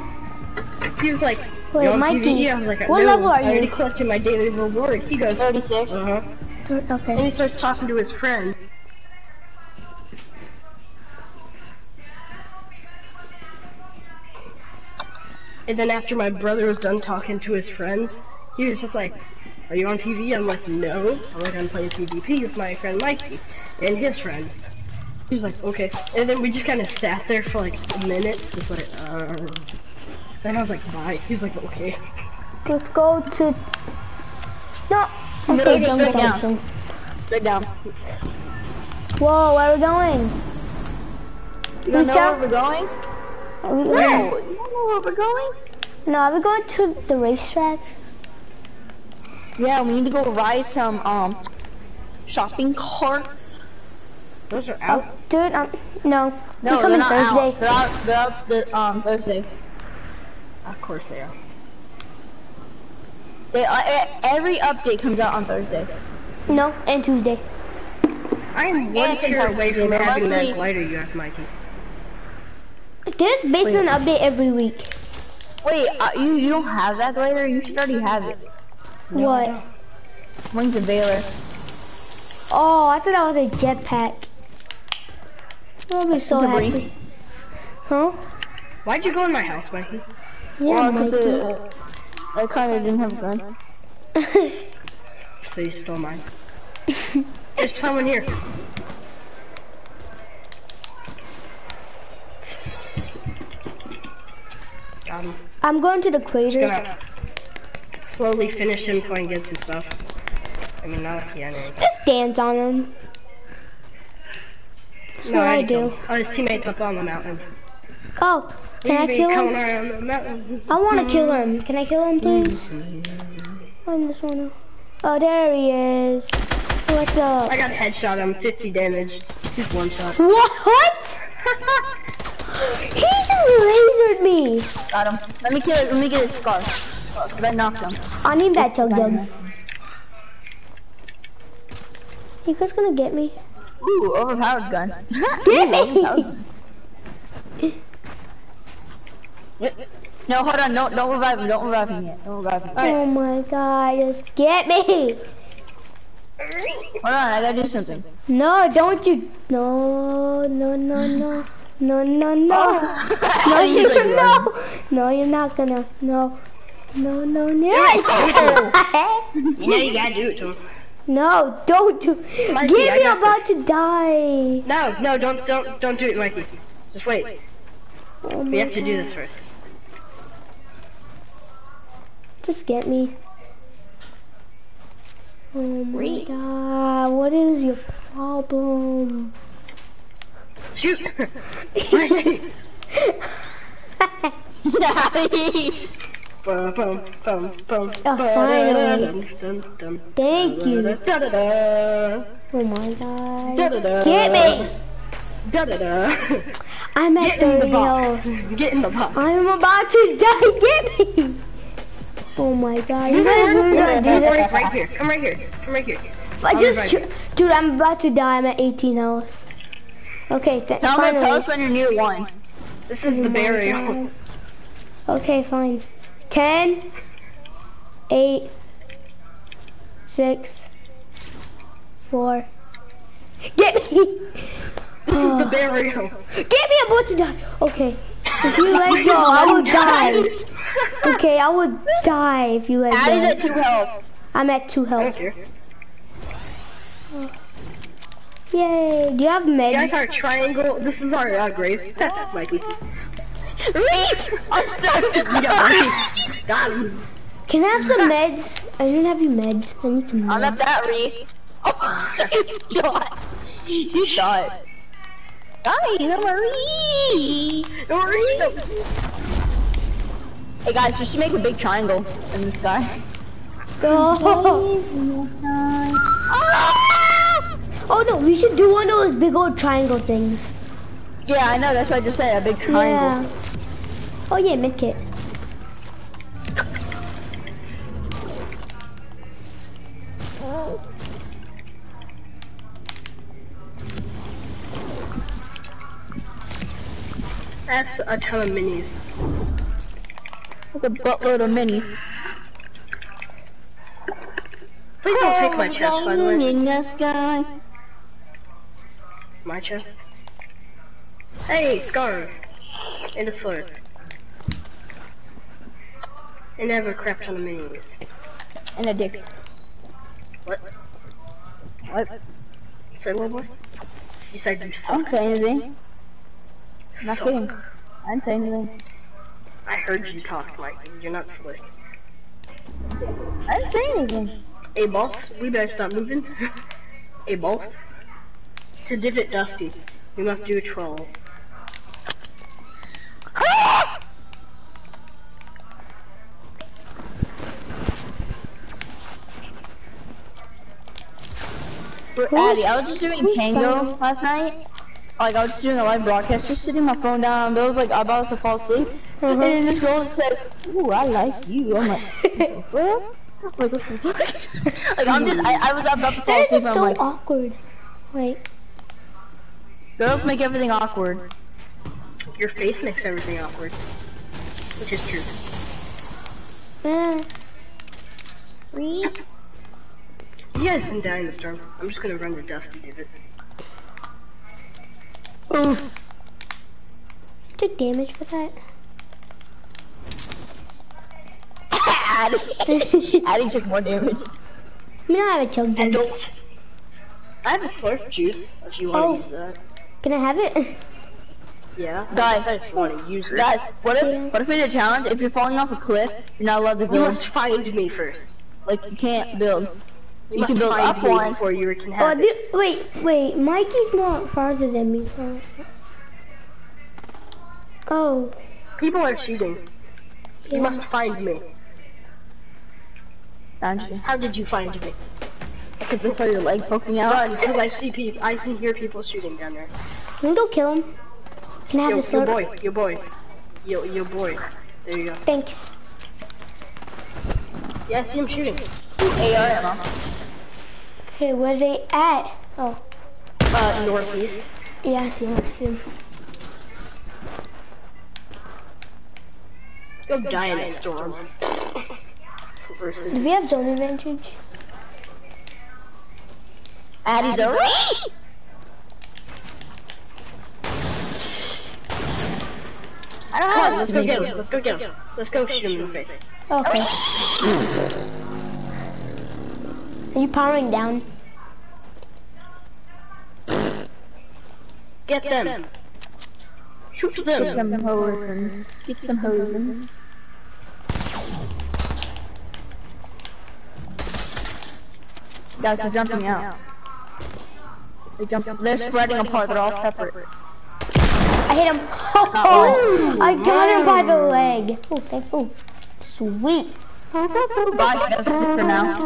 S5: He was like,
S1: Wait, Mikey,
S5: TV?" I was like,
S1: what
S5: "No,
S1: level are
S5: I already
S1: you?"
S5: collected my daily reward. He goes,
S2: 36.
S5: uh-huh. And he starts talking to his friend. And then after my brother was done talking to his friend, he was just like, are you on TV? I'm like, no. I'm like, I'm playing PvP with my friend Mikey and his friend. He was like, okay. And then we just kind of sat there for like a minute, just like, uh. Then I was like, bye. He's like, okay.
S1: Let's go to... No!
S2: No,
S1: Okay,
S2: just
S1: jump
S2: straight down.
S1: junction.
S2: Straight down.
S1: Whoa, where are we going?
S2: You don't know
S1: Reach
S2: where we're going?
S1: Are we,
S2: No, you don't know where we're going?
S1: No, are we going to the racetrack?
S2: Yeah, we need to go ride some, um, shopping carts.
S5: Those are
S1: Oh,
S5: out.
S1: dude, um, no.
S2: No, they're not
S1: Thursday.
S2: out. They're out, they're out the, um, Thursday.
S5: Of course they are.
S2: They, uh, e- every update comes out on Thursday.
S1: No, and Tuesday.
S5: I am one
S2: And
S5: tier away from
S2: Thursday,
S5: having
S2: mostly-
S5: that glider you have, Mikey.
S1: There's basically an update every week.
S2: Wait, uh, you you don't have that glider? You should already have it.
S1: what?
S2: Wings of Valor.
S1: Oh, I thought that was a jetpack. I'll be so happy. Huh?
S5: Why'd you go in my house, Mikey?
S1: Yeah,
S2: Well,
S1: Mikey.
S2: it- I kind of didn't have a gun.
S5: So you stole mine. There's someone here. Him.
S1: I'm going to the
S5: Just
S1: crater.
S5: gonna slowly finish him so I can get some stuff. I mean, not yeah, no.
S1: Just dance on him. That's
S5: No,
S1: what I
S5: already
S1: do.
S5: Oh, his teammate's up on the mountain.
S1: Oh, can I kill him?
S5: the.
S1: I want to kill him. Can I kill him, please? I just wanna. Oh, there he is. What's up?
S5: I got a headshot on him, 50 damage. He's one shot.
S1: What? He just lasered me.
S2: Got him. Let me kill it. Let me get his scar. Cause I knocked him.
S1: I need that chug jug. You guys gonna get me?
S2: Ooh, overpowered gun.
S1: Get me!
S2: No, hold on. No, don't revive him. Don't revive him yet. Don't revive him.
S1: Oh my god, just get me!
S2: Hold on. I gotta do something.
S1: No, don't you? No, no, no, no. No, no, no. Oh. No,
S2: He's
S1: you
S2: like,
S1: no. No, you're not gonna. No. No, no, no.
S5: You know you gotta do it to him.
S1: no, don't do.
S5: Mikey,
S1: Get
S5: I
S1: me
S5: got
S1: about to die.
S5: No, no, don't, don't, don't do it, Mikey. Just wait.
S1: Oh
S5: We have to do this first.
S1: Just get me. Oh my god, what is your problem?
S5: Shoot! Bum,
S1: Oh, finally. Thank you. Oh my god. Get me! I'm at
S5: Get in the box. Get in the box.
S1: I'm about to die. Get me! Oh my god, you guys really gonna do
S5: right, right here. Come right here. Come right here.
S1: I just, dude, I'm about to die. I'm at 18 health. Okay, th-
S2: Tell me.
S1: finally.
S2: Tell us when you're near one.
S5: This is the
S1: Oh my
S5: burial.
S1: Okay, fine. 10, 8, 6, 4. Get me!
S5: This is the oh. burial.
S1: Get me! I'm about to die. Okay. If you let go, I will die. Okay, I would die if you let
S2: Addie's at
S1: go.
S2: two health.
S1: I'm at 2
S5: I don't
S1: health. Oh.
S5: Care.
S1: Yay. Do you have
S5: You guys
S1: meds?
S5: are triangle. This is our uh, grave. Mikey.
S2: Reef! I'm stuck.
S5: We got Mikey. Got him.
S1: Can I have some meds? I didn't have you meds. I need some
S2: I'm
S1: meds.
S2: at that Reef. Oh, you shot. You shot. Guys, I'm a Reef. Hey guys, just to make a big triangle in the sky.
S1: Oh. oh no, we should do one of those big old triangle things.
S2: Yeah, I know. That's what I just said. A big triangle.
S1: Yeah. Oh yeah, medkit.
S5: That's a ton of minis.
S2: That's a buttload of minis.
S5: Please don't take my chest, by the way.
S2: In the sky.
S5: My chest. Hey, Scar. And a slur. And I a crap ton of minis.
S2: And a dick.
S5: What?
S2: What?
S5: Say what, boy? You said you
S2: I
S5: suck.
S2: didn't say anything. Not
S5: Suck.
S2: kidding. I didn't say anything.
S5: I heard you talk, Mike. You're not slick.
S2: I didn't say anything.
S5: Hey, boss, we better stop moving. hey, boss. To divot Dusty, we must do trolls.
S2: Addy, I was just doing Tango last night. Like I was just doing a live broadcast, just sitting my phone down. Bill was like about to fall asleep, and uh-huh. then this girl says, "Ooh, I like you." I'm like, "What?" like, what the fuck? like, I'm just, I, I was about to fall
S1: That is
S2: asleep and I'm
S1: so
S2: like,
S1: awkward. Wait.
S2: Girls make everything awkward.
S5: Your face makes everything awkward. Which is true.
S1: Uh, read.
S5: You guys can die in the storm. I'm just gonna run to Dusty, Divot.
S2: Oof.
S1: Took damage for that.
S2: Addie, Addie took more damage.
S1: I mean, I have a chug
S5: And don't. I have a slurp juice if you want to
S1: Oh.
S5: use that.
S1: Can I have it?
S5: Yeah.
S2: Guys.
S5: Just if you want to use it.
S2: Guys, what if, what if we did a challenge? If you're falling off a cliff, you're not allowed to build.
S5: You must find me first.
S2: Like, you can't build.
S5: You,
S2: You can build up one.
S5: before you can
S1: Oh,
S5: have it.
S1: wait, wait. Mikey's more farther than me. Oh.
S5: People are cheating. You must find me. How did you find me?
S2: Because I saw your leg poking out.
S5: Run, because I see people. I can hear people shooting down there.
S1: Can we go kill him? Can I have
S5: Yo,
S1: the
S5: your boy, your boy, yo, your boy. There you go.
S1: Thanks.
S5: Yeah, I see him shooting.
S2: AR ammo.
S1: Okay, where are they at? Oh,
S5: Uh, northeast.
S1: yeah, I see him. Him.
S5: Go die in that storm. Versus.
S1: Do we have zone advantage?
S2: Addie's over. I don't
S5: Come on,
S2: have
S5: let's go get him. Let's go get him. Let's go shoot him in the face.
S1: Okay. Are you powering down?
S5: Get them. Shoot them.
S2: Get
S5: them.
S2: them hosens. Get them hosens. Guys are jumping out. They jump. They're spreading apart. They're all separate.
S1: I hit him. Oh, I got him by the leg. Oh, thank oh, sweet.
S2: Bye, guys. Just for now.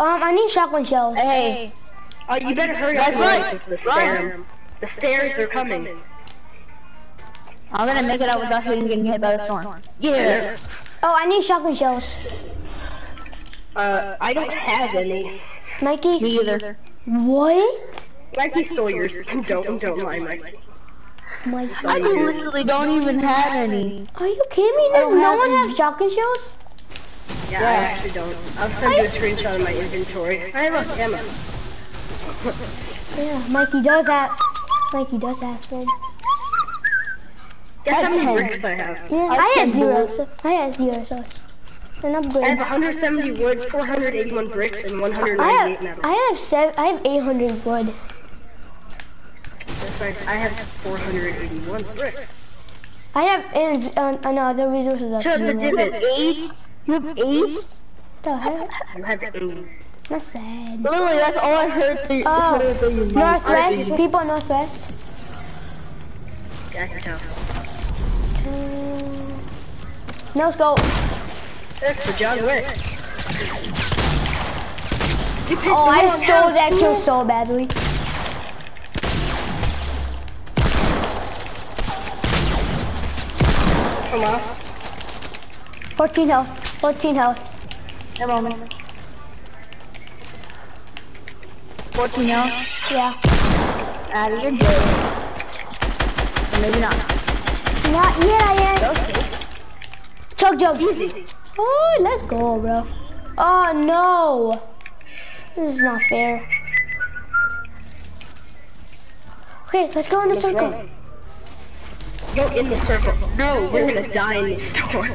S1: Um, I need shotgun shells.
S2: Hey,
S5: Oh, you better hurry
S2: Guys,
S5: up.
S2: run.
S5: The
S2: Run.
S5: stairs. The stairs are coming.
S2: I'm gonna make it out without hitting getting hit by the storm. Yeah.
S1: Oh, I need shotgun shells.
S5: Uh, I don't have any.
S1: Mikey.
S2: Me either.
S1: What?
S5: Mikey stole yours. don't don't mind Mikey.
S1: Mikey.
S2: I literally don't even have any.
S1: Are you kidding me? Does no one
S2: any.
S1: have shotgun shells?
S5: Yeah, I actually don't. I'll send you a screenshot of my inventory. I have a ammo.
S1: Yeah, Mikey does have. Mikey does have some.
S5: Guess how
S2: That's
S5: many
S2: ten.
S5: bricks I have?
S1: Yeah,
S2: I have
S1: I had zero. I had zero. So an
S5: I have 170 wood, 481 bricks, and
S1: I
S5: 198
S1: have.
S5: metal.
S1: I have seven. I have 800 wood.
S5: That's right. I have 481 bricks.
S1: I have and uh, another resources of
S5: To the
S1: zero.
S5: divot.
S2: Eight. You have eight.
S1: The heck?
S5: You have eight.
S1: That's sad.
S2: Literally, that's all I heard. Through,
S1: Oh,
S2: heard mouth.
S1: Northwest. People northwest.
S5: I can tell.
S1: Um, no scope.
S5: That's for John Wick. You picked
S1: Oh, I stole that kill
S5: fool.
S1: so badly.
S5: From us.
S1: 14 health. 14 health.
S2: Come on, man. 14 now.
S1: Yeah.
S2: Ah, Out of your dead. Or maybe not.
S1: Not yet, I am.
S2: Okay.
S1: Chug jug.
S5: Easy.
S1: Oh, let's go, bro. Oh no. This is not fair. Okay, let's go in the
S5: Let's
S1: circle.
S5: run. Go in the circle. No, we're gonna die in this storm.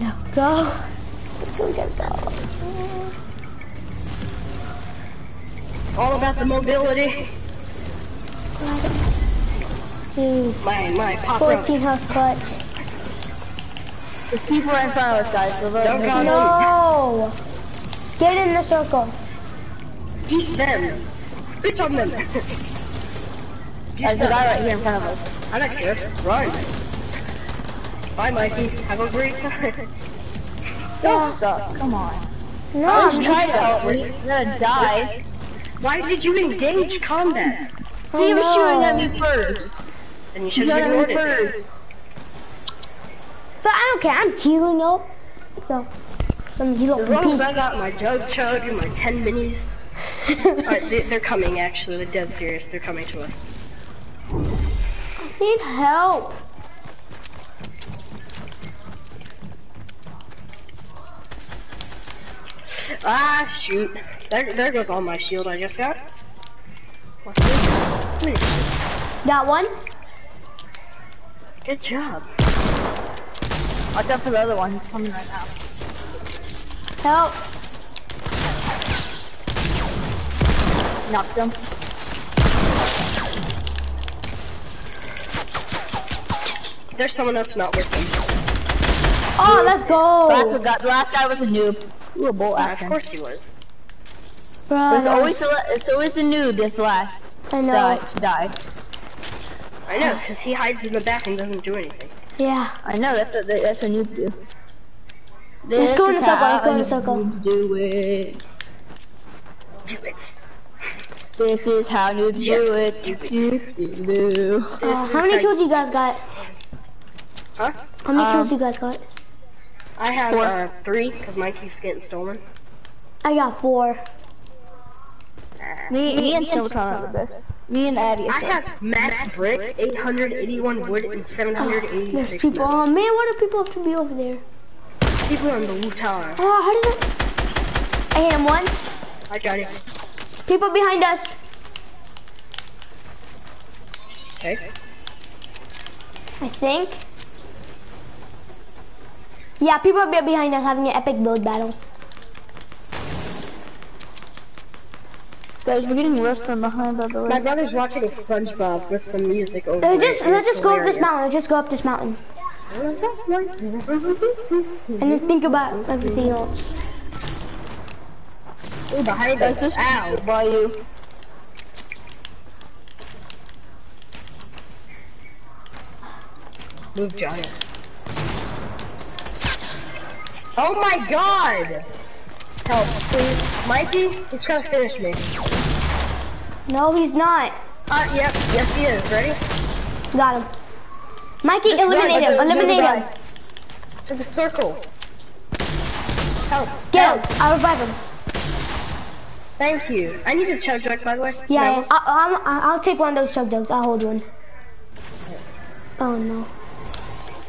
S1: No, go. Let's go, go, go.
S5: All about the mobility.
S1: Two.
S5: My, my pop
S1: 14
S5: rocks.
S1: health clutch.
S2: There's people right in front of us, guys. So
S5: Don't go.
S1: No. Get in the circle.
S5: Eat them. Spit on them.
S2: There's a guy right here in front of us.
S5: I don't care. Run. Bye, Mikey. Have a great time.
S2: Don't suck. Come on.
S1: No,
S2: At least
S1: I'm
S2: try to help me. I'm gonna die.
S5: Why did you engage combat?
S1: I
S2: He was oh,
S1: shooting
S2: at me first.
S5: And you should have
S2: at me
S5: ignored it.
S2: first.
S1: But I don't care. I'm healing up. So Let me heal up
S5: As
S1: some
S5: long as. I got my jug chug and my 10 minis. Alright, they, they're coming actually, they're dead serious, they're coming to us.
S1: I Need help.
S5: Ah, shoot. There, there goes all my shield I just got.
S1: Got one.
S5: Good job.
S2: Watch out for the other one. He's coming right now.
S1: Help.
S2: Knocked him.
S5: There's someone else not with him.
S1: Oh, let's
S2: Last,
S1: go.
S2: guy, the last guy was a noob. Ooh, a bolt
S5: Of
S2: action.
S5: course he was.
S1: Bro,
S2: It's always a, it's always a noob this last.
S1: I know.
S2: Die, to die.
S5: I know, because he hides in the back and doesn't do anything.
S1: Yeah.
S2: I know that's what they, that's what noobs do.
S1: Let's go in a circle, let's go in a circle.
S2: Do it.
S5: Do it.
S2: This is how
S5: Just
S2: do it.
S5: do it.
S2: Do.
S1: Uh, how many kills you guys got?
S5: Huh?
S1: How many
S2: Um,
S1: kills you guys got?
S5: I have uh, three, because mine keeps getting stolen.
S1: I got four.
S2: Me, me and Silverton are the best. Me and Abby.
S5: I have max brick, 881 wood, and oh,
S1: There's
S5: 786
S1: people. Oh man, what do people have to be over there?
S5: People on the loot tower.
S1: Oh, how did it? I hit him once.
S5: I got it.
S1: People behind us.
S5: Okay.
S1: I think. Yeah, people are behind us having an epic build battle.
S2: Guys, we're getting rushed from behind, by the way.
S5: My brother's watching SpongeBob with some music over
S1: Let's just
S5: and
S1: let's just go up this mountain. Let's just go up this mountain and then think about everything else.
S5: Ooh, behind us.
S2: this
S5: Ow.
S2: by you.
S5: Move, giant. Oh my god! Help, please. Mikey, he's trying to finish me.
S1: No, he's not.
S5: Uh, yep, yes he is. Ready?
S1: Got him. Mikey,
S5: Just
S1: eliminate
S5: run,
S1: him. Eliminate him.
S5: To the circle. Help.
S1: Get
S5: help.
S1: him. I'll revive him.
S5: Thank you. I need a chug jug, by the way.
S1: Yeah,
S5: No.
S1: yeah. I, I'm, I'll take one of those chug jugs. I'll hold one. Oh no.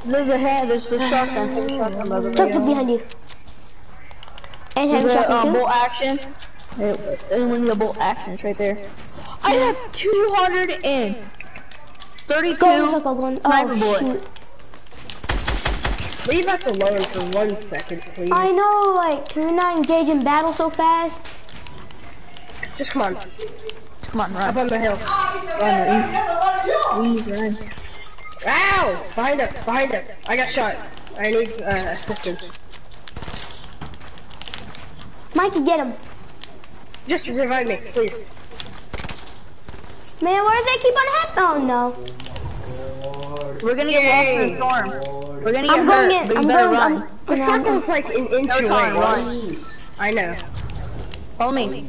S2: There's a hand, there's a shotgun. A shotgun the way.
S1: Chug jug behind you. And heavy
S2: a um,
S1: shotgun too.
S2: bolt action. And when the bolt action right there. I have 232
S1: Go in the circle,
S2: sniper
S1: Oh,
S2: bullets.
S5: Leave us alone for one second, please.
S1: I know, like, can we not engage in battle so fast?
S5: Just come on.
S2: Come on,
S5: Up
S2: run.
S5: on the hill.
S2: Please run.
S5: Ow! Behind us, behind us. I got shot. I need uh, assistance.
S1: Mikey, get him.
S5: Just revive me, please.
S1: Man, why does that keep on happening? Oh no.
S2: We're gonna get lost in the storm. We're gonna get
S1: I'm
S2: hurt,
S1: going in.
S2: but you
S1: I'm
S2: better
S1: going.
S2: run.
S1: I'm,
S5: The
S1: no, I'm-
S5: circle's like an inch
S2: No
S5: away.
S2: run.
S5: I know.
S2: Follow me.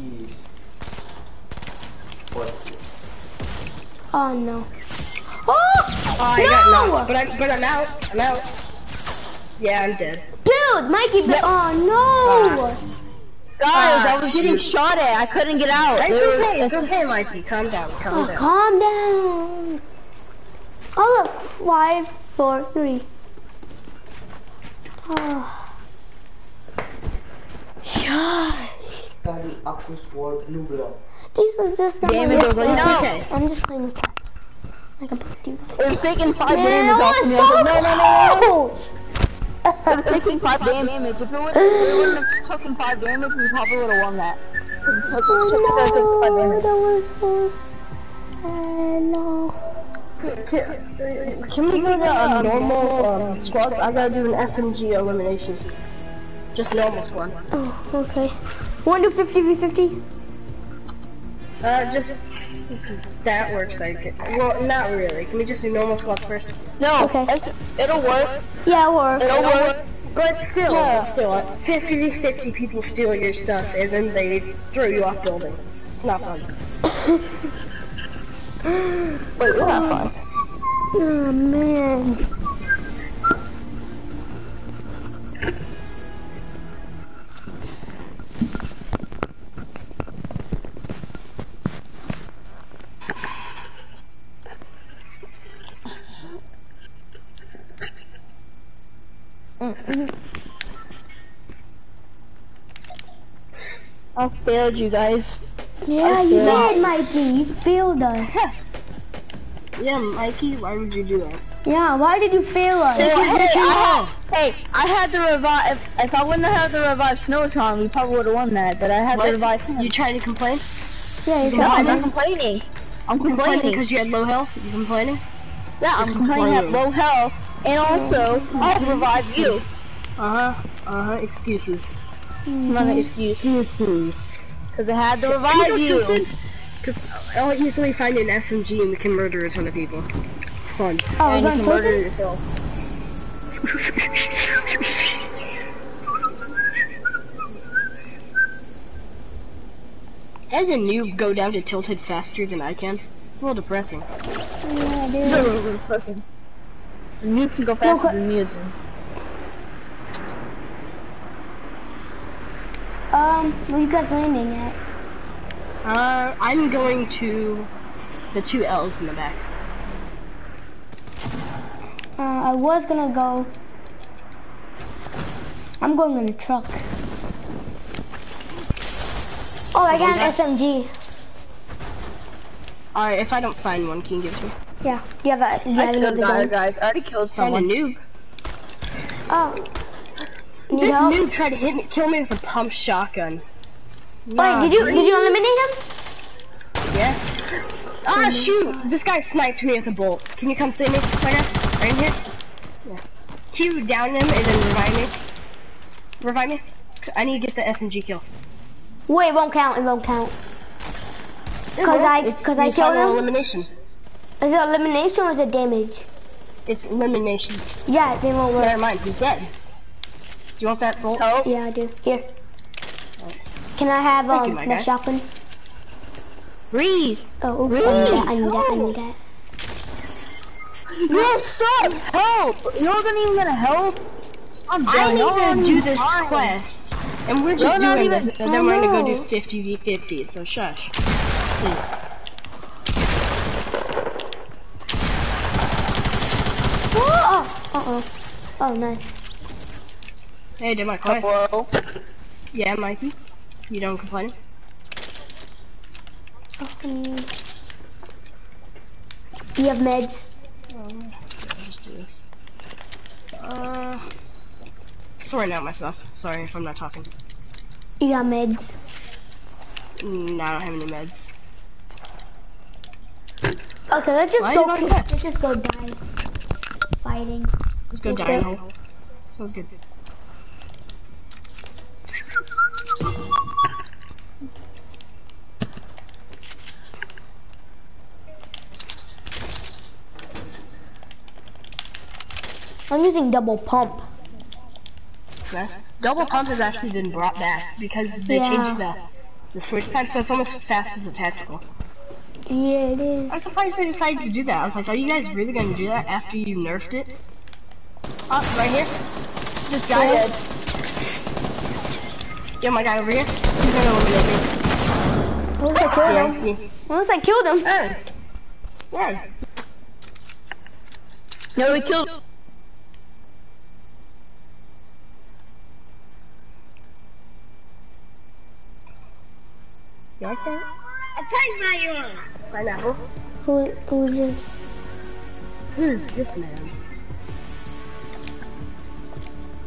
S1: Oh no. Oh!
S5: Oh, I got
S1: no!
S5: knocked, but I'm but I'm out. I'm out. Yeah, I'm dead.
S1: Dude, Mikey, but, oh no!
S5: Ah.
S2: Guys, I uh, was getting shot at. I couldn't get out.
S5: It's
S2: They were-
S5: okay. It's okay, Mikey. Calm down. Calm
S1: Oh,
S5: down.
S1: calm down. Oh look, five, four, three. Oh. God.
S6: Tadi aku sword nubla.
S1: Jesus, just not
S2: Damn
S1: my
S2: it, Jose, no.
S5: Okay.
S1: I'm just playing with that. Like a puppy.
S2: It was taking five
S1: Man,
S2: damage
S1: that
S2: off
S1: was
S2: me. I
S1: so
S2: was like, no, no, no, no. Was taking five damage. If it, would, if it wouldn't have taken five damage, we probably would have won that. It took,
S1: Oh,
S2: took, took, took five
S1: no,
S2: damage.
S1: that was so sad. No.
S5: Can we go to normal um, squads? I gotta do an SMG elimination. Just normal squad.
S1: Oh, okay. Want to do 50 v 50?
S5: Uh, just that works. I guess. Well, not really. Can we just do normal squads first?
S2: No,
S1: Okay.
S2: it'll work.
S1: Yeah, It'll work.
S2: it'll work.
S5: But still,
S2: Yeah.
S5: still, uh, 50 50 people steal your stuff and then they throw you off building. It's not fun.
S2: Wait, we're not fun.
S1: Oh man.
S2: I failed you guys.
S1: Yeah, you
S2: Okay.
S1: did, Mikey. You failed us.
S5: Yeah, Mikey, why would you do that?
S1: Yeah, why did you fail us?
S2: Hey, hey,
S5: did you
S2: I had, hey, I had to revive. If, if I wouldn't have had to revive Snowtron, we probably would have won that. But I had
S5: What?
S2: to revive him.
S5: You trying to complain?
S1: Yeah, you
S2: no, I'm not complaining. I'm
S5: Complaining
S2: complaining.
S5: because you had low health? You complaining?
S2: Yeah, I'm
S5: You're
S2: complaining at low health, and also I had to revive you.
S5: Uh-huh. Uh-huh. Excuses.
S2: It's not an excuse.
S5: Excuses.
S2: Cause I had to revive you.
S5: Because I'll easily find an SMG and we can murder a ton of people. It's fun.
S1: Oh,
S2: and you can murder yourself.
S5: As a noob go down to tilted faster than I can, it's a little depressing.
S1: Yeah, dude.
S2: It's a little depressing. You can go faster than you then.
S1: Um, where you guys landing at?
S5: Uh, I'm going to the two L's in the back.
S1: Uh, I was gonna go. I'm going in a truck. Oh, I got an SMG.
S5: Alright, if I don't find one, can you give it to me?
S1: Yeah, you have a, you
S2: I
S1: have
S2: killed
S1: another gun?
S2: guys. I already killed
S5: a
S2: someone.
S5: noob.
S1: Oh. Need
S5: This
S1: help?
S5: noob tried to hit me, kill me with a pump shotgun.
S1: Wait, did you did you eliminate him?
S5: Yeah. Ah, shoot! This guy sniped me with a bolt. Can you come save me right now? Right in here? Yeah. Q down him and then revive me. Revive me. I need to get the SMG kill.
S1: Wait, it won't count. It won't count. Cause I cause I killed him.
S5: elimination.
S1: Is it elimination or is it damage?
S5: It's elimination.
S1: Yeah, they won't work.
S5: Never mind, he's dead. Do you want that bolt?
S2: Help.
S1: Yeah, I do. Here. Can I have
S5: Thank you,
S1: um
S5: my
S1: the
S5: guy.
S1: shotgun?
S2: Breeze.
S1: Oh, oops, I need that. I need that. I need that.
S2: You suck. Help. You're not even gonna help. I'm
S5: I need to do this
S2: fine.
S5: quest. And we're just
S2: You're not
S5: doing
S2: even-
S5: this, and then we're gonna go do 50v50, so shush. Please.
S1: Oh, uh oh. Oh, nice.
S5: Hey, did my quest.
S2: Hello.
S5: Yeah, Mikey. You don't complain?
S1: Um, do you have meds?
S5: Um, I'll just do this. Uh, sorting out myself. Sorry if I'm not talking.
S1: You got meds.
S5: No, I don't have any meds.
S1: Okay, let's just
S5: Why
S1: go.
S5: you not meds?
S1: Let's just go die. Fighting.
S5: Let's go hole. Sounds good.
S1: I'm using double pump.
S5: Double pump has actually been brought back because they
S1: Yeah.
S5: changed the the switch time, so it's almost as fast as the tactical.
S1: Yeah, it is.
S5: I'm surprised they decided to do that. I was like, are you guys really gonna do that after you nerfed it? Oh, right here. This guy.
S1: Yeah.
S5: Yo, my guy over here. He's gonna eliminate me.
S1: Once I killed
S5: Yeah, I
S1: him.
S5: see.
S1: Once I killed him.
S5: Hey. Yeah.
S2: No, we killed.
S5: You like that? Pineapple.
S1: Who, who is this?
S5: Who's this man's?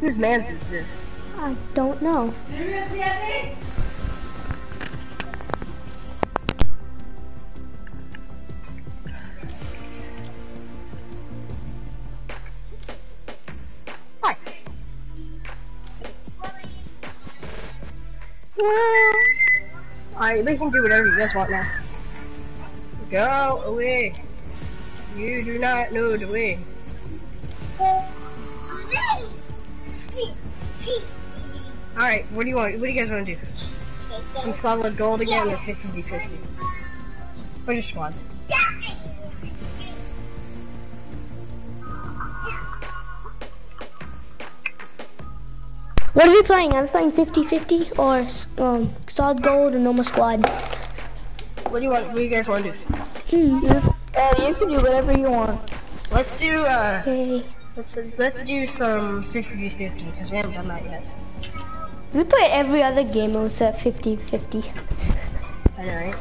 S5: Whose man's is this?
S1: I don't know.
S5: Hi. Alright, we can do whatever you guys want now. Go away. You do not know the way. Alright, what do you want? What do you guys want to do? Some solid gold again or 50 v 50? Or just one?
S1: What are we playing? We playing 50-50 or um, solid gold or normal squad?
S5: What do you want? What do you guys want to do?
S1: Hmm.
S2: Uh, you can do whatever you want.
S5: Let's do uh
S1: Okay.
S5: Let's let's do some 50-50 because we haven't done that yet.
S1: We play every other game set 50-50.
S5: I know, right?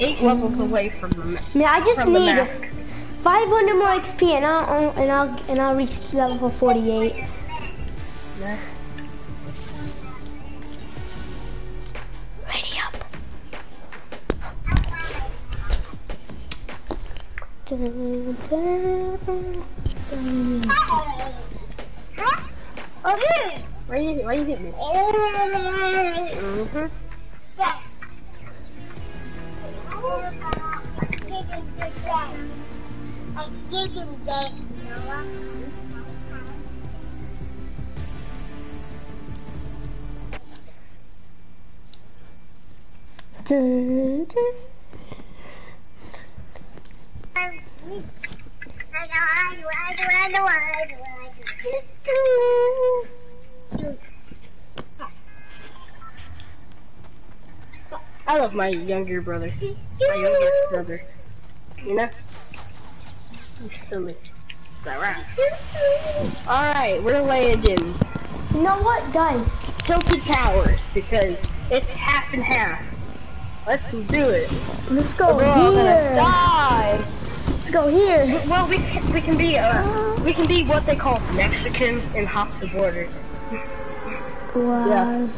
S5: Eight levels away from the
S1: I I just need 500 more XP and I'll and I'll and I'll reach level 48.
S5: Yeah.
S1: Ready up. Dun, dun, dun.
S5: Why you why you hit me? Mhm.
S1: Dun, dun.
S5: I love my younger brother. My youngest brother. You know? He's silly. Is that right? Alright, we're landing
S1: You know what, guys?
S5: Tilted Towers because it's half and half. Let's do it.
S1: Let's go
S5: We're
S1: here.
S5: die.
S1: Let's go here.
S5: Well, we can, we can be uh, we can be what they call Mexicans and hop the border.
S1: Wow.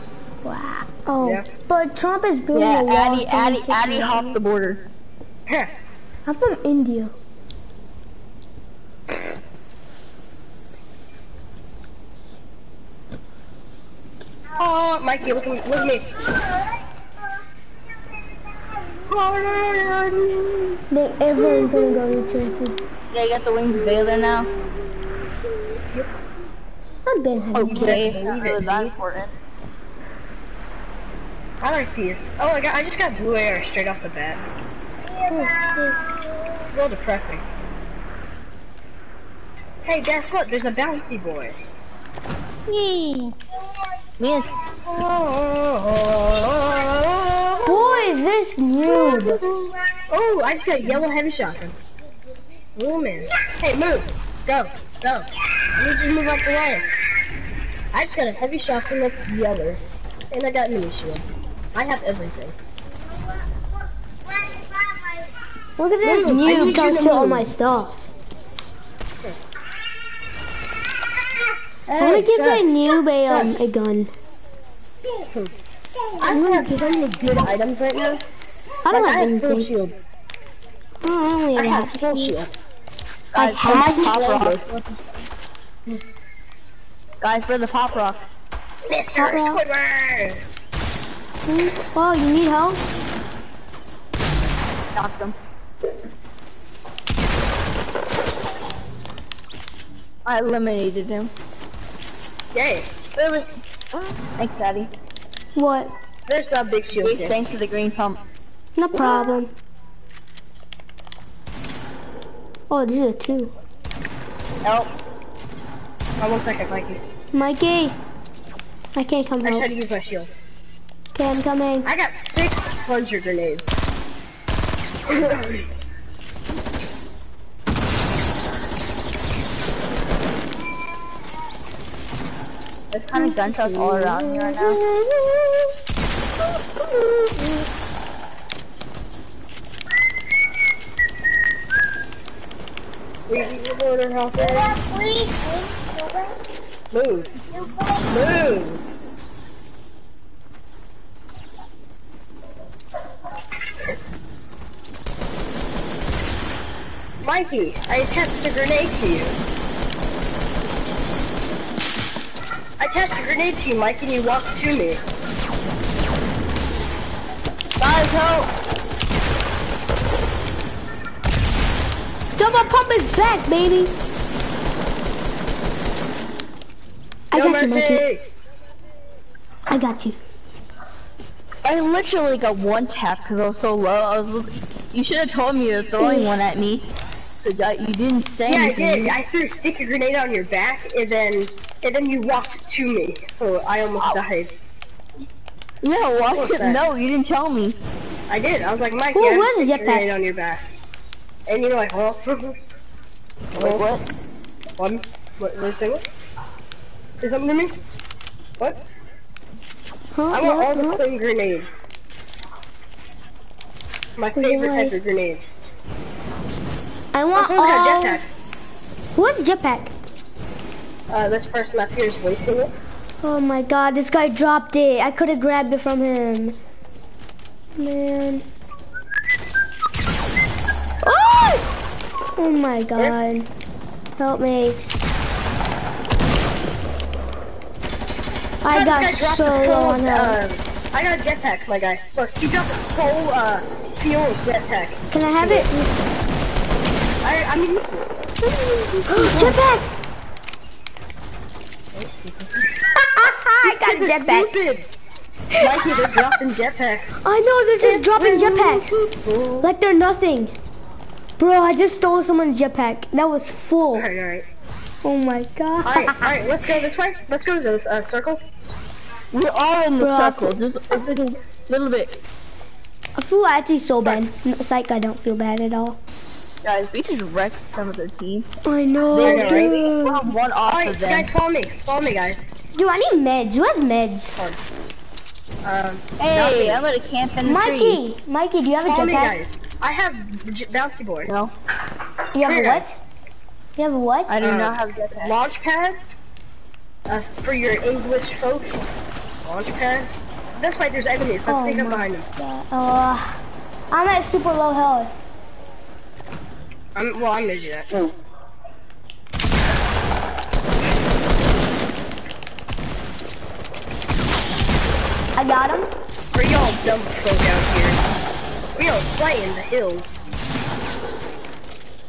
S1: Wow. Oh,
S5: Yeah.
S1: but Trump is building
S2: Yeah,
S1: a wall.
S2: Addy, Addy, Addy, hop the border.
S1: I'm from India.
S5: Oh, Mikey, look at me, look at me.
S1: They everyone's gonna go to church.
S2: Yeah, you got the wings Baylor now.
S1: I've been here.
S2: Okay, it's not really that important.
S5: I like these. Oh, I got, I just got blue air straight off the bat. A little depressing. Hey, guess what? There's a bouncy boy.
S2: Me and
S1: Boy, this noob.
S5: Oh, I just got a yellow heavy shotgun. Oh man. Hey, move. Go. Go. I need you to move out the way. I just got a heavy shotgun that's yellow. And I got mini shield. I have everything.
S1: Look at this
S5: Move, I need
S1: noob
S5: you
S1: to
S5: to
S1: all my stuff. I'm gonna give that noob a um a gun.
S5: I have so many good items right now.
S1: I don't
S5: Like,
S1: have
S5: I have full
S1: anything.
S5: shield.
S1: I don't really
S5: I
S1: have
S5: have full shield.
S2: guys,
S1: I
S2: where's
S1: have
S2: the pop
S5: shield.
S2: rocks? Guys, where are the pop rocks?
S5: Mr.
S1: Uh-oh.
S5: Squidward!
S1: Oh, you need help?
S2: Knocked them. I eliminated him.
S5: Yay.
S2: Really? Thanks, Daddy.
S1: What?
S5: There's a big shield here.
S2: Thanks for the green pump.
S1: No problem. Oh, these are two.
S5: Nope. Oh, one second, Mikey.
S1: Mikey, I can't come
S5: I tried
S1: help.
S5: to use my shield.
S1: Okay, I'm coming.
S5: I got six plunger grenades.
S2: There's kind of gunshots all around me right now.
S5: We we order how fast? Move. Move. Mikey, I attached a grenade to you. I attached a grenade to you, Mike, and you walked to me.
S2: Guys, help!
S1: Double pump is back, baby. I
S5: no
S1: got you, Mikey. I got you.
S2: I literally got one tap because I was so low. I was. You should have told me you were throwing one at me. Cause I, you didn't say
S5: Yeah, I did. I threw a sticky grenade on your back, and then and then you walked to me, so I almost oh. died.
S2: Yeah, why?
S5: What's that?
S2: No, you didn't tell me.
S5: I did. I was like, Mike, have
S1: was
S5: a
S1: the
S5: grenade on your back. And you're like, well,
S2: Wait, what?
S5: what? What? What? Say what? Say something to me? What?
S1: Huh?
S5: I want all
S1: What?
S5: the
S1: What?
S5: clean grenades. My favorite type of grenades.
S1: I
S5: Oh,
S1: want
S5: got a
S1: all.
S5: jetpack.
S1: What's jetpack?
S5: Uh, this person up here is wasting it.
S1: Oh my god, this guy dropped it. I could have grabbed it from him. Man. Oh! Oh my god. Help me. I
S5: Oh,
S1: got so low on health.
S5: uh, I got a jetpack, my guy. Look, he dropped a full, uh, fuel jetpack.
S1: Can I have it?
S5: I, I'm useless.
S1: jetpack! I got a
S5: are
S1: jetpack.
S5: Mikey, they're dropping jetpacks.
S1: I know, they're just dropping jetpacks. Like they're nothing. Bro, I just stole someone's jetpack. That was full.
S5: Alright, alright.
S1: Oh my god.
S5: Alright, alright, let's go this way. Let's go to this, uh, circle.
S2: We're all in the
S1: Bro,
S2: circle. Just a little bit.
S1: I feel actually so bad. No, Psych, I don't feel bad at all.
S2: Guys, we just wrecked some of the team.
S1: I know.
S2: They're
S5: right.
S2: We're
S1: dude.
S2: one off
S5: Alright,
S2: of them.
S5: guys, follow me. Follow me, guys.
S1: Dude, I need meds. Who has meds?
S5: Um,
S2: Hey, I'm gonna camp in the tree.
S1: Mikey, Mikey, do you have a
S5: follow me,
S1: jetpack?
S5: guys. I have the j- bouncy board.
S2: No,
S1: You have a
S5: Here.
S1: what? You have a what?
S2: I do
S5: Uh,
S2: not have a jetpack.
S5: Launch pad. Uh, for your English folk. Launch pad. This way, there's enemies. Let's
S1: Oh
S5: sneak up behind them.
S1: Uh, I'm at super low health.
S5: I'm, well, I'm gonna. Hmm.
S1: I got him.
S5: For y'all dumb folk out here. We don't play in the hills.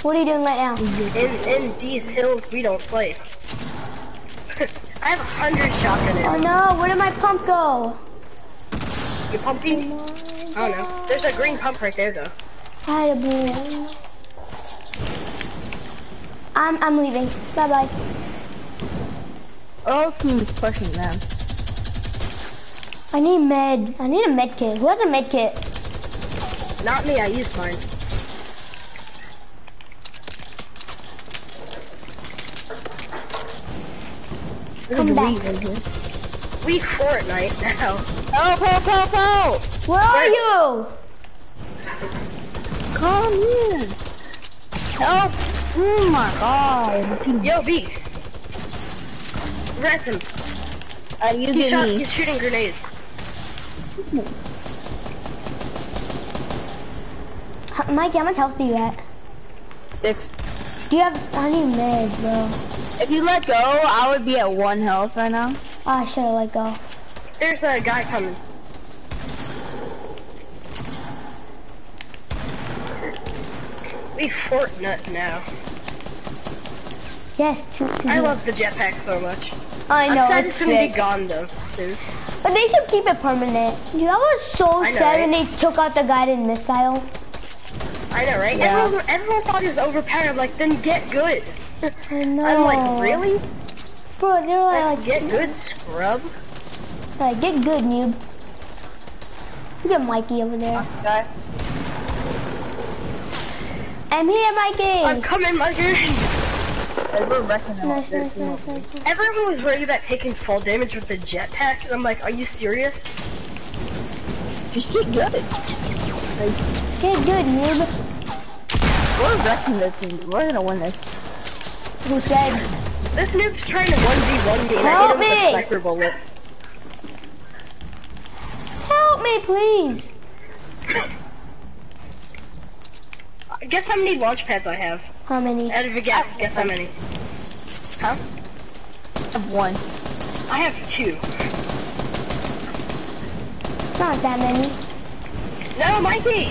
S1: What are you doing right now?
S5: In in these hills, we don't play. I have a hundred shotgun
S1: in
S5: my.
S1: Oh no, where did my pump go?
S5: You pumping? I don't know. There's a green pump right there, though.
S1: I had a blue one. I'm, I'm leaving. Bye bye.
S2: All teams pushing them.
S1: I need med. I need a med kit. Who has a med kit?
S5: Not me. I used mine.
S1: Come back.
S5: We Fortnite now.
S2: Help! Help! Help! Help!
S1: Where are you?
S2: Come in. Help! Oh my god.
S5: Yo, B. Rest him.
S2: Uh, you
S5: He's,
S2: get
S5: shot,
S2: me.
S5: he's shooting grenades.
S1: H- Mikey, how much health do you at?
S2: Six.
S1: Do you have? I need meds, bro.
S2: If you let go, I would be at one health right now.
S1: Oh, I should have let go.
S5: There's a guy coming. We Fortnite now.
S1: Yes, two, two.
S5: I love the jetpack so much.
S1: I know.
S5: I'm sad
S1: it's
S5: it's gonna be gone though soon.
S1: But they should keep it permanent. Dude, I was so
S5: I know,
S1: sad when they took out the guided missile.
S5: I know, right?
S2: Yeah.
S5: Everyone, everyone thought it was overpowered. I'm like, then get good.
S1: I know.
S5: I'm like, really?
S1: Bro, they're like,
S5: Like, get good, scrub.
S1: like, get good, noob. Look at Mikey over there.
S2: Guy.
S1: I'm here, Mikey.
S5: I'm coming, my dude.
S2: Guys, we're wrecking them.
S1: Nice, nice, nice, nice, nice.
S5: Everyone was worried about taking fall damage with the jetpack, and I'm like, are you serious?
S2: Just get good.
S1: Get good, noob.
S2: We're wrecking this thing. We're gonna win this.
S1: Who said?
S5: This noob's trying to 1v1 me, and I
S1: Help
S5: hit him with a sniper bullet.
S1: Help me, please.
S5: I Guess how many launch pads I have?
S1: How many?
S5: Out of a guess, guess how many? Huh?
S2: I have one.
S5: I have two.
S1: Not that many.
S5: No, Mikey!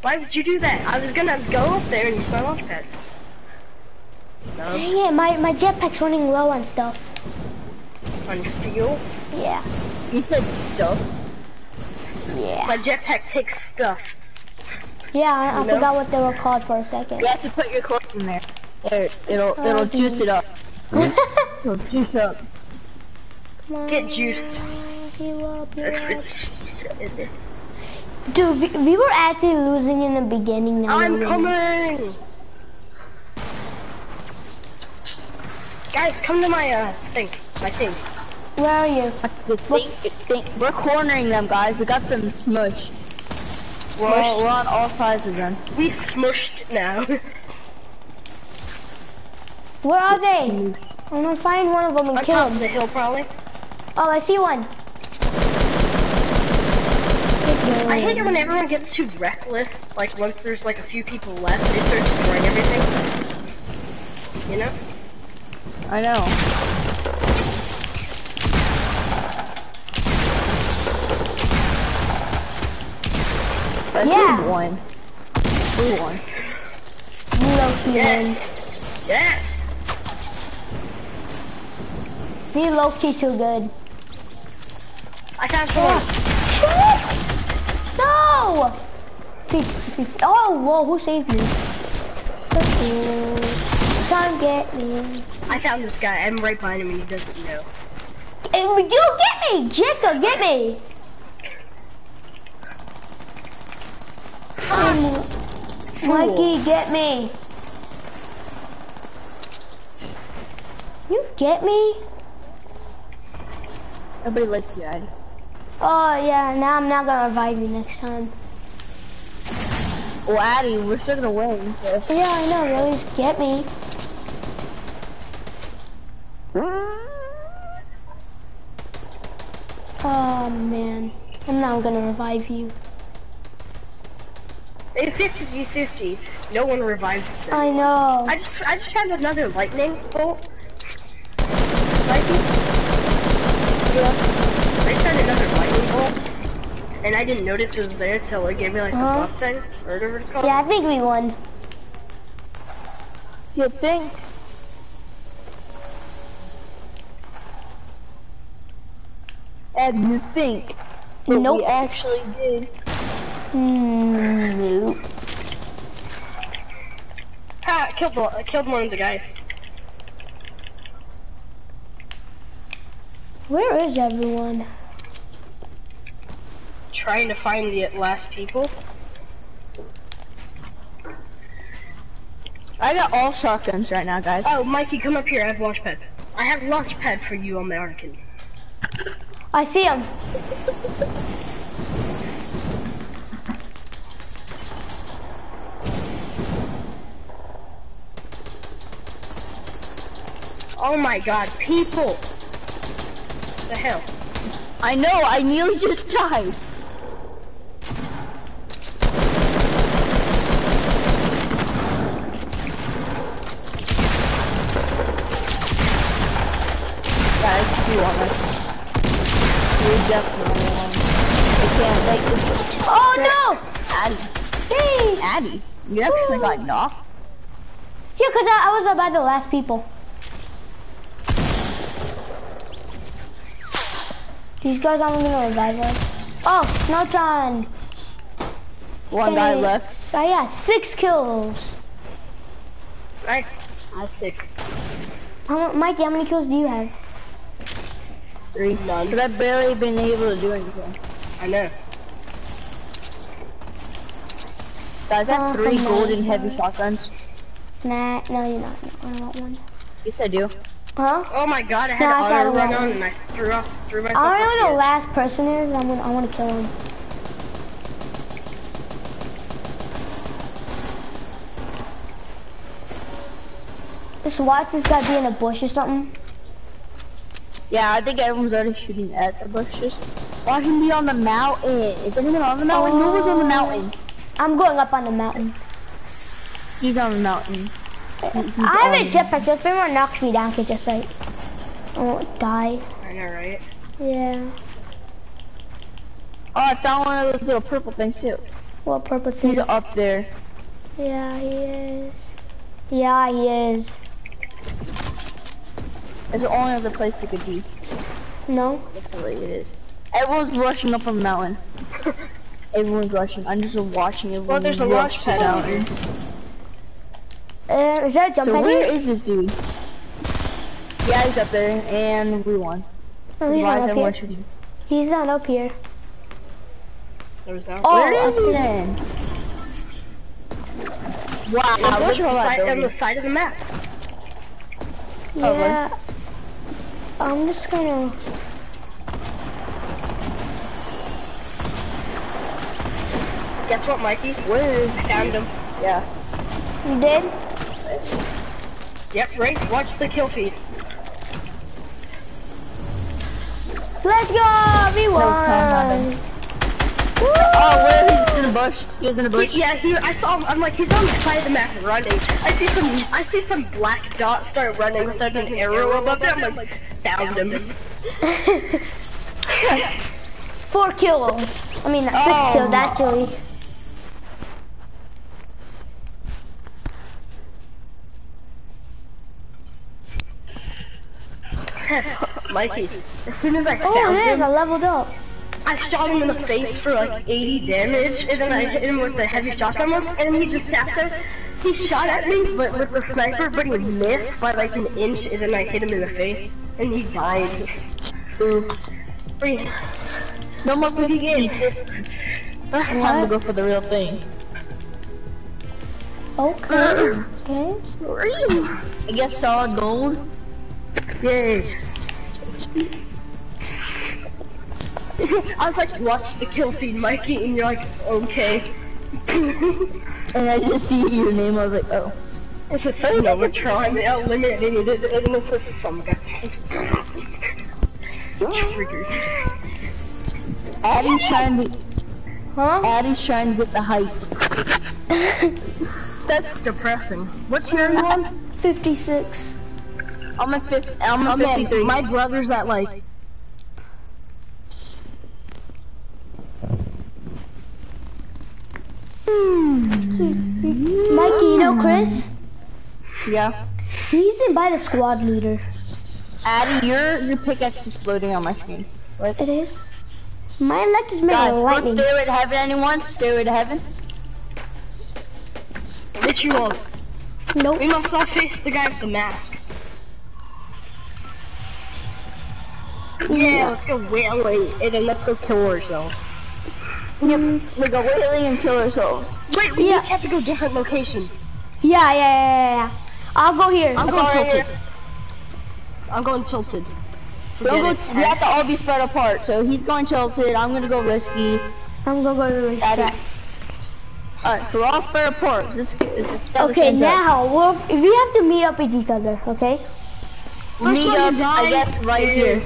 S5: Why would you do that? I was gonna go up there and use my launch pad. No,
S1: Dang it, my, my jetpack's running low on stuff.
S5: on fuel.
S1: Yeah.
S2: You said stuff.
S1: Yeah.
S5: My jetpack takes stuff.
S1: Yeah, I, I forgot what they were called for a second.
S2: You have to put your clothes in there. There, it'll
S1: Oh,
S2: it'll juice it up. It'll juice up.
S1: Come on,
S5: Get juiced.
S1: heal up, heal up. Dude, we, we were actually losing in the beginning. Now
S5: I'm coming! Guys, come to my, uh, thing. My thing.
S1: Where are you?
S2: Think, think, we're cornering them, guys. We got them smushed. We're, all, we're on all sides of them.
S5: We smushed now.
S1: Where are they? I'm gonna find one of them and
S5: On
S1: kill
S5: top of
S1: him.
S5: the hill, probably.
S1: Oh, I see one.
S5: I hate it when everyone gets too reckless. Like, once there's, like, a few people left, they start destroying everything. You know?
S2: I know. But
S1: Yeah.
S2: who won? Who won?
S1: You low key win.
S5: Yes! Yes!
S1: Me low key too good.
S5: I someone.
S1: Shit! No! Oh, whoa, who saved me? Come get me.
S5: I found this guy. I'm right behind him and he doesn't know.
S1: You get me! Jacob, get me! Mikey, get me! You get me?
S2: Nobody lets you, Addy.
S1: Oh yeah, now I'm not gonna revive you next time.
S2: Well, Addy, we're still gonna win. So.
S1: Yeah, I know, really, just get me. Oh man, I'm not gonna revive you.
S5: It's 50 50. No one revives them.
S1: I know.
S5: I just I just found another lightning bolt. Lightning? Yeah. I just had another lightning bolt. And I didn't notice it was there till it gave me like
S1: Uh-huh.
S5: the buff thing. Or whatever it's called.
S1: Yeah, I think we won.
S2: You think? Ed, you think? But
S1: Nope.
S2: we actually did.
S1: Mm, nope.
S5: Ha! I killed, the- I killed one of the guys.
S1: Where is everyone?
S5: Trying to find the last people.
S2: I got all shotguns right now, guys.
S5: Oh, Mikey, come up here. I have launch pad. I have launch pad for you American.
S1: I see him.
S5: Oh my god, people! The hell?
S2: I know, I nearly just died. Guys, you want us? We definitely won. I can't, like, it's-
S1: Oh no!
S2: Addy,
S1: Hey!
S2: Addy, you actually got knocked?
S1: Yeah, cause I, I was about the last people. These guys aren't gonna revive us. Oh, no time.
S2: One guy left.
S1: Oh yeah, six kills.
S5: Nice. I have six.
S1: How, mu- Mikey, how many kills do you have?
S2: Three.
S5: None.
S2: Because I've barely been able to do anything.
S5: I know.
S2: Guys, I
S1: Oh,
S2: have three golden heavy shotguns.
S1: Nah, no, you're not. No, I want one.
S2: Yes, I do.
S1: Huh?
S5: Oh my god, I had
S1: No,
S5: auto run on and I threw off, threw myself
S1: I don't know who the last person is. I'm gonna, I want to kill him. Just watch this guy be in a bush or something.
S2: Yeah, I think everyone's already shooting at the bushes. Watch him be on the mountain. Is anyone on the mountain? No one's on the uh, mountain.
S1: I'm going up on the mountain.
S2: He's on the mountain. He- he's
S1: I have
S2: on-
S1: a um, jetpack, so if anyone knocks me down, I can just like, I won't die.
S5: I know, right?
S1: Yeah.
S2: Oh, I found one of those little purple things too.
S1: What purple thing?
S2: He's up there.
S1: Yeah, he is. Yeah, he is.
S2: It's the only other place he could be.
S1: No?
S2: Definitely it is. Everyone's rushing up on the mountain. Everyone's rushing. I'm just watching everyone
S5: Well, there's a
S2: rush
S5: launch
S2: to the mountain.
S1: Uh, is that jump
S2: So where this dude? Yeah, he's up there, and we won.
S1: No, he's
S2: Why
S1: not up here. He's not up here.
S5: There's no.
S1: Oh,
S2: Where is he then? Wow,
S5: Look
S2: look
S5: on the side, on the side of the map.
S1: Yeah. I'm just gonna.
S5: Guess what, Mikey?
S2: Where is
S5: I found him.
S2: Yeah.
S1: You did?
S5: Yep, right. Watch the kill feed.
S1: Let's go! We
S2: time
S1: won!
S2: Oh, where he's in the bush. He's in the bush.
S5: He, yeah, he, I saw him. I'm like, he's on the side of the map running. I see some, I see some black dot start running with like an arrow above it. I'm like, found him.
S1: Four kills. I mean, six
S2: Oh.
S1: kills actually.
S5: Mikey, as soon as I
S1: Oh,
S5: found
S1: it is.
S5: him,
S1: I leveled up.
S5: I shot him in the face for like 80 damage, and then I hit him with the heavy shotgun once, and he just sat there. He shot at me, but with the sniper, but he missed by like an inch, and then I hit him in the face, and he died. Ooh. Wait,
S2: No more 50
S5: game.
S2: Ah, it's time to go for the real thing.
S1: Okay. Uh, okay.
S2: I guess solid gold.
S5: Yay. I was like, watch the kill feed, Mikey, and you're like, okay.
S2: And I just see your name, I was like, oh.
S5: It's a Snowmatron, they eliminated it, and it's a some guy. Triggered.
S2: Addie's trying to,
S1: Huh?
S2: Addie's trying to get the hype.
S5: That's depressing. What's your are
S1: 56.
S2: I'm at 50, I'm
S5: Oh
S2: at 53.
S5: my brother's at like
S1: Mikey, you know Chris?
S2: yeah.
S1: He's in by the squad leader.
S2: Addie, your, your pickaxe is floating on my screen. What?
S1: It is. My elect is
S2: Guys,
S1: making
S2: want
S1: lightning.
S2: Stairway to Heaven, anyone? Stairway to Heaven?
S5: ritual.
S1: Nope.
S5: We must all face the guy with the mask. Yeah, let's go Wailing, oh, and then let's go kill ourselves.
S2: Yep. We go Wailing and kill ourselves.
S5: Wait, we
S1: Yeah.
S5: each have to go different locations.
S1: Yeah, yeah, yeah, yeah, yeah. I'll go here.
S5: I'm going
S2: Alright.
S5: tilted. I'm going tilted.
S2: Don't go we have to all be spread apart. So he's going tilted. I'm gonna go risky.
S1: I'm gonna go risky. the
S2: Addie. All right, so we're all spread apart. Let's get let's
S1: Okay, now we'll, we have to meet up with each other, okay?
S5: First
S2: meet up. I guess right here.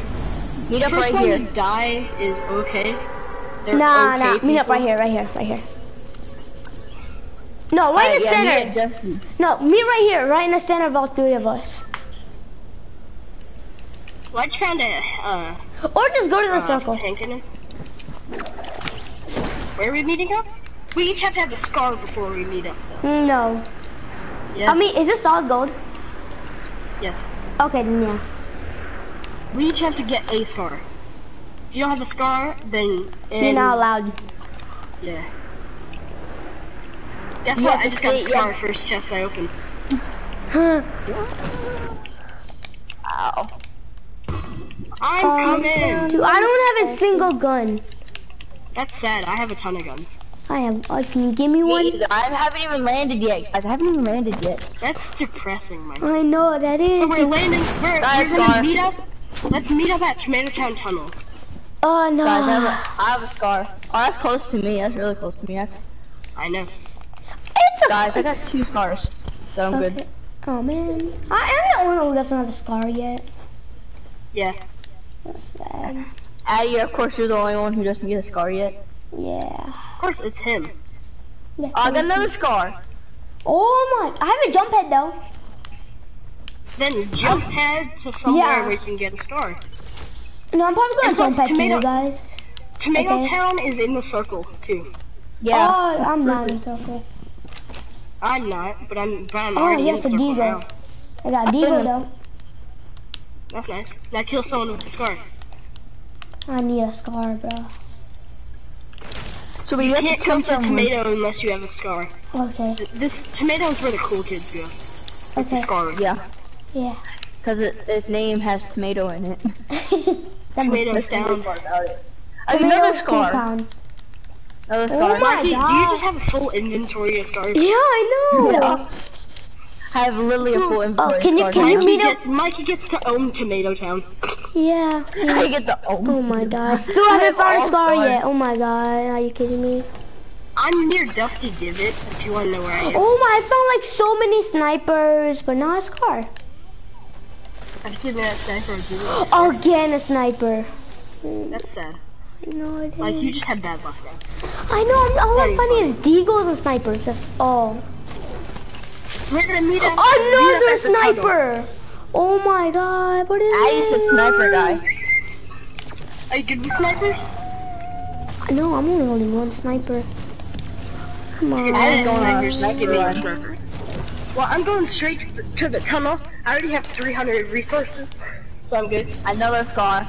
S2: Meet up
S5: First
S2: right
S5: one
S2: here.
S5: to die is okay. They're
S1: Nah,
S5: okay
S1: nah, meet up right here, right here, right here. No, right
S2: Alright,
S1: in the
S2: yeah,
S1: center.
S2: Justin.
S1: No, meet right here, right in the center of all three of us.
S5: Why'd you find a, uh,
S1: Or just go to the
S5: uh,
S1: circle.
S5: Where are we meeting up? We each have to have a scar before we meet up, though.
S1: No.
S5: Yes.
S1: I mean, is this solid gold?
S5: yes.
S1: Okay, then yeah.
S5: We each have to get a scar. If you don't have a scar, then
S1: You're not allowed.
S5: Yeah. Guess
S2: You
S5: what? I just got a scar
S2: yeah.
S5: first chest I opened.
S1: Huh.
S2: Ow.
S5: I'm
S1: Um,
S5: coming.
S1: Dude, I don't have a single gun.
S5: That's sad. I have a ton of guns.
S1: I have. Uh, can you give me
S2: Me
S1: one?
S2: either. I haven't even landed yet, guys. I haven't even landed yet.
S5: That's depressing, Mike.
S1: I know that is.
S5: So we're landing. We're,
S2: Guys,
S5: we're gonna meet up. Let's meet up at Tomato Town Tunnels.
S1: Oh no.
S2: Guys, I have, a, I have a scar. Oh, that's close to me. That's really close to me. I,
S5: I know.
S1: It's a
S2: guys, I got two scars, so I'm good.
S1: Oh man, I am the only one who doesn't have a scar yet.
S5: Yeah.
S1: That's sad.
S2: Addie, of course, you're the only one who doesn't get a scar yet.
S1: Yeah.
S5: Of course, it's him.
S1: yeah.
S2: Oh, I got another scar.
S1: Oh my! I have a jump head though.
S5: Then jump um, head to somewhere
S1: Yeah.
S5: where you can get a scar.
S1: No, I'm probably gonna
S5: And
S1: jump
S5: plus
S1: head to you
S5: tomato-
S1: guys.
S5: Tomato
S1: Okay.
S5: Town is in the circle too.
S2: Yeah.
S1: oh, I'm not in the circle.
S5: I'm not, but I'm. But I'm
S1: Oh,
S5: already
S1: yes,
S5: in the
S1: a
S5: circle
S1: Devo.
S5: now.
S1: I got Devo though.
S5: That's nice. Now kill someone with a scar.
S1: I need a scar, bro.
S2: So we have to
S5: Can't come to tomato unless you have a scar.
S1: Okay.
S5: This tomato is where the cool kids go. With the
S1: Okay.
S5: scars.
S2: Yeah,
S1: Yeah.
S2: because its name has tomato in it.
S1: that makes
S5: Tomatoes
S1: sense.
S5: down.
S2: I got
S1: Tomato
S2: another
S1: two
S2: scar.
S1: pound.
S2: Another
S1: Oh
S2: scar.
S1: my
S5: Mikey, do you just have a full inventory of scars?
S1: Yeah, I know.
S2: Yeah. I have literally a full oh, inventory.
S1: Oh, can you-
S2: of
S1: can you
S2: scars.
S5: Mikey,
S1: meet up-
S5: get, Mikey gets to own Tomato Town.
S1: Yeah.
S2: I get the own.
S1: Oh my god. Still haven't found a scar yet. Oh my god. Are you kidding me?
S5: I'm near Dusty Divot, if you want to know where I am.
S1: Oh my, I found like so many snipers, but not a scar.
S5: I've given that sniper a
S1: Again, a sniper.
S5: That's sad.
S1: No, I
S5: Like, you just had bad luck now.
S1: I know, I'm, all I'm
S5: Sorry,
S1: finding is deagles and snipers. That's all.
S5: We're gonna meet up.
S1: Another
S5: meet up at the tunnel.
S1: sniper! Oh my god, what is
S2: Addie's a sniper guy.
S5: Are you good with snipers?
S1: No, I'm only holding one sniper. Come on.
S5: Addie's
S2: going on a
S5: snipers.
S2: sniper
S5: a sniper. Well, I'm going straight to the, to the tunnel. I already have 300 resources, so I'm good.
S2: Another scar.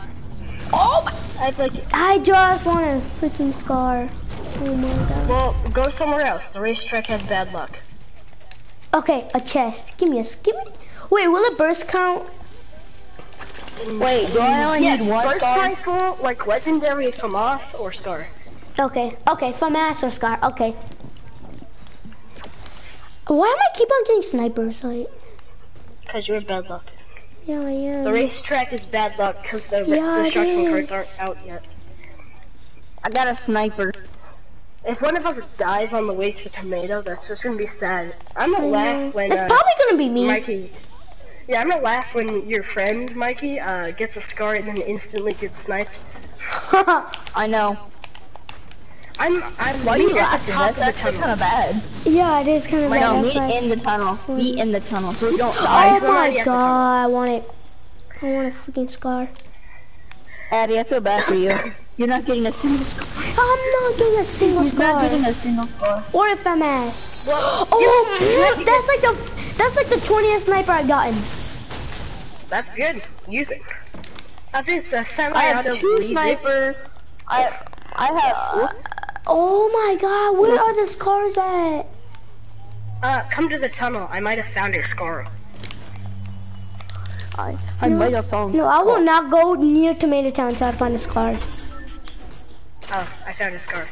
S5: Oh my! I like,
S1: I just want a freaking scar. Oh my god.
S5: well, go somewhere else. The racetrack has bad luck.
S1: Okay, a chest. Give me a, give me. Wait, will a burst count?
S2: Wait, do I only
S5: yes,
S2: need one
S5: burst
S2: scar?
S5: rifle, like legendary FAMAS or Scar.
S1: Okay, okay, FAMAS or scar. Okay. Why am I keep on getting snipers? Like,
S5: Because you have bad luck.
S1: yeah, I am.
S5: The racetrack is bad luck because the
S1: Yeah, it
S5: destruction cards aren't out yet.
S2: I got a sniper.
S5: If one of us dies on the way to Tomato, that's just gonna be sad. I'm gonna
S1: I know.
S5: laugh when
S1: It's
S5: uh,
S1: probably gonna be me.
S5: Mikey. Yeah, I'm gonna laugh when your friend Mikey uh, gets a scar and then instantly gets sniped.
S2: I know.
S5: I'm I'm
S2: Why
S5: meet
S2: you
S5: at the top
S2: That's
S5: of the
S2: actually
S5: tunnel.
S2: kind of bad.
S1: yeah, it is kind of
S2: Like,
S1: bad.
S2: no, meet
S1: why.
S2: in the tunnel. Meet in the tunnel so we don't oh die.
S1: Oh my
S5: already at the
S1: god, I want it. I want a freaking scar.
S2: Addie, I feel bad for you. You're not getting a single scar.
S1: I'm not getting a single
S2: He's not getting a single scar.
S1: Or if I'm ass. Oh, that's like the that's like the 20th sniper I've gotten.
S5: That's good. Use it. I think it's a semi
S2: I have two snipers. I I have.
S1: Uh, Oh my god, where are the scars at?
S5: Uh, come to the tunnel. I might have found a scar.
S2: I I might have found.
S1: No, I will not go near Tomato Town until I find a scar.
S5: Oh, I found a scar.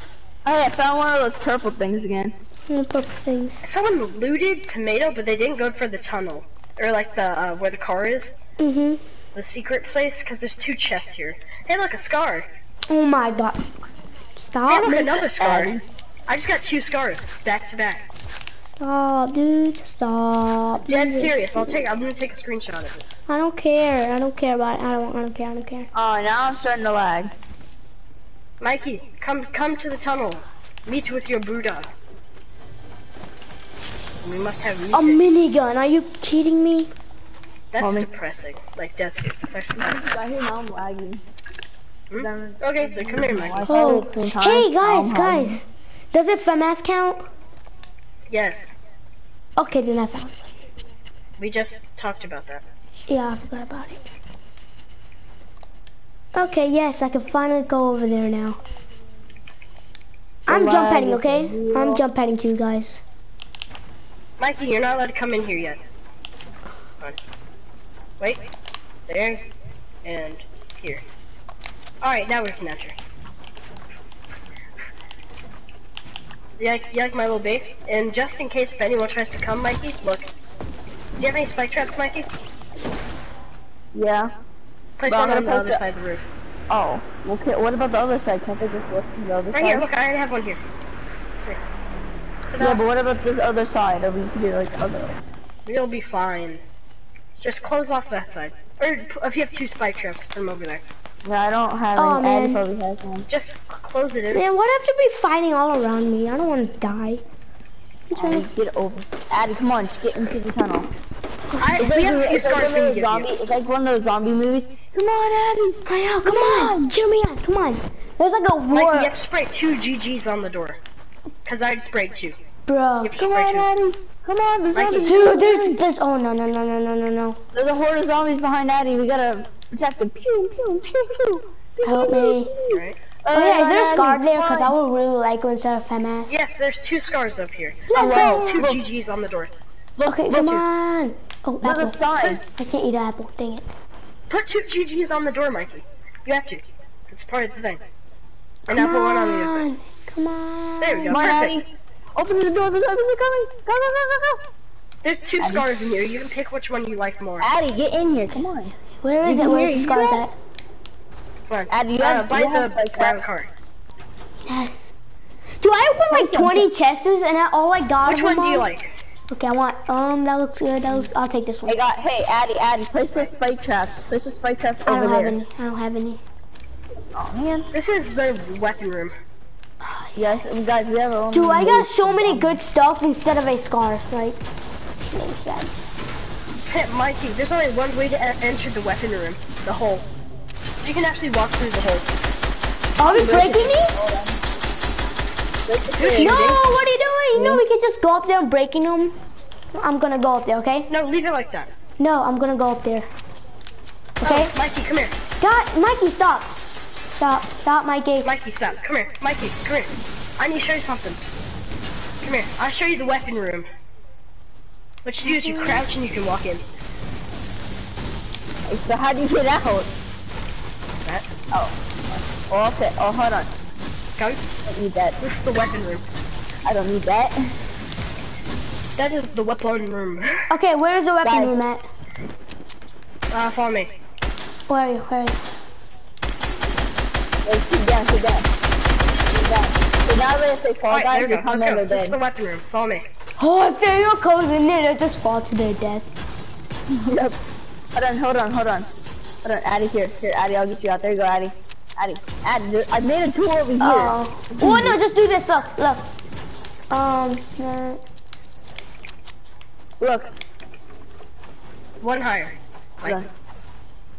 S2: Hey, I found one of those purple things again.
S1: The purple things.
S5: Someone looted Tomato, but they didn't go for the tunnel. Or like the, uh, where the car is.
S1: Mm-hmm.
S5: The secret place, because there's two chests here. Hey, look, a scar.
S1: Oh my god.
S5: Hey,
S1: Stop.
S5: look,
S1: man.
S5: another scar.
S2: Addie.
S5: I just got two scars, back to back.
S1: Stop, dude. Stop.
S5: Dead
S1: dude.
S5: serious. I'll take. I'm gonna take a screenshot of it.
S1: I don't care. I don't care about it. I don't. I don't care. I don't care.
S2: Oh, now I'm starting to lag.
S5: Mikey, come, come to the tunnel. Meet with your Buddha. We must have meat.
S1: A minigun. Are you kidding me?
S5: That's
S2: Homie.
S5: depressing. Like dead serious. That's actually depressing.
S2: I hear now I'm lagging.
S5: Hmm? Okay, then come here, Mikey.
S1: Oh. Hey guys, guys. Does it FAMAS count?
S5: Yes,
S1: Okay, then I found. it.
S5: we just talked about that.
S1: Yeah, I forgot about it. Okay, yes, I can finally go over there now. I'm jump padding, okay? I'm jump padding to you guys.
S5: Mikey, you're not allowed to come in here yet. Come. Wait. There. And here. Alright, now we can enter. You like, you like my little base? And just in case if anyone tries to come, Mikey, look. Do you have any spike traps, Mikey?
S2: Yeah.
S5: Place
S2: Well, I'm
S5: one on the other side of the roof.
S2: Oh. Okay. What about the other side? Can't they just look from the other
S5: Right
S2: side?
S5: here, look, I already have one here. See.
S2: Yeah, but what about this other side? Are we here like other?
S5: You'll be fine. Just close off that side. Or if you have two spike traps, put them over there.
S2: Yeah, I don't have
S1: Oh,
S2: any. Addie
S1: man.
S2: probably has one.
S5: Just close it in.
S1: Man, what have you be fighting all around me? I don't want to die. I'm trying
S2: Addie, get over. Addy, come on, just get into the tunnel.
S5: I,
S2: It's
S5: we
S2: like,
S5: have a
S2: it's like one of those zombie. It's like one of those zombie movies. Come on, Addy.
S1: I know, come on, cheer me on, come on. There's like a
S5: Mikey,
S1: war,
S5: you have to spray two GGs on the door. Cause I just sprayed two.
S1: bro.
S5: You have to
S2: Come on,
S5: two.
S2: Addie. Come on, the
S5: Mikey.
S2: zombies.
S1: Dude, there's, there's, oh no, no, no, no, no, no, no.
S2: There's a horde of zombies behind Addie. We gotta protect them. Pew, pew, pew, pew.
S1: Help me.
S5: Right?
S1: Uh, oh yeah, is there a scar there? Cause I would really like one instead of FAMAS.
S5: Yes, there's two scars up here.
S1: Let's
S5: oh,
S1: well,
S5: two
S2: Look.
S5: GGs on the door.
S1: Okay,
S2: look
S1: come
S2: here.
S1: on. Oh,
S2: Look
S1: apple.
S2: the sign.
S1: I can't eat an apple. Dang it.
S5: Put two GGs on the door, Mikey. You have to. It's part of the thing. And
S1: Come
S5: now put one on the other side.
S1: on. Come on.
S5: There we go.
S2: Come on,
S5: Perfect.
S2: Addy. Open the door, the door, they're coming. Go, go, go, go, go.
S5: There's two scars in here. You can pick which one you like more.
S2: Addy, get in here, come on.
S1: Where is
S2: You
S1: it?
S2: can
S1: Where's
S2: hear-
S1: the scars at?
S5: Come.
S2: Addy, you
S5: Uh,
S2: have,
S5: buy
S2: you have
S5: the
S2: like
S5: brown card.
S1: Yes. Do I open like
S2: Awesome.
S1: 20 chests and I, all I got
S5: Which one do you like?
S1: Okay, I want, um, that looks good. That looks, I'll take this one.
S2: Hey, got, hey, Addy, Addy, place those spike traps. Place those spike traps
S1: I
S2: over
S1: don't have
S2: there.
S1: any. I don't have any.
S2: Oh man.
S5: This is the weapon room.
S2: Yes, guys, we have our own.
S1: Dude, I got so
S2: base.
S1: many good stuff instead of a scar. Like, really sad.
S5: Hey, Mikey, there's only one way to enter the weapon room. The hole. You can actually walk through the hole.
S1: Are we breaking these?
S5: You're
S1: No, what are you doing? No, we can just go up there and breaking them. I'm gonna go up there, okay?
S5: No, leave it like that.
S1: No, I'm gonna go up there. Oh, okay?
S5: Oh, Mikey, come here.
S1: God, Mikey, stop. Stop, stop, Mikey.
S5: Mikey, stop. Come here. Mikey, come here. I need to show you something. Come here. I'll show you the weapon room. What you do is you crouch and you can walk in.
S2: So how do you get out?
S5: That.
S2: Oh, okay. Oh, hold on.
S5: Go.
S2: I don't need that.
S5: This is the weapon room.
S2: I don't need that.
S5: That is the weapon room.
S1: Okay, where is the weapon
S2: Guys.
S1: room at?
S5: Uh, follow me.
S1: Where are you? Where are you?
S2: Wait, sit down, sit down. Sit down. So now that if they fall
S5: Alright,
S2: guys,
S5: there we
S2: you
S5: go.
S2: come
S5: Let's
S2: in,
S5: go.
S2: they're
S5: This the weapon room. Follow me.
S1: Oh, if there are codes in there, they just fall to their death.
S2: Yep. Hold on, hold on, hold on. Hold on, Addy, here. Here, Addy, I'll get you out. There you go, Addy. Addy. Addy, I made a tool over here.
S1: Oh. Oh, no, just do this. Look, look. Um, uh,
S2: Look.
S5: One higher.
S2: Hold on.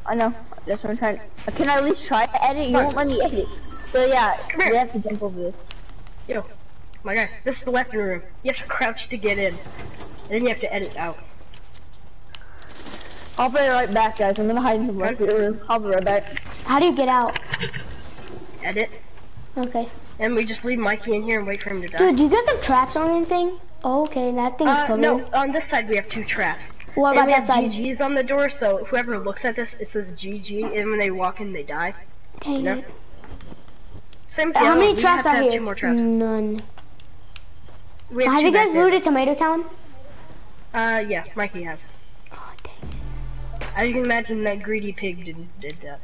S2: I know. That's what I'm trying to... Can I at least try to edit? You won't let me edit. So yeah,
S5: Come here.
S2: we have to jump over this.
S5: Yo. My guy, this is the weapon room. You have to crouch to get in. And then you have to edit out.
S2: I'll be right back, guys. I'm gonna hide in the weapon room. I'll be right back.
S1: how do you get out?
S5: Edit.
S1: Okay.
S5: And we just leave Mikey in here and wait for him to die.
S1: Dude, do you guys have traps on anything? Oh, okay, that thing's
S5: Uh,
S1: covered.
S5: no, on this side we have two traps.
S1: What about
S5: we
S1: that
S5: have
S1: side?
S5: GG's on the door, so whoever looks at this, it says GG, and when they walk in, they die.
S1: Dang
S5: No.
S1: it.
S5: Same
S1: Uh, How many.
S5: We
S1: traps
S5: have
S1: are
S5: have
S1: here?
S5: two more traps.
S1: None.
S5: We
S1: Have
S5: two
S1: you guys
S5: there.
S1: looted Tomato Town?
S5: Uh, yeah, Mikey has.
S1: Oh, dang
S5: As you can imagine, that greedy pig did, did that.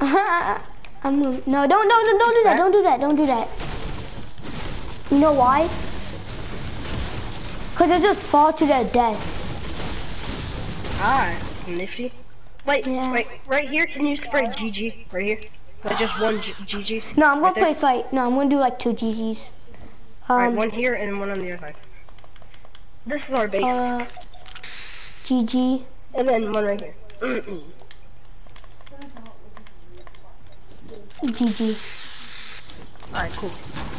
S1: it. I'm no, don't, don't, don't, don't do that.
S5: that?
S1: Don't do that. Don't do that. You know why? Cause they just fall to their death.
S5: Ah, it's nifty. Wait,
S1: Yeah.
S5: wait, right here, can you spray GG? Right here? Like just one G GG?
S1: No, I'm gonna
S5: Right there?
S1: play fight. No, I'm gonna do like two GGs.
S5: Alright,
S1: Um,
S5: one here and one on the other side. This is our base.
S1: uh, GG.
S5: and then one right here.
S1: GG.
S5: Alright, cool.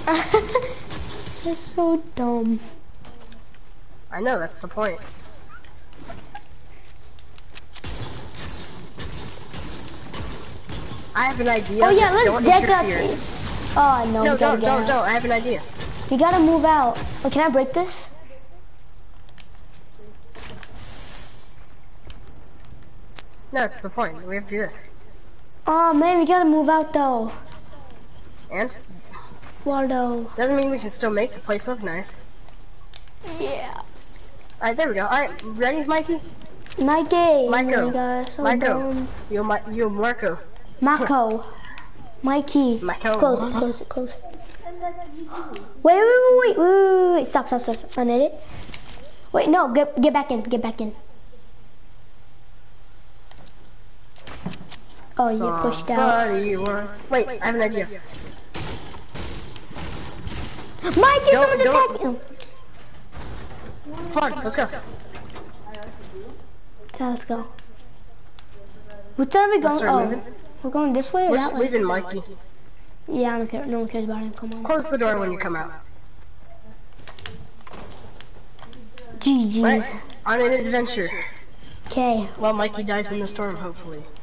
S1: They're so dumb.
S5: I know, that's the point. I have an idea.
S1: Oh yeah, let's
S5: don't
S1: deck
S5: interfere.
S1: Oh no,
S5: No, don't, don't, don't. I have an idea.
S1: We gotta move out. Oh, can I break this?
S5: No, that's the point. We have to do this.
S1: Oh man, we gotta move out though.
S5: And?
S1: Waldo.
S5: Doesn't mean we can still make the place look nice.
S1: Yeah.
S5: Alright, there we go. Alright, ready, Mikey?
S1: Mikey. Oh my
S5: Michael.
S1: So
S5: Michael.
S1: dumb.
S5: You, Mi you, Marco.
S1: Mako. Mikey.
S5: Michael.
S1: Close it, close it, close. Wait, wait, wait, wait, wait, wait, wait, stop, stop, stop. Unedit. Wait, no, get get back in, get back in. Oh, you pushed out.
S5: Somebody Wait, I have an idea.
S1: Mikey,
S5: Don't-
S1: someone's
S5: don't-
S1: attacking.
S5: Come on, let's go.
S1: Yeah, let's go. Which side are we going? Oh,
S5: moving.
S1: We're going this way or
S5: We're
S1: that
S5: just
S1: way?
S5: leaving Mikey.
S1: Yeah, I don't care. No one cares about him. Come on.
S5: Close the door when you come out.
S1: GG's.
S5: Right? On an adventure.
S1: Okay.
S5: While Mikey dies in the storm, hopefully.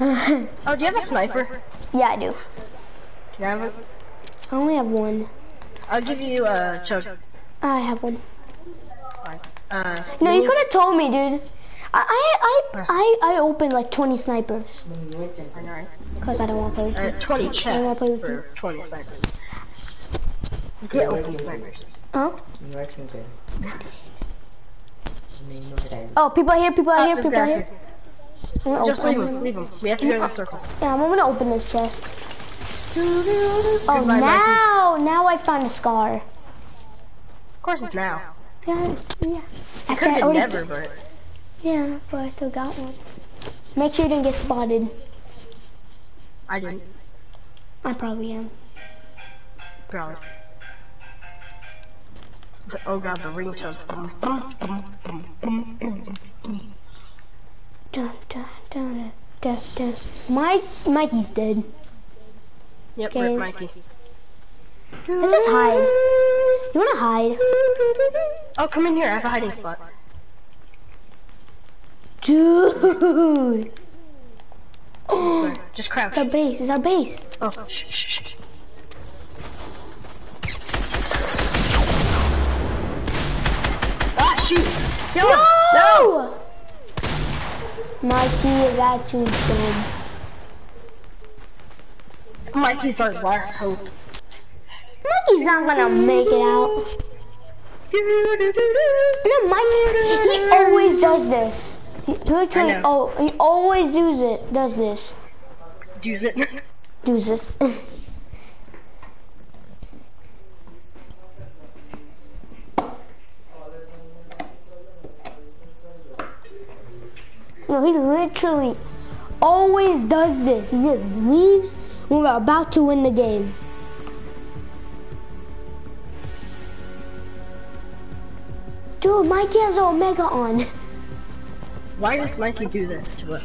S5: Oh, do you have a sniper?
S1: Yeah, I do.
S5: Can I have it?
S1: I only have one.
S5: I'll give you a chug.
S1: I have one.
S5: Uh,
S1: No, you could have told me, dude. I I I I, I opened like 20 snipers because I don't want to play with you.
S5: Uh, 20
S1: I wanna play
S5: chests
S1: with you.
S5: for 20 snipers. You can't open snipers.
S1: Huh?
S6: Invite me there. Name of the title.
S1: Oh, people are here, people are
S5: Oh,
S1: here, people are
S5: guy
S1: here.
S5: Just leave him, leave him. We have to go in the circle.
S1: Yeah, I'm gonna open this chest. Oh,
S5: Goodbye,
S1: now, now I found a scar.
S5: Of course it's now.
S1: Yeah, yeah.
S5: It could have been never, but
S1: Yeah, but I still got one. Make sure you didn't get spotted.
S5: I didn't.
S1: I probably am.
S5: Probably. But, oh god, the ringtone.
S1: Dun, dun, dun, dun, dun. Mike, Mikey's dead.
S5: Yep,
S1: Okay.
S5: Rip Mikey.
S1: Let's just hide. You wanna hide?
S5: Oh, come in here. I have a hiding spot.
S1: Dude! Oh,
S5: Just crouch.
S1: it's our base, it's our base.
S5: Oh, shh, shh, shh. Ah, shoot! Kill him!
S1: No! Mikey is actually dead.
S5: Mikey's our last hope.
S1: Mikey's not gonna make it out. No, Mikey, he always does this. He literally,
S5: I know.
S1: oh, he always does it, does this.
S5: Use it.
S1: Does this. No, he literally always does this. He just leaves when we're about to win the game. Dude, Mikey has Omega on.
S5: Why does Mikey do this to us?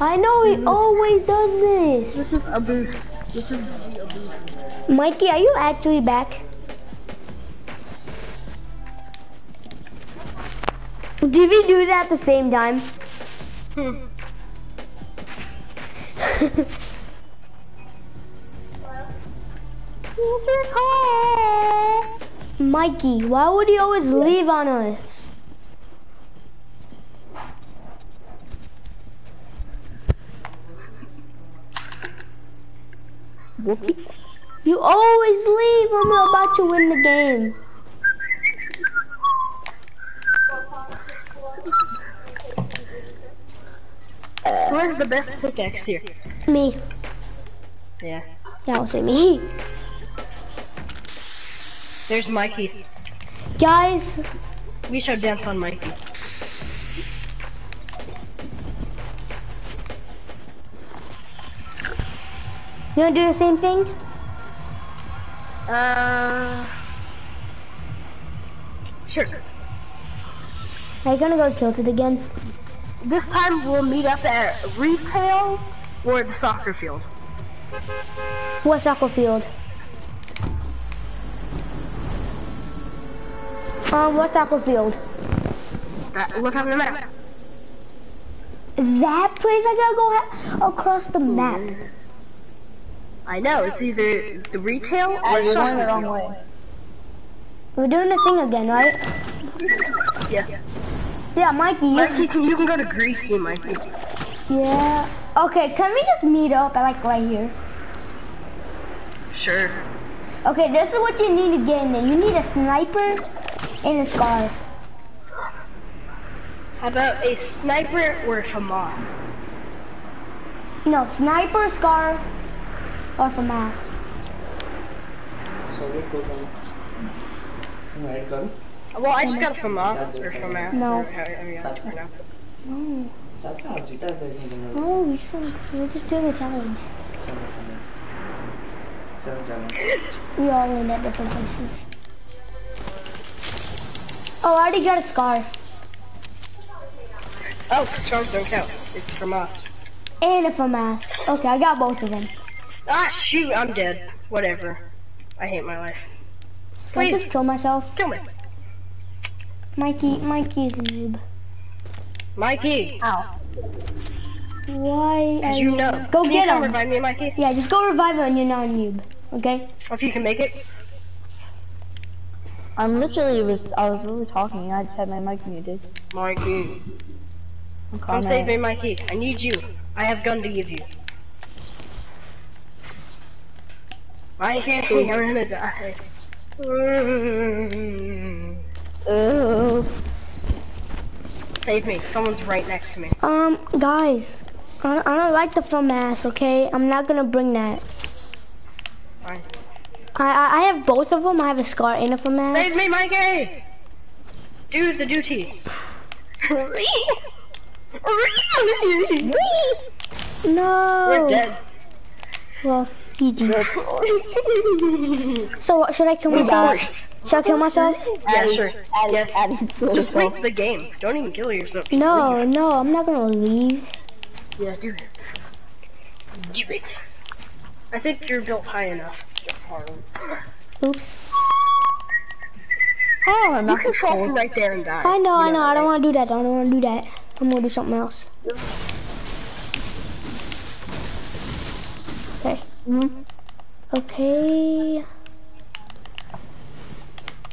S1: I know he always does this.
S5: This is a boost. This is a boost.
S1: Mikey, are you actually back? Did we do that at the same time?
S5: Hmm.
S1: Mikey, why would he always leave on us? You always leave when we're about to win the game.
S5: Where's the best pickaxe here?
S1: Me.
S5: Yeah.
S1: Yeah, I'll say me.
S5: There's Mikey.
S1: Guys,
S5: We should dance on Mikey.
S1: You wanna do the same thing?
S5: Uh. Sure.
S1: Are you gonna go tilted again?
S5: This time we'll meet up at retail or the soccer field.
S1: What soccer field? Um, what soccer field?
S5: That, look on the map.
S1: That place I gotta go across the map.
S5: I know, it's either the retail or
S2: you're going the wrong way.
S1: We're doing the thing again, right?
S5: Yeah.
S1: Yeah, Mikey. You,
S5: Mikey, can, you can go to Greasy, Mikey.
S1: yeah. Okay, can we just meet up at like right here?
S5: Sure.
S1: Okay, this is what you need to get in there. You need a sniper and a scar.
S5: How about a sniper or a FAMAS?
S1: No, sniper, scar, or FAMAS.
S6: So we go down. Right, gun.
S5: Well, I just got a FAMAS or FAMAS
S1: No.
S5: or however you to pronounce it.
S1: No,
S6: Sabi ka, Vita, guys, hindi na.
S1: no, we still, we're just doing a challenge. We all in at different places. Oh, I already got a scar.
S5: Oh, stars don't count. It's FAMAS.
S1: And a FAMAS. Okay, I got both of them.
S5: Ah, shoot, I'm dead. Whatever. I hate my life.
S1: Can I just kill myself?
S5: kill me.
S1: Mikey, Mikey is a noob.
S5: Mikey, Ow.
S1: Why are
S5: as you know.
S1: Go
S5: can
S1: get
S5: you come
S1: him.
S5: revive me, Mikey?
S1: Yeah, just go revive him when you're not a noob. Okay?
S5: If you can make it.
S2: I'm literally was I was really talking. I just had my mic muted.
S5: Mikey.
S2: I'm
S5: Come
S2: calling
S5: save me, Mikey. I need you. I have gun to give you. I can't. see. I'm gonna die.
S2: Oh.
S5: Save me. Someone's right next to me.
S1: Um, guys, I, I don't like the fun mask, okay? I'm not gonna bring that.
S5: Fine.
S1: I, I, I have both of them. I have a scar and a fun mask.
S5: Save me, Mikey! Do the duty.
S1: No.
S5: We're dead.
S1: Well, GG. So what, should I kill myself? Should I kill myself?
S5: Yeah, sure. Yes.
S4: Adding
S5: Just leave the game. Don't even kill yourself. Just
S1: No,
S5: leave.
S1: no, I'm not gonna leave.
S5: Yeah, do it. Do it. I think you're built high enough.
S1: Oops.
S4: Oh, I'm
S5: You
S4: not
S5: can fall from right there and die.
S1: I know, I
S5: You
S1: know. I don't want to do that. I don't want to do that. I'm gonna do something else. Mm-hmm. Okay.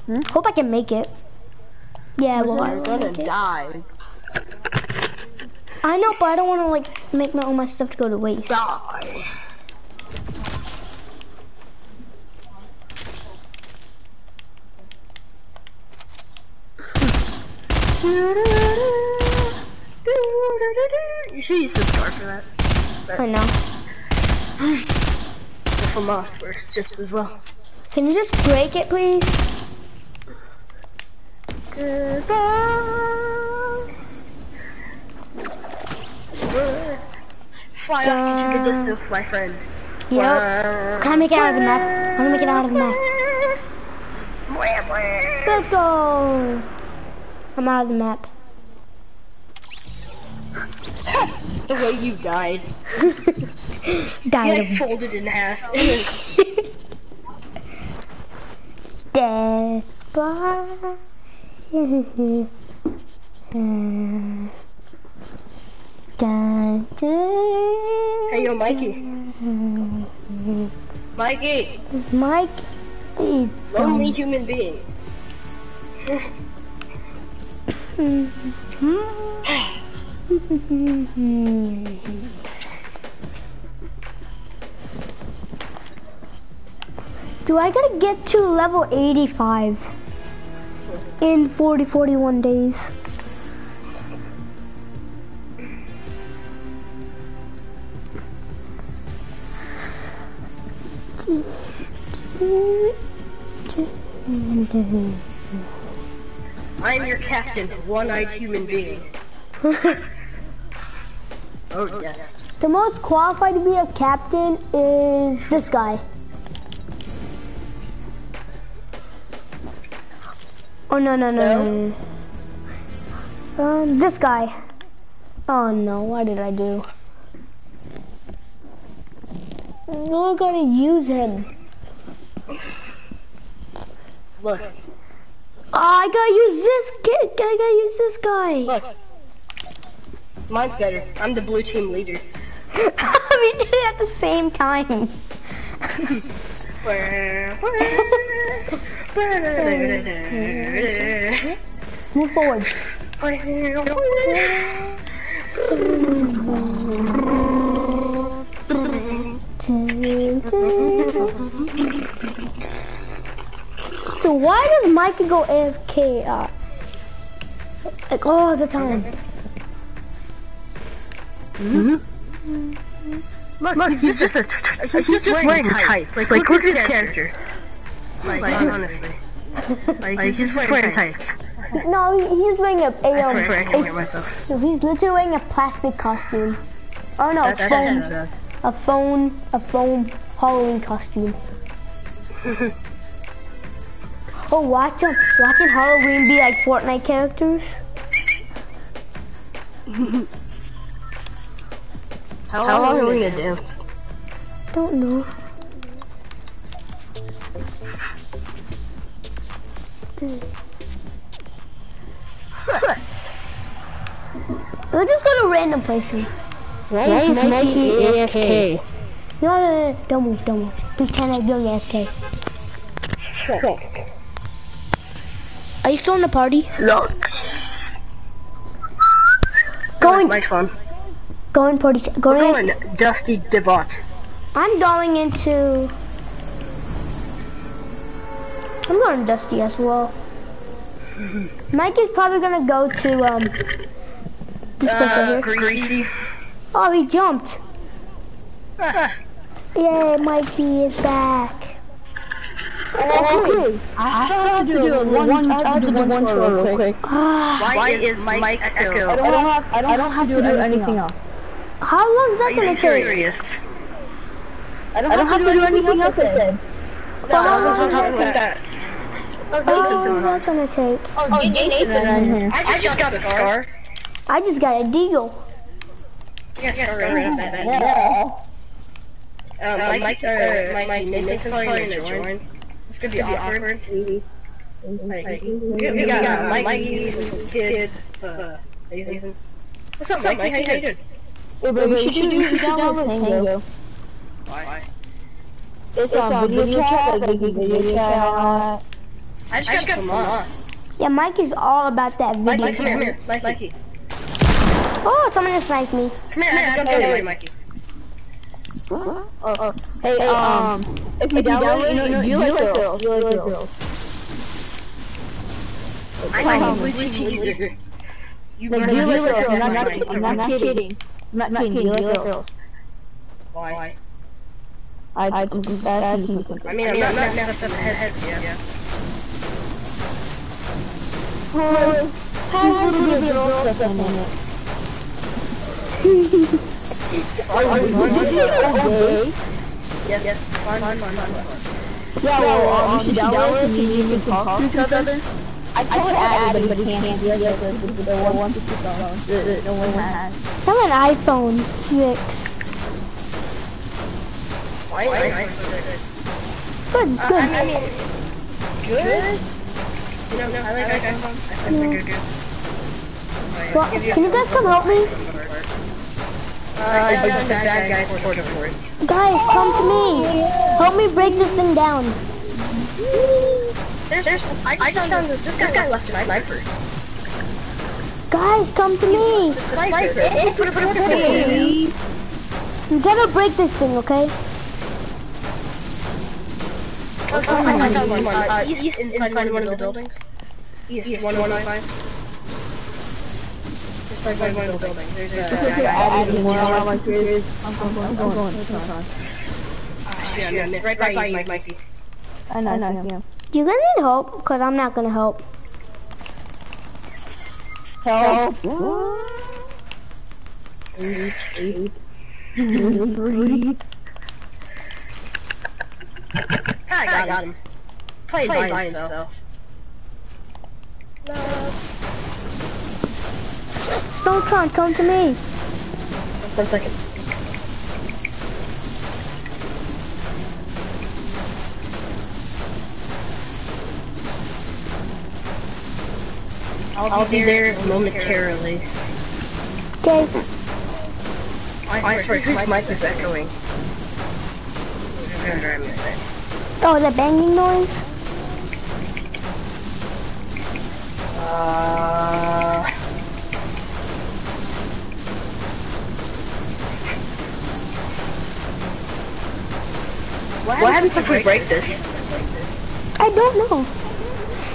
S1: Okay. Hope I can make it. Yeah, well, I
S5: You're
S1: will
S5: gonna
S1: make it.
S5: die.
S1: I know, but I don't want to like make my all my stuff to go to waste.
S5: Die. You should use the scar for that.
S1: I know.
S5: The FAMAS works just as well.
S1: Can you just break it, please?
S5: Fly off into the distance, my friend.
S1: Yep. Can I make it out of the map? I want to make it out of the map. Let's go. I'm out of the map.
S5: The way you died.
S1: Died
S5: You like folded in half.
S1: death by.
S5: Hey, yo, Mikey. Mikey,
S1: Mike is
S5: lonely human being.
S1: Do I gotta get to level 85 in 40, 41 days?
S5: I'm your captain, one-eyed human being. Oh, yes.
S1: The most qualified to be a captain is this guy. Oh no no no no. no. Um, this guy. Oh no, what did I do? No, I gotta use him.
S5: Look,
S1: Oh, I gotta use this kid. I gotta use this guy.
S5: look. Mine's better. I'm the blue team leader.
S1: we did it at the same time. Move forward. So why does Micah go AFK? Uh, like all the time.
S5: Look, he's just, a, he's just wearing tights. Like, like look at his character. Like, like honestly. Like, he's just wearing tights.
S1: No, he's wearing a, a,
S5: I
S1: um,
S5: swear I can't hear
S1: a
S5: myself.
S1: no, he's literally wearing a plastic costume. Oh no,
S5: That-
S1: a
S5: that-
S1: foam,
S5: that's, uh,
S1: a phone, a foam Halloween costume. oh, watch him, watching Halloween be like Fortnite characters.
S5: How, How long are we gonna dance?
S1: Don't know. Dude. Let's just go to random places.
S5: Why is Mikey AFK?
S1: No, no, no, no, don't move, don't move. Pretend I'm doing AFK. Are you still in the party?
S5: No.
S1: Going,
S5: Mike's on.
S1: Going party,
S5: We're
S1: going.
S5: going Dusty Divot.
S1: I'm going into. I'm going Dusty as well. Mike is probably gonna go to um this place right
S5: Uh,
S1: here.
S5: greasy.
S1: Oh, he jumped. Yay, Mikey is back.
S2: Okay. I still have to do a one, I have to do one tour real quick.
S1: Ah,
S5: Why, is Mike Echo?
S2: I don't have, I don't, I don't have to do anything else.
S1: How long is that gonna take?
S5: serious?
S2: I don't, have, to do anything else, I said.
S1: No, how long is
S5: talking
S1: that-
S5: about that.
S1: how long is that gonna take?
S2: Oh, Nathan right here.
S5: I just got a scar.
S1: I just got a deagle.
S5: Yeah, scar right up that.
S2: Yeah.
S5: Um, Mike, Mike, uh, Mike, Mike, Nathan's probably gonna join. It's gonna be awkward. Like, we we got Mikey, kid, uh, Nathan. What's up, Mikey? How you doing?
S2: Wait, wait, wait, you should do, you download Tango.
S5: Why?
S2: It's on video chat, like big video chat and all.
S5: I just got some lost.
S1: Yeah, Mike is all about that video.
S5: Mike, come here, come here. Mike, Mikey.
S1: Oh, someone just sniped me.
S5: Come here, I got the Mikey.
S2: Oh, oh. Hey, um, if you download, you know, you like girls. You like girls.
S5: I know, we cheated. You
S2: Like,
S5: were
S2: you like girls. I'm not, I'm not kidding. I'm not kidding. You like girls.
S5: Why?
S2: I, I just asked you something.
S5: I mean, I'm not, not messed up head, head, yeah.
S2: Has a little bit of girl stuff in it. Did you say okay?
S5: Yes, yes. Fun, fun, fun, fun, fun.
S2: Yeah, well, um, you should download it so you can talk to each other. I told Adam, but he can't do it because the, the one the, the, the one has.
S1: I have an iPhone 6.
S5: Why? Why?
S1: Good, it's
S5: Uh,
S1: good.
S5: I mean, good. You know, I like iPhone. I think they're.
S1: Well, can you guys come help me?
S5: Uh, yeah, yeah, the bad guys report for it.
S1: Guys, come to me. Help me break this thing down.
S5: There's, there's, I, I just found this, this guy left a sniper.
S1: Guys, come to me.
S5: It's put it, put it, put it.
S1: You gotta break this thing, okay?
S5: Oh, come on, come on, come on. Uh, east, inside one of the buildings. East, 115. Inside one of the buildings. There's a guy.
S2: Adding more on my kids. I'm going, I'm going.
S5: Yeah, yeah, yeah, right by you, Mikey.
S2: I know, I know, yeah.
S1: You gonna need help? Cause I'm not gonna help.
S2: Help.
S5: I got, got him. Played by, by himself.
S1: Snowtron, come to me.
S5: One second. I'll, be there momentarily.
S1: Okay.
S5: I swear, whose mic is echoing? This is gonna drive me insane.
S1: Oh, the banging noise?
S5: Uh... What happens if we break this?
S1: I don't know.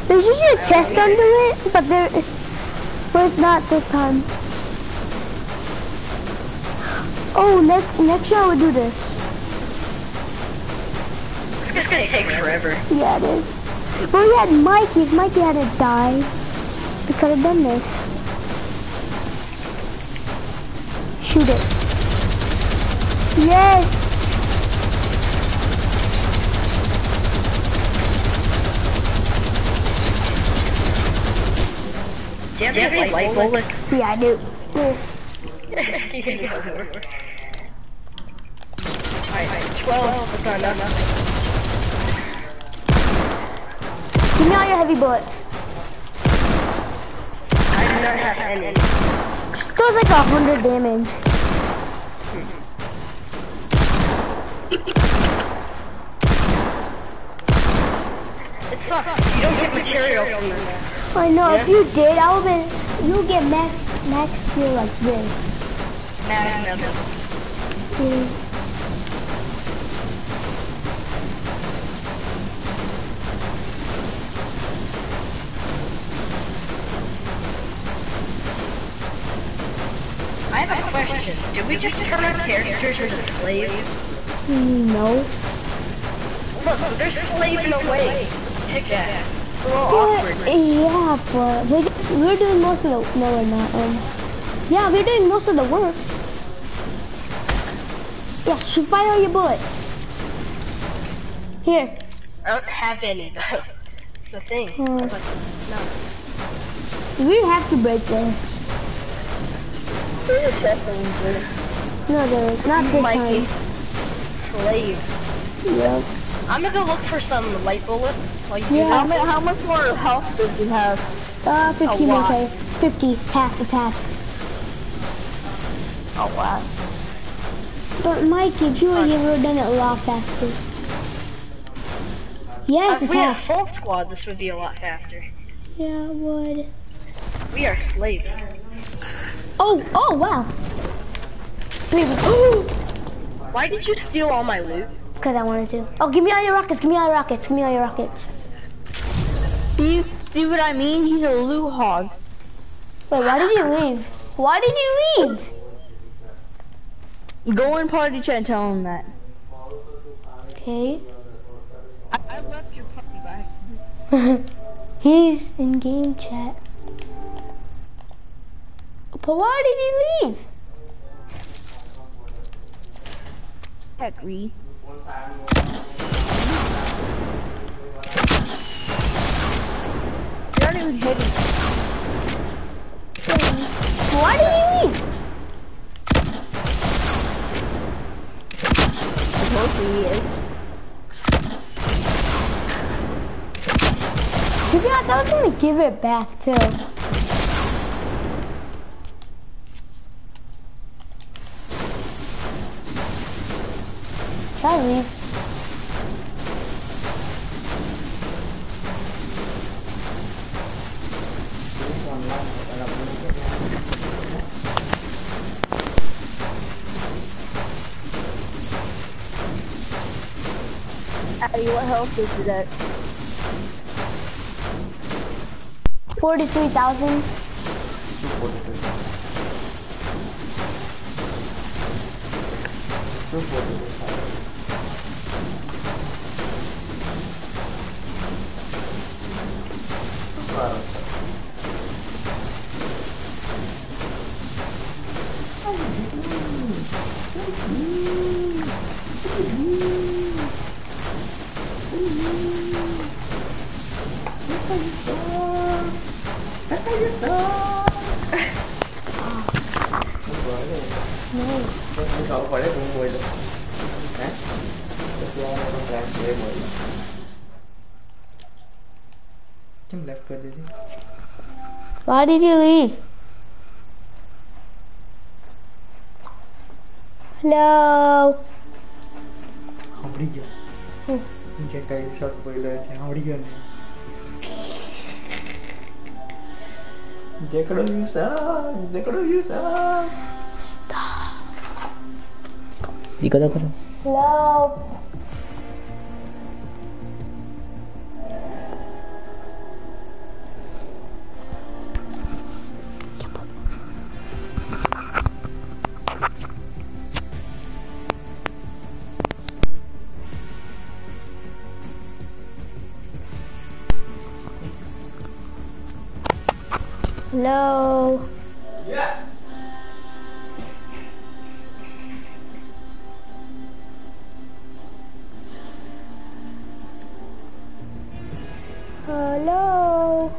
S1: There's usually a chest under it, but there, but it's not this time. Oh, next next year I would do this.
S5: It's just gonna take forever.
S1: Yeah, it is. Well, we had Mikey. If Mikey hadn't died, we could have done this. Shoot it. Yes.
S5: Do you have, any light bullet?
S1: Yeah, I do. Yeah.
S5: you can go over. Alright, 12, that's not enough.
S1: Give me all your heavy bullets.
S5: I do not have any.
S1: Just does like a hundred damage.
S5: It sucks. You don't get material from this.
S1: I know, yeah. if you did, I would be you'll get max, max skill like this.
S5: Max level.
S1: Yeah.
S5: I have a question. Did we just turn our characters into slaves?
S1: No.
S5: Look, they're slaving away. Pickaxe. It's a little
S1: But,
S5: awkward.
S1: yeah, but we're, we're doing most of the, no we're not, um, yeah, we're doing most of the work. Yeah, shoot fire all your bullets. Here,
S5: I don't have any though. It's the thing.
S1: Hmm.
S5: Like, no.
S1: we have to break this. No, there is, not this
S5: Mikey.
S1: time.
S5: Slave.
S1: Yep.
S5: I'm gonna go look for some light bullets while
S1: Yeah.
S2: How, much, how much more health did you have?
S1: Uh, 15,
S2: lot.
S1: okay. 50, half, it's half.
S2: Oh wow.
S1: But Mike, if you were here, we would have done it a lot faster. Yes,
S5: If
S1: it's
S5: we had a full squad, this would be a lot faster.
S1: Yeah, it would.
S5: We are slaves.
S1: Oh, oh, wow. Wait,
S5: Why did you steal all my loot?
S1: Because I wanted to. Oh, give me all your rockets, give me all your rockets, give me all your rockets.
S2: See, see what I mean? He's a loot hog.
S1: Wait, why did you leave? Why did you leave?
S2: Go in party chat and tell him that.
S1: Okay.
S2: I, I left your puppy by accident.
S1: He's in game chat. But why did he leave?
S2: Heck, Reed. You're not even hitting.
S1: Why did he leave?
S2: Hopefully he is.
S1: Be honest, I was gonna give it back too. Should I leave?
S6: This one lang, wala mo na yan.
S2: Addy, what health is it at?
S1: Forty-three thousand.
S6: Không, phải đấy cũng mười được. Hả? Được ra, ra, ra, mười. तुम left कर दीजिए
S1: Why did you leave? Hello.
S6: How are you? हमरी गया. हम्म। मुझे कई shot पड़े हैं. हमरी गया नहीं. देखो यू सर, देखो यू सर. दिखा दो करो.
S1: Hello. Hello?
S6: Yeah. Hello?